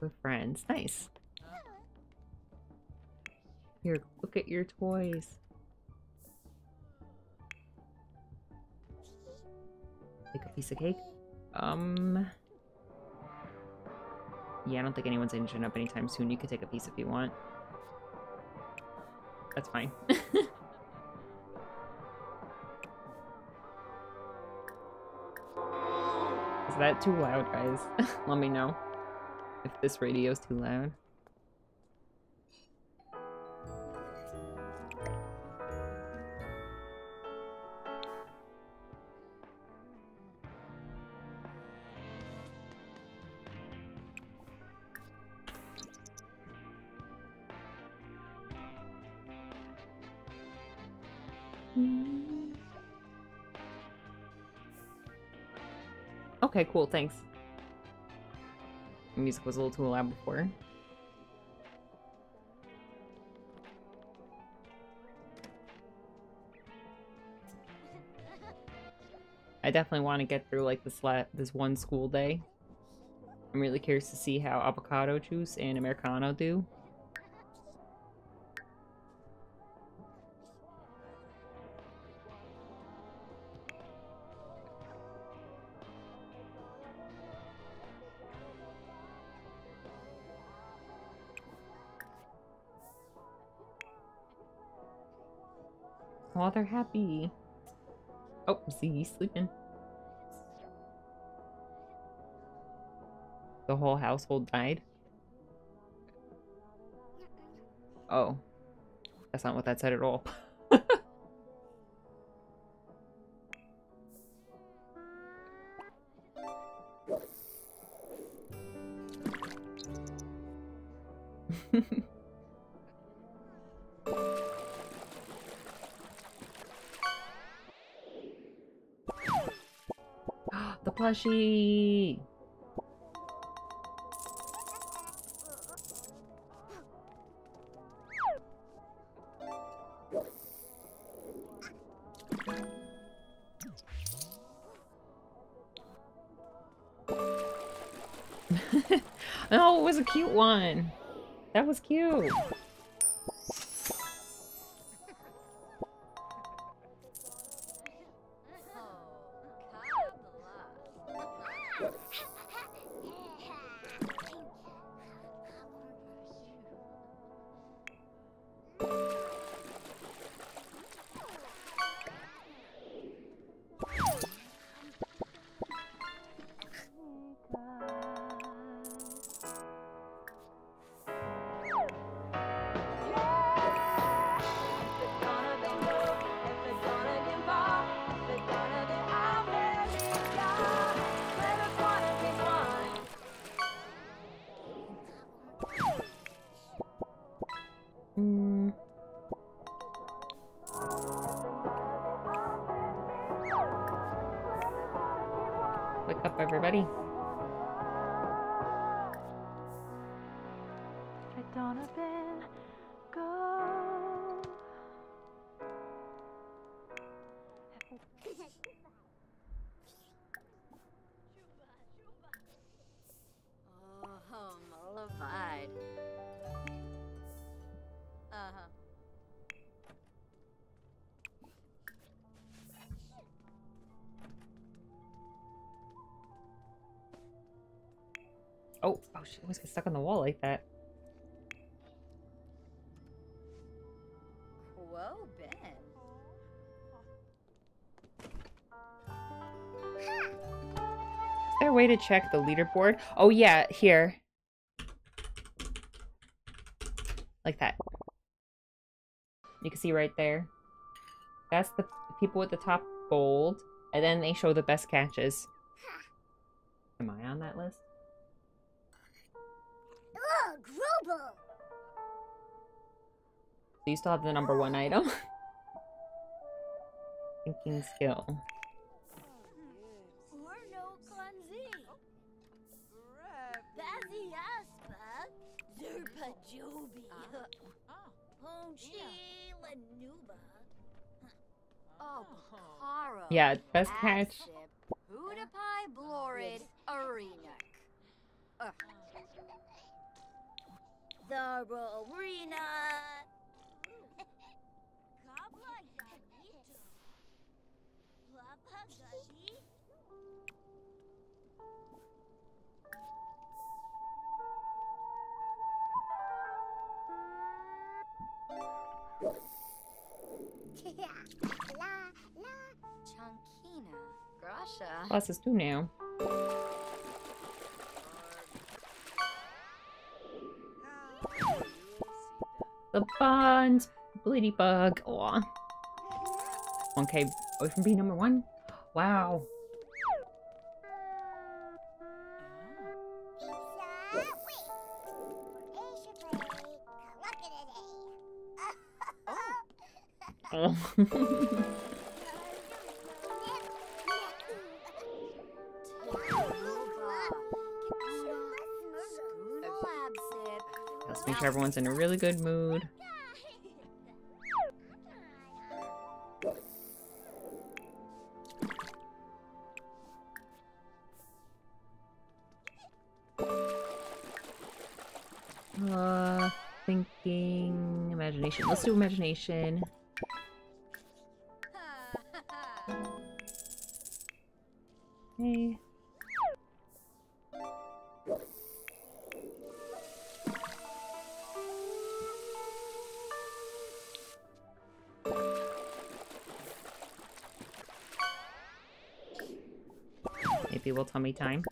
We're friends. Nice. Here, look at your toys. Take a piece of cake. Um. Yeah, I don't think anyone's aging up anytime soon. You could take a piece if you want. That's fine. [LAUGHS] Is that too loud, guys? Let me know if this radio is too loud. Okay, cool, thanks. The music was a little too loud before. I definitely want to get through like this this one school day. I'm really curious to see how avocado juice and americano do. They're happy. Oh, Ziggy's sleeping. The whole household died? Oh. That's not what that said at all. [LAUGHS] plushie! [LAUGHS] oh, it was a cute one. That was cute. She always gets stuck on the wall like that. Ben. Is there a way to check the leaderboard? Oh, yeah, here. Like that. You can see right there. That's the people with the top gold. And then they show the best catches. Am I on that list? So you still have the number one item. [LAUGHS] Thinking skill. Yeah, best catch. The Arena. Chunkina. Grasha. Classes too now. The Bonds Bleedy Bug. Aw. 1k away from being number one? Wow. [LAUGHS] Oh. [LAUGHS] making sure everyone's in a really good mood. Uh, thinking imagination. Let's do imagination. Me time.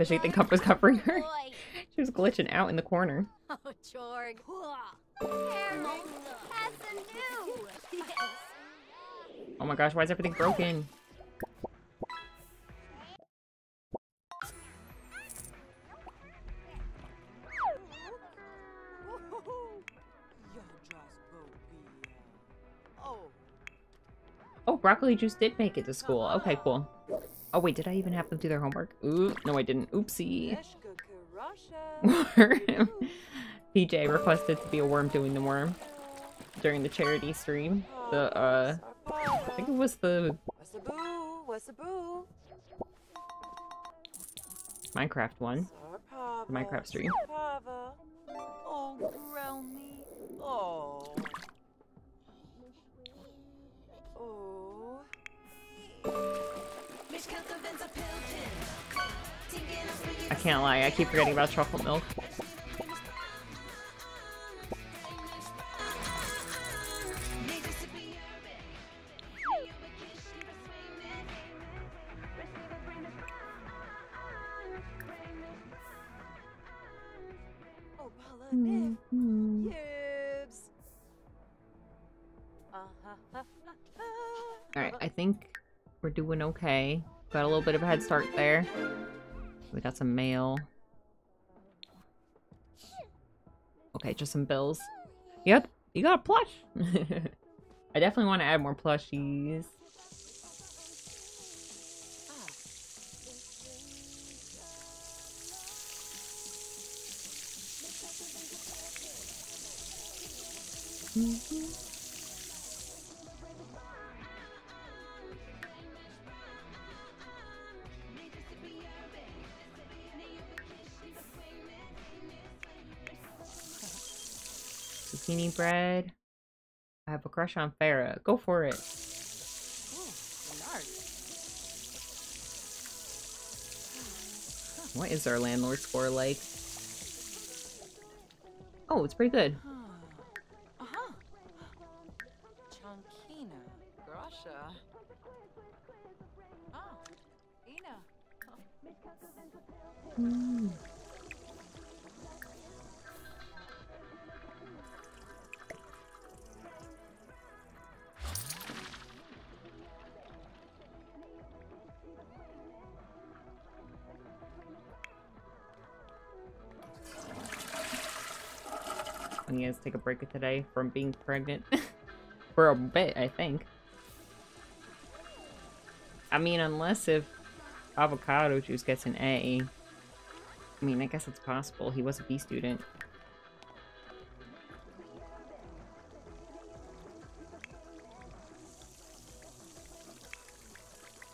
The fish ate the cup was covering her. [LAUGHS] she was glitching out in the corner. Oh, Jorg. Careful. That's a new. Yes. Oh my gosh, why is everything broken? Oh, broccoli juice did make it to school. Okay, cool. Oh wait, did I even have them do their homework? Ooh, no I didn't. Oopsie. Worm. [LAUGHS] PJ requested to be a worm doing the worm during the charity stream. The, uh, I think it was the What's a boo? What's a boo? Minecraft one. The Minecraft stream. Oh, I can't lie, I keep forgetting about chocolate milk. Uh-huh. Alright, I think we're doing okay. Got a little bit of a head start there. We got some mail. Okay, just some bills. Yep, you got a plush. [LAUGHS] I definitely want to add more plushies. Mm-hmm. Zucchini bread. I have a crush on Farah. Go for it. What is our landlord score like? Oh, it's pretty good. Chunkina. Grasha. Ina. Mm. He take a break today from being pregnant. [LAUGHS] For a bit, I think. I mean, unless if avocado juice gets an A. I mean, I guess it's possible. He was a B student.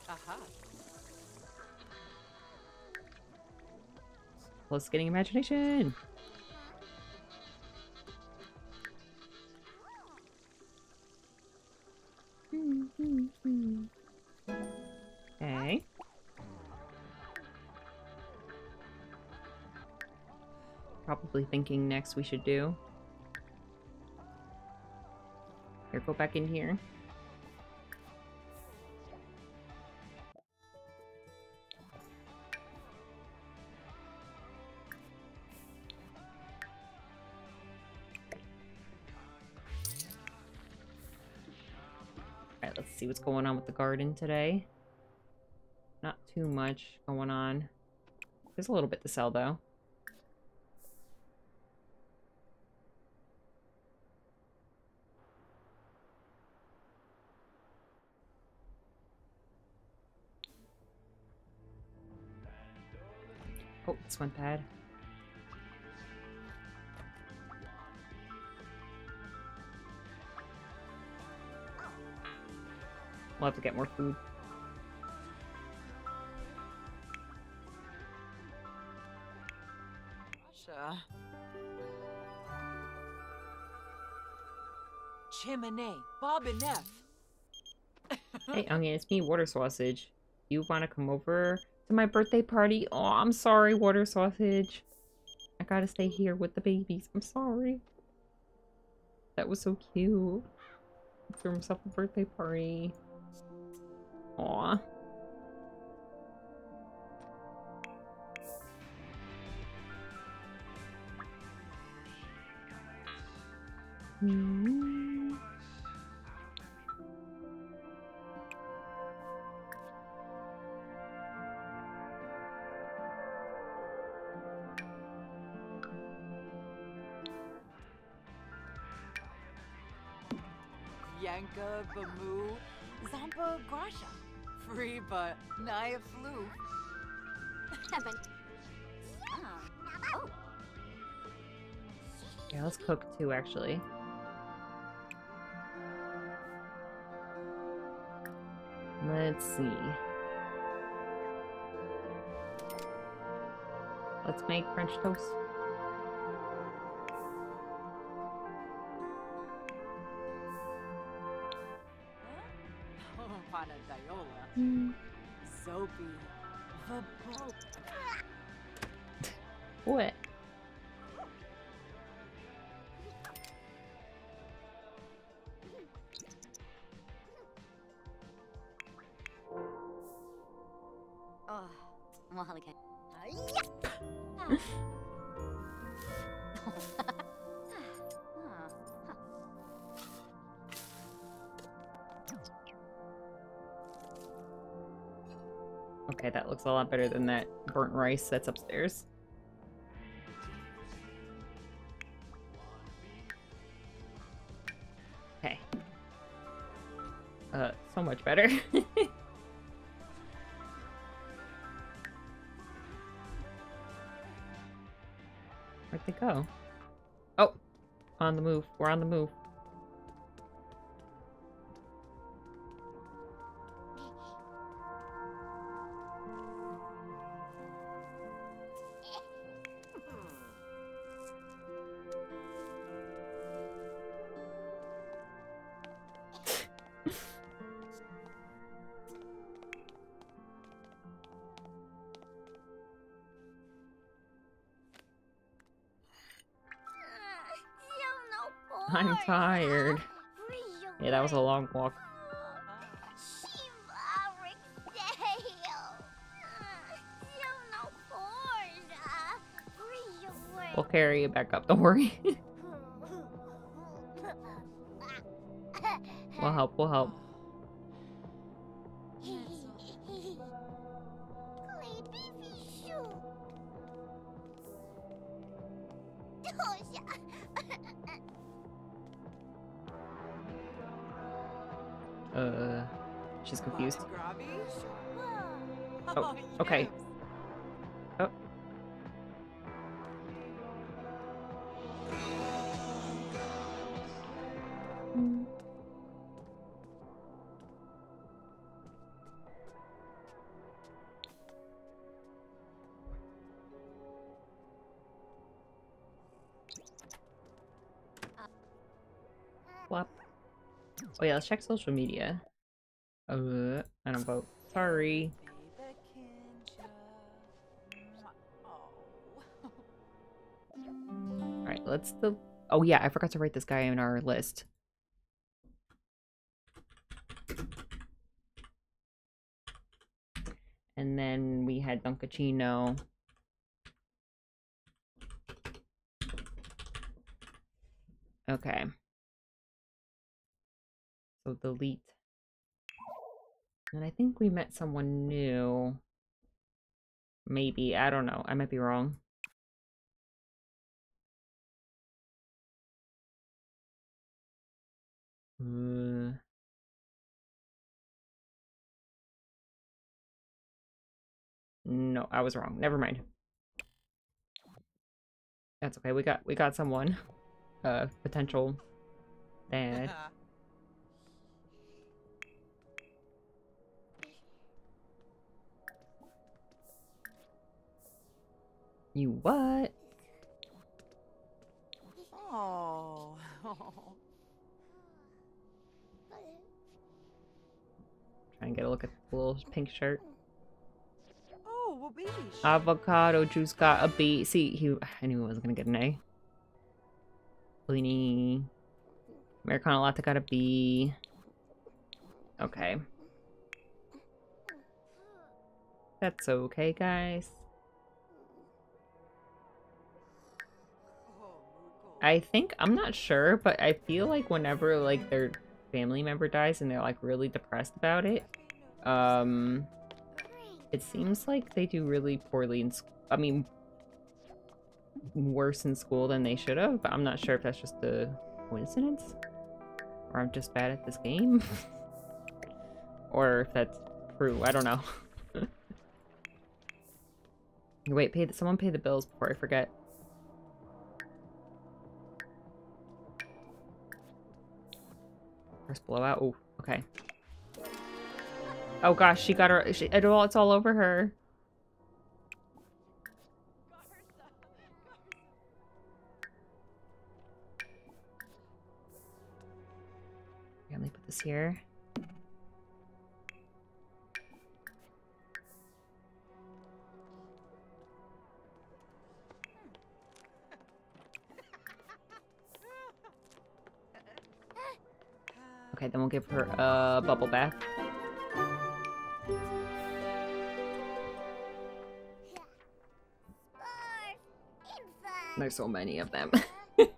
Aha. Plus getting imagination. Thinking next we should do. Here, go back in here. Alright, let's see what's going on with the garden today. Not too much going on. There's a little bit to sell, though. Oh, this went bad. We'll have to get more food. Russia. Chimney, Bob and Neff. Hey, Onion, it's me, Water Sausage. You want to come over to my birthday party? Oh, I'm sorry, Water Sausage. I gotta stay here with the babies. I'm sorry. That was so cute. He threw himself a birthday party. Aw. Mm. Yanka, Free, but Naya flew. Ah. Oh. Yeah, let's cook too, actually. Let's see. Let's make French toast. Soapy. A lot better than that burnt rice that's upstairs. Okay. Uh, so much better. [LAUGHS] Where'd they go? Oh! On the move. We're on the move. Tired. Yeah, that was a long walk. We'll carry you back up, don't worry. [LAUGHS] we'll help, we'll help. Let's check social media. Uh, I don't vote. Sorry. Alright, let's the... Oh yeah, I forgot to write this guy in our list. And then we had Dunkachino. Okay. So delete. And I think we met someone new. Maybe. I don't know. I might be wrong. Uh, no, I was wrong. Never mind. That's okay. We got we got someone. Uh, potential [LAUGHS] dad. You what? Oh. [LAUGHS] Try and get a look at the little pink shirt. Oh. Avocado juice got a B. See, he I knew he wasn't gonna get an A. Bleeny. Americano latte got a B. Okay. That's okay, guys. I think I'm not sure, but I feel like whenever like their family member dies and they're like really depressed about it, um, it seems like they do really poorly in. sc- I mean, worse in school than they should have. But I'm not sure if that's just a coincidence, or I'm just bad at this game, [LAUGHS] or if that's true. I don't know. [LAUGHS] Wait, pay the, someone pay the bills before I forget. First blowout. Oh, okay. Oh gosh, she got her. She, it all, it's all over her. Let me put this here. Okay, then we'll give her a bubble bath. There's so many of them. [LAUGHS] Pips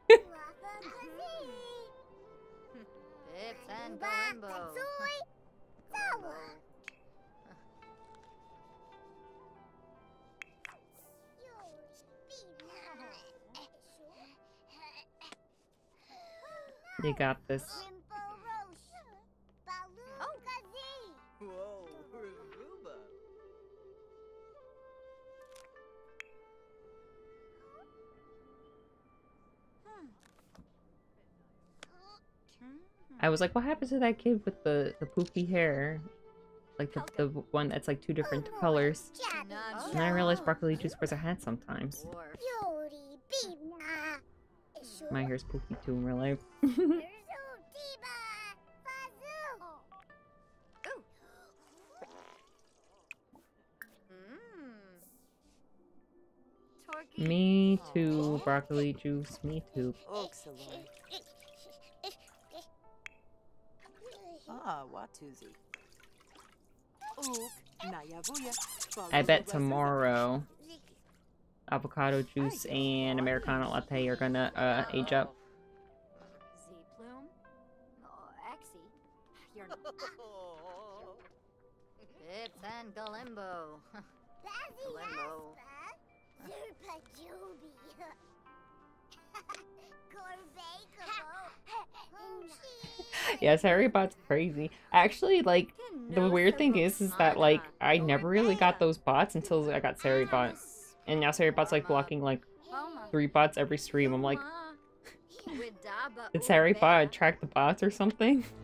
[LAUGHS] you got this. [LAUGHS] I was like, what happened to that kid with the, the poofy hair? Like the, the one that's like two different colors. And I realized broccoli juice wears a hat sometimes. My hair's poofy too in real life. [LAUGHS] [LAUGHS] Me too, broccoli juice, me too. Oxaloy. Ah, Watuzi. I bet tomorrow avocado juice and Americano latte are gonna uh, age up. Z Plume? Oh, Axie. You're not. Pips and Galimbo. Galimbo. Yes, Harry Bot's crazy. Actually, like, the weird thing is, is that, like, I never really got those bots until I got Sery bot. And now Sery bot's, like, blocking, like, three bots every stream. I'm like, did Sery bot track the bots or something? [LAUGHS]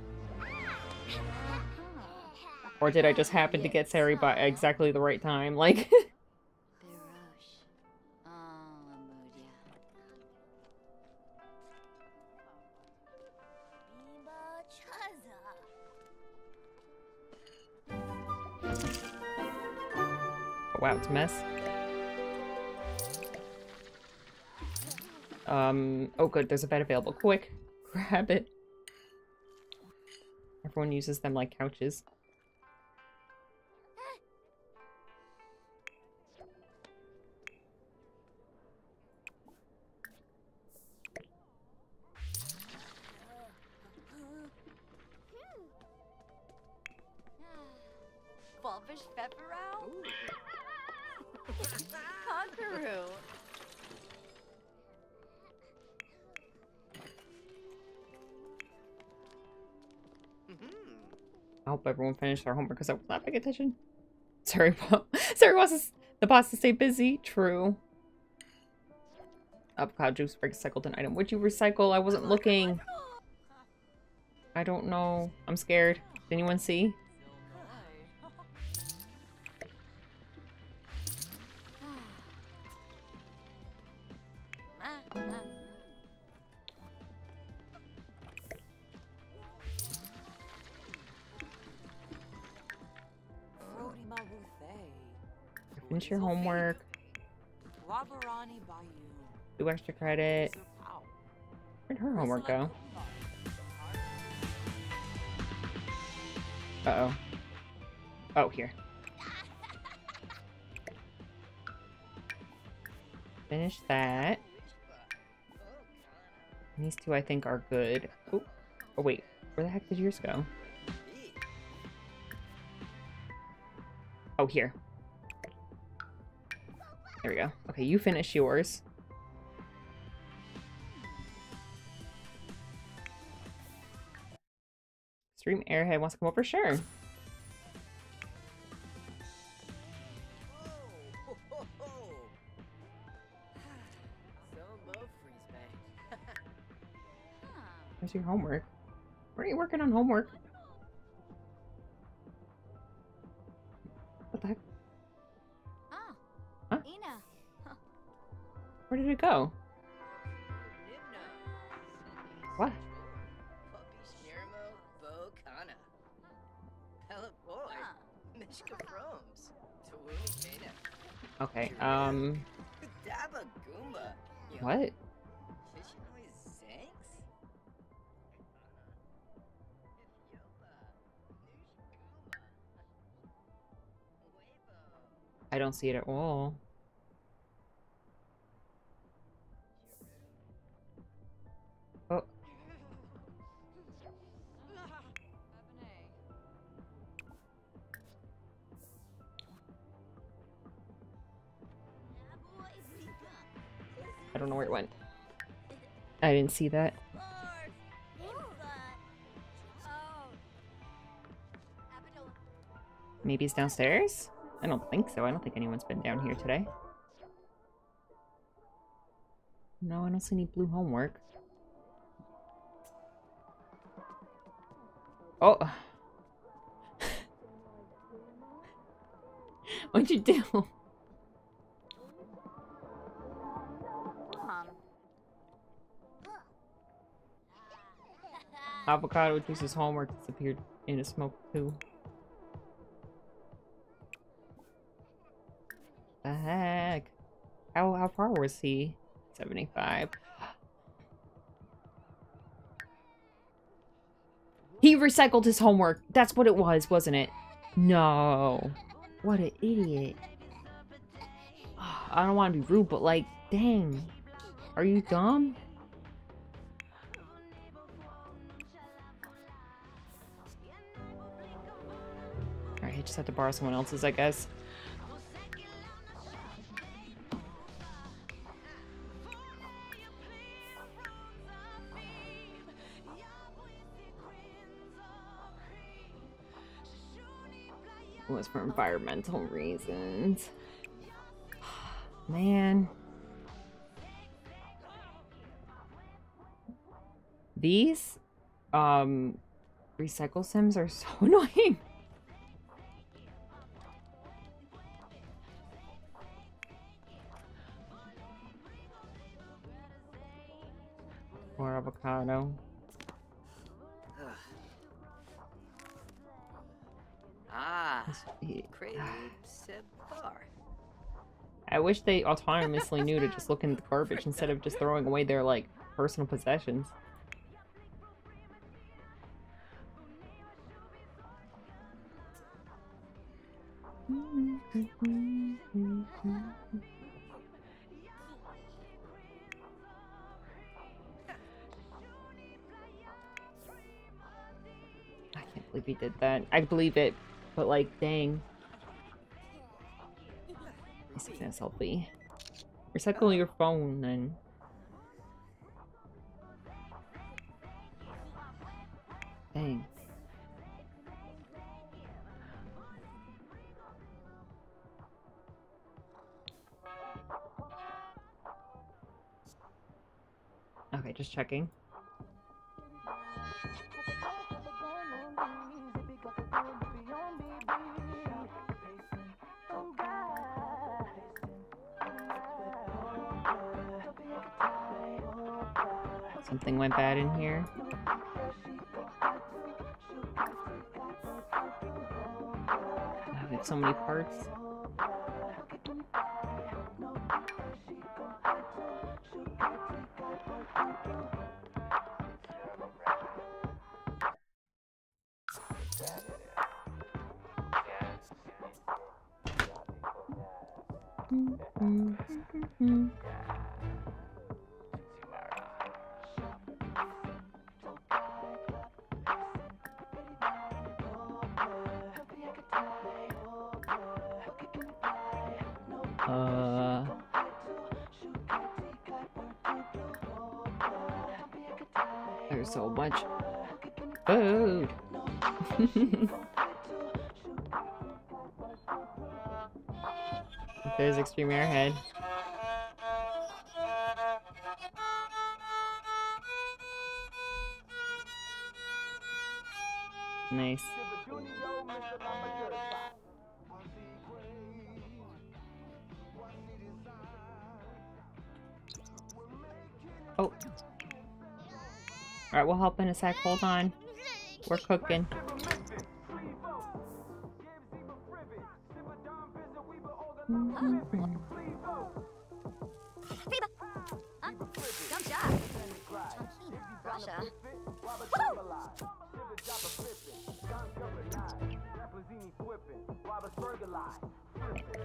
Or did I just happen to get Sery bot at exactly the right time? Like, [LAUGHS] wow, it's a mess. Um, oh good, there's a bed available. Quick, [LAUGHS] grab it. Everyone uses them like couches. Bulbish Pepperow? Conqueroo. I hope everyone finished their homework because I was not paying attention. [LAUGHS] Sorry, [LAUGHS] sorry, boss. The boss to stay busy. True. Avocado juice recycled an item. Would you recycle? I wasn't looking. I don't know. I'm scared. Did anyone see? Finish your homework. Do extra credit. Where'd her homework go? Uh-oh. Oh, here. Finish that. These two I think are good. Oh, oh wait. Where the heck did yours go? Oh, here. There we go. Okay, you finish yours. Stream Airhead wants to come over? Sure. [LAUGHS] Where's your homework? Where are you working on homework? Did it go? What? Okay, um... What? I don't see it at all. I don't know where it went. I didn't see that. Maybe it's downstairs? I don't think so. I don't think anyone's been down here today. No, I don't see any blue homework. Oh. [LAUGHS] What'd you do? Avocado juice's homework disappeared into smoke too. The heck? How how far was he? 75. He recycled his homework. That's what it was, wasn't it? No. What an idiot. [SIGHS] I don't want to be rude, but like, dang. Are you dumb? Just had to borrow someone else's, I guess. Was for environmental reasons. [SIGHS] Man. These um recycle sims are so [LAUGHS] annoying. More avocado. Ah, I wish they autonomously knew to just look in the garbage instead of just throwing away their like personal possessions. I he did that. I believe it, but like, dang. Selfie. Recycle your phone then. Dang. Okay, just checking. Something went bad in here. I have so many parts. There's extreme airhead. Nice. Oh. Alright, we'll help in a sec. Hold on. We're cooking.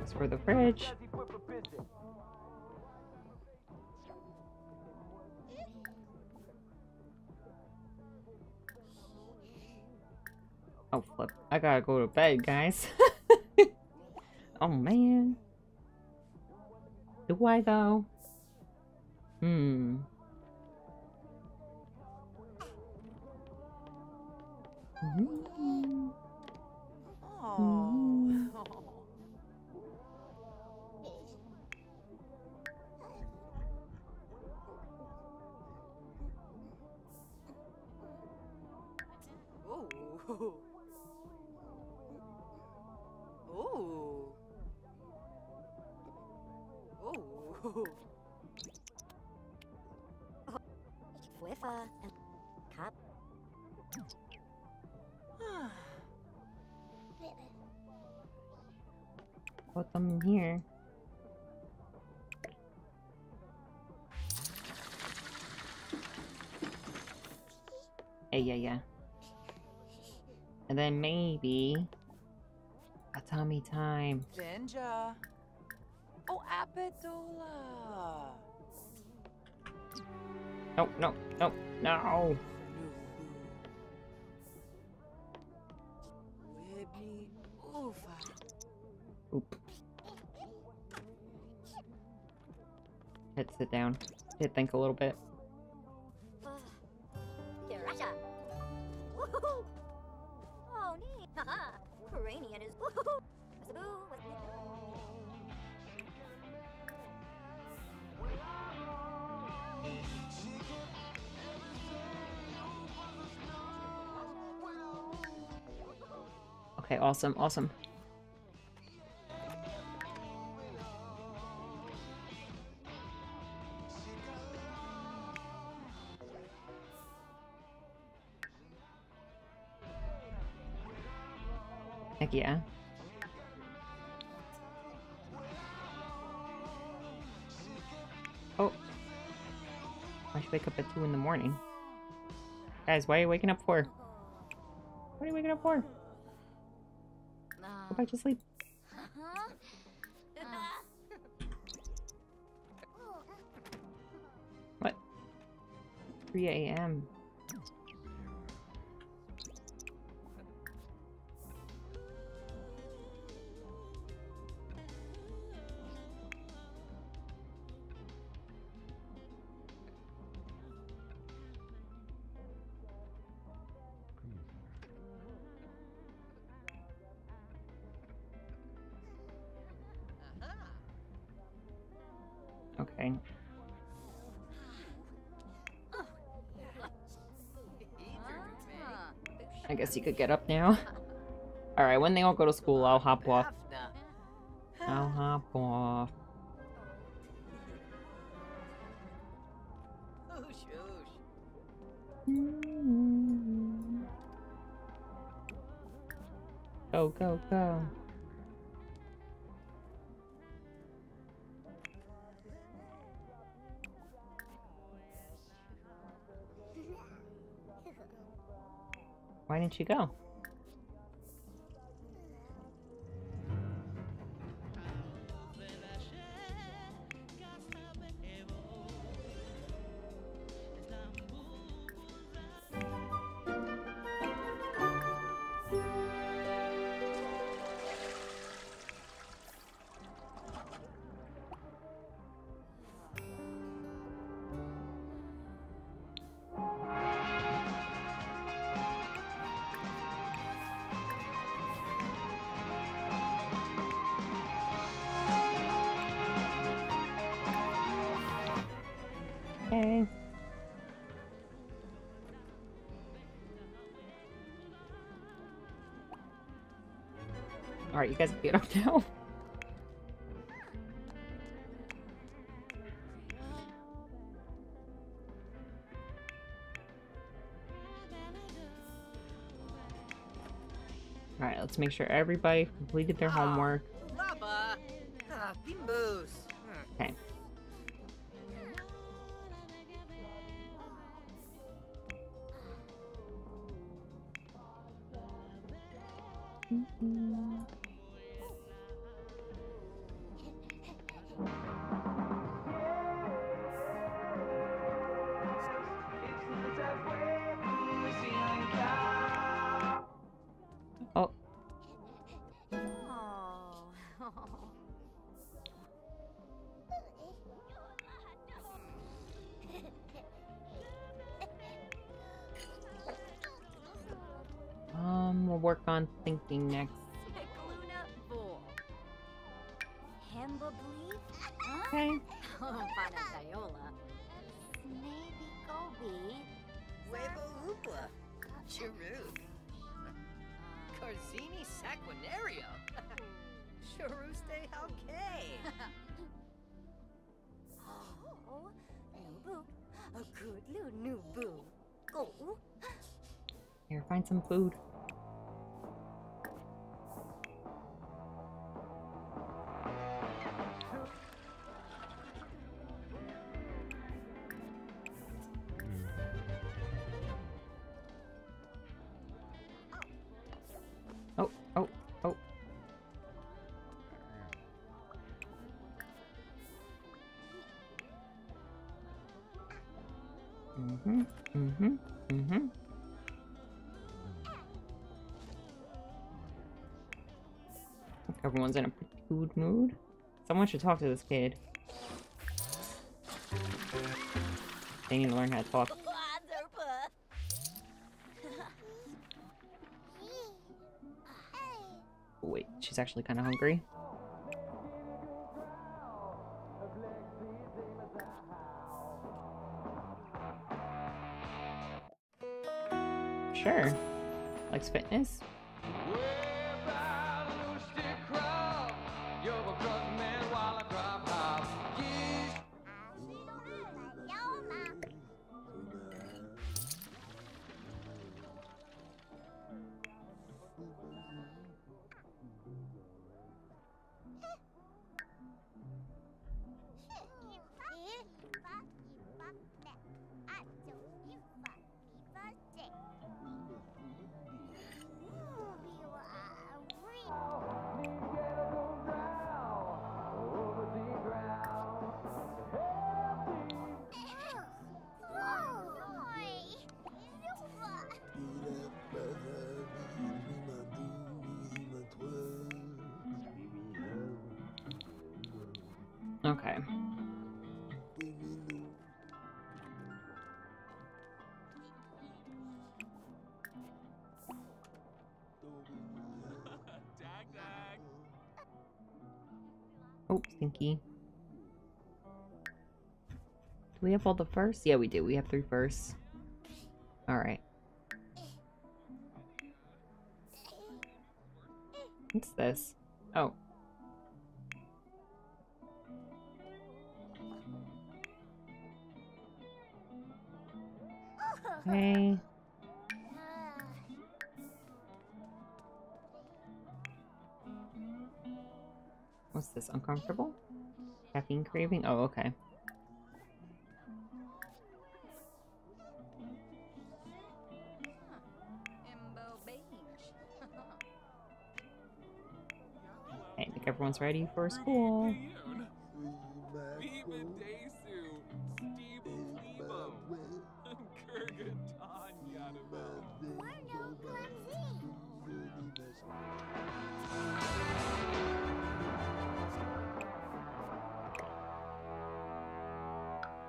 It's for the fridge. Oh, flip. I gotta go to bed, guys. [LAUGHS] oh, man. Do I, though? Hmm. [LAUGHS] Oh. [LAUGHS] Ooh. And cup. Them in here. Yeah, yeah, yeah. And then maybe a tummy time. Ginger. Oh, Apidola. No, no, no, no. Oop. To sit down. Did think a little bit. Okay, awesome, awesome. Heck yeah. Oh. I should wake up at 2 in the morning. Guys, why are you waking up for? What are you waking up for? Back to sleep. Uh-huh. What? 3 a.m. guess you could get up now. [LAUGHS] Alright, when they all go to school, I'll hop off. I'll hop off. Go, go, go. Why didn't you go? Alright, you guys [LAUGHS] get up now. Alright, let's make sure everybody completed their ah. homework. Everyone's in a good mood. Someone should talk to this kid. They need to learn how to talk. Oh, wait, she's actually kind of hungry. Sure. Likes fitness. We have all the firsts? Yeah, we do. We have three firsts. Alright. What's this? Oh. Okay. What's this? Uncomfortable? Caffeine craving? Oh, okay. Everyone's ready for school.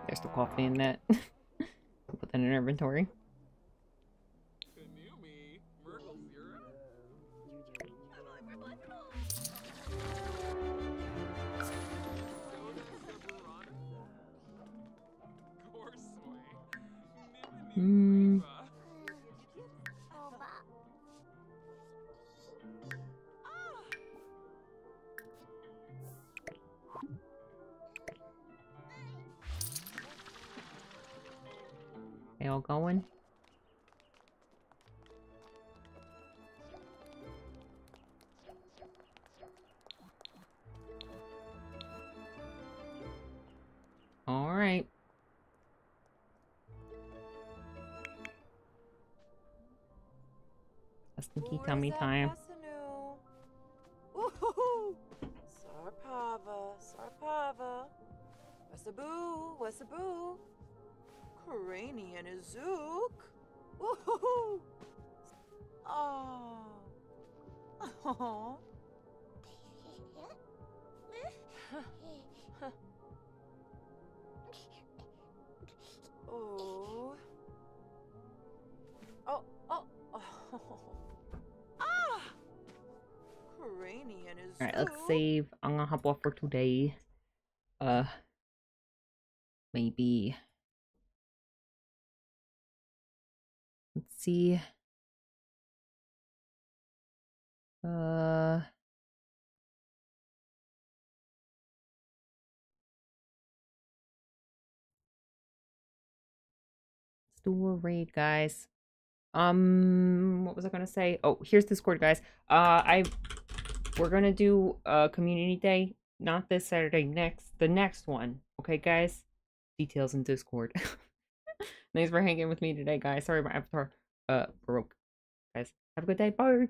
There's the coffee in that. That tummy time. Sarpava, Sarpava. Wesaboo, Wesaboo. Karani and Azook. Woohoo! Ah. [LAUGHS] Oh. Oh. oh. Alright, let's save. I'm gonna hop off for today. Uh, maybe. Let's see. Uh. Let's do a raid, guys. Um, what was I gonna say? Oh, here's Discord, guys. Uh, I we're gonna do a community day, not this Saturday, next the next one. Okay, guys. Details in Discord. [LAUGHS] Thanks for hanging with me today, guys. Sorry my avatar uh broke. Guys, have a good day. Bye.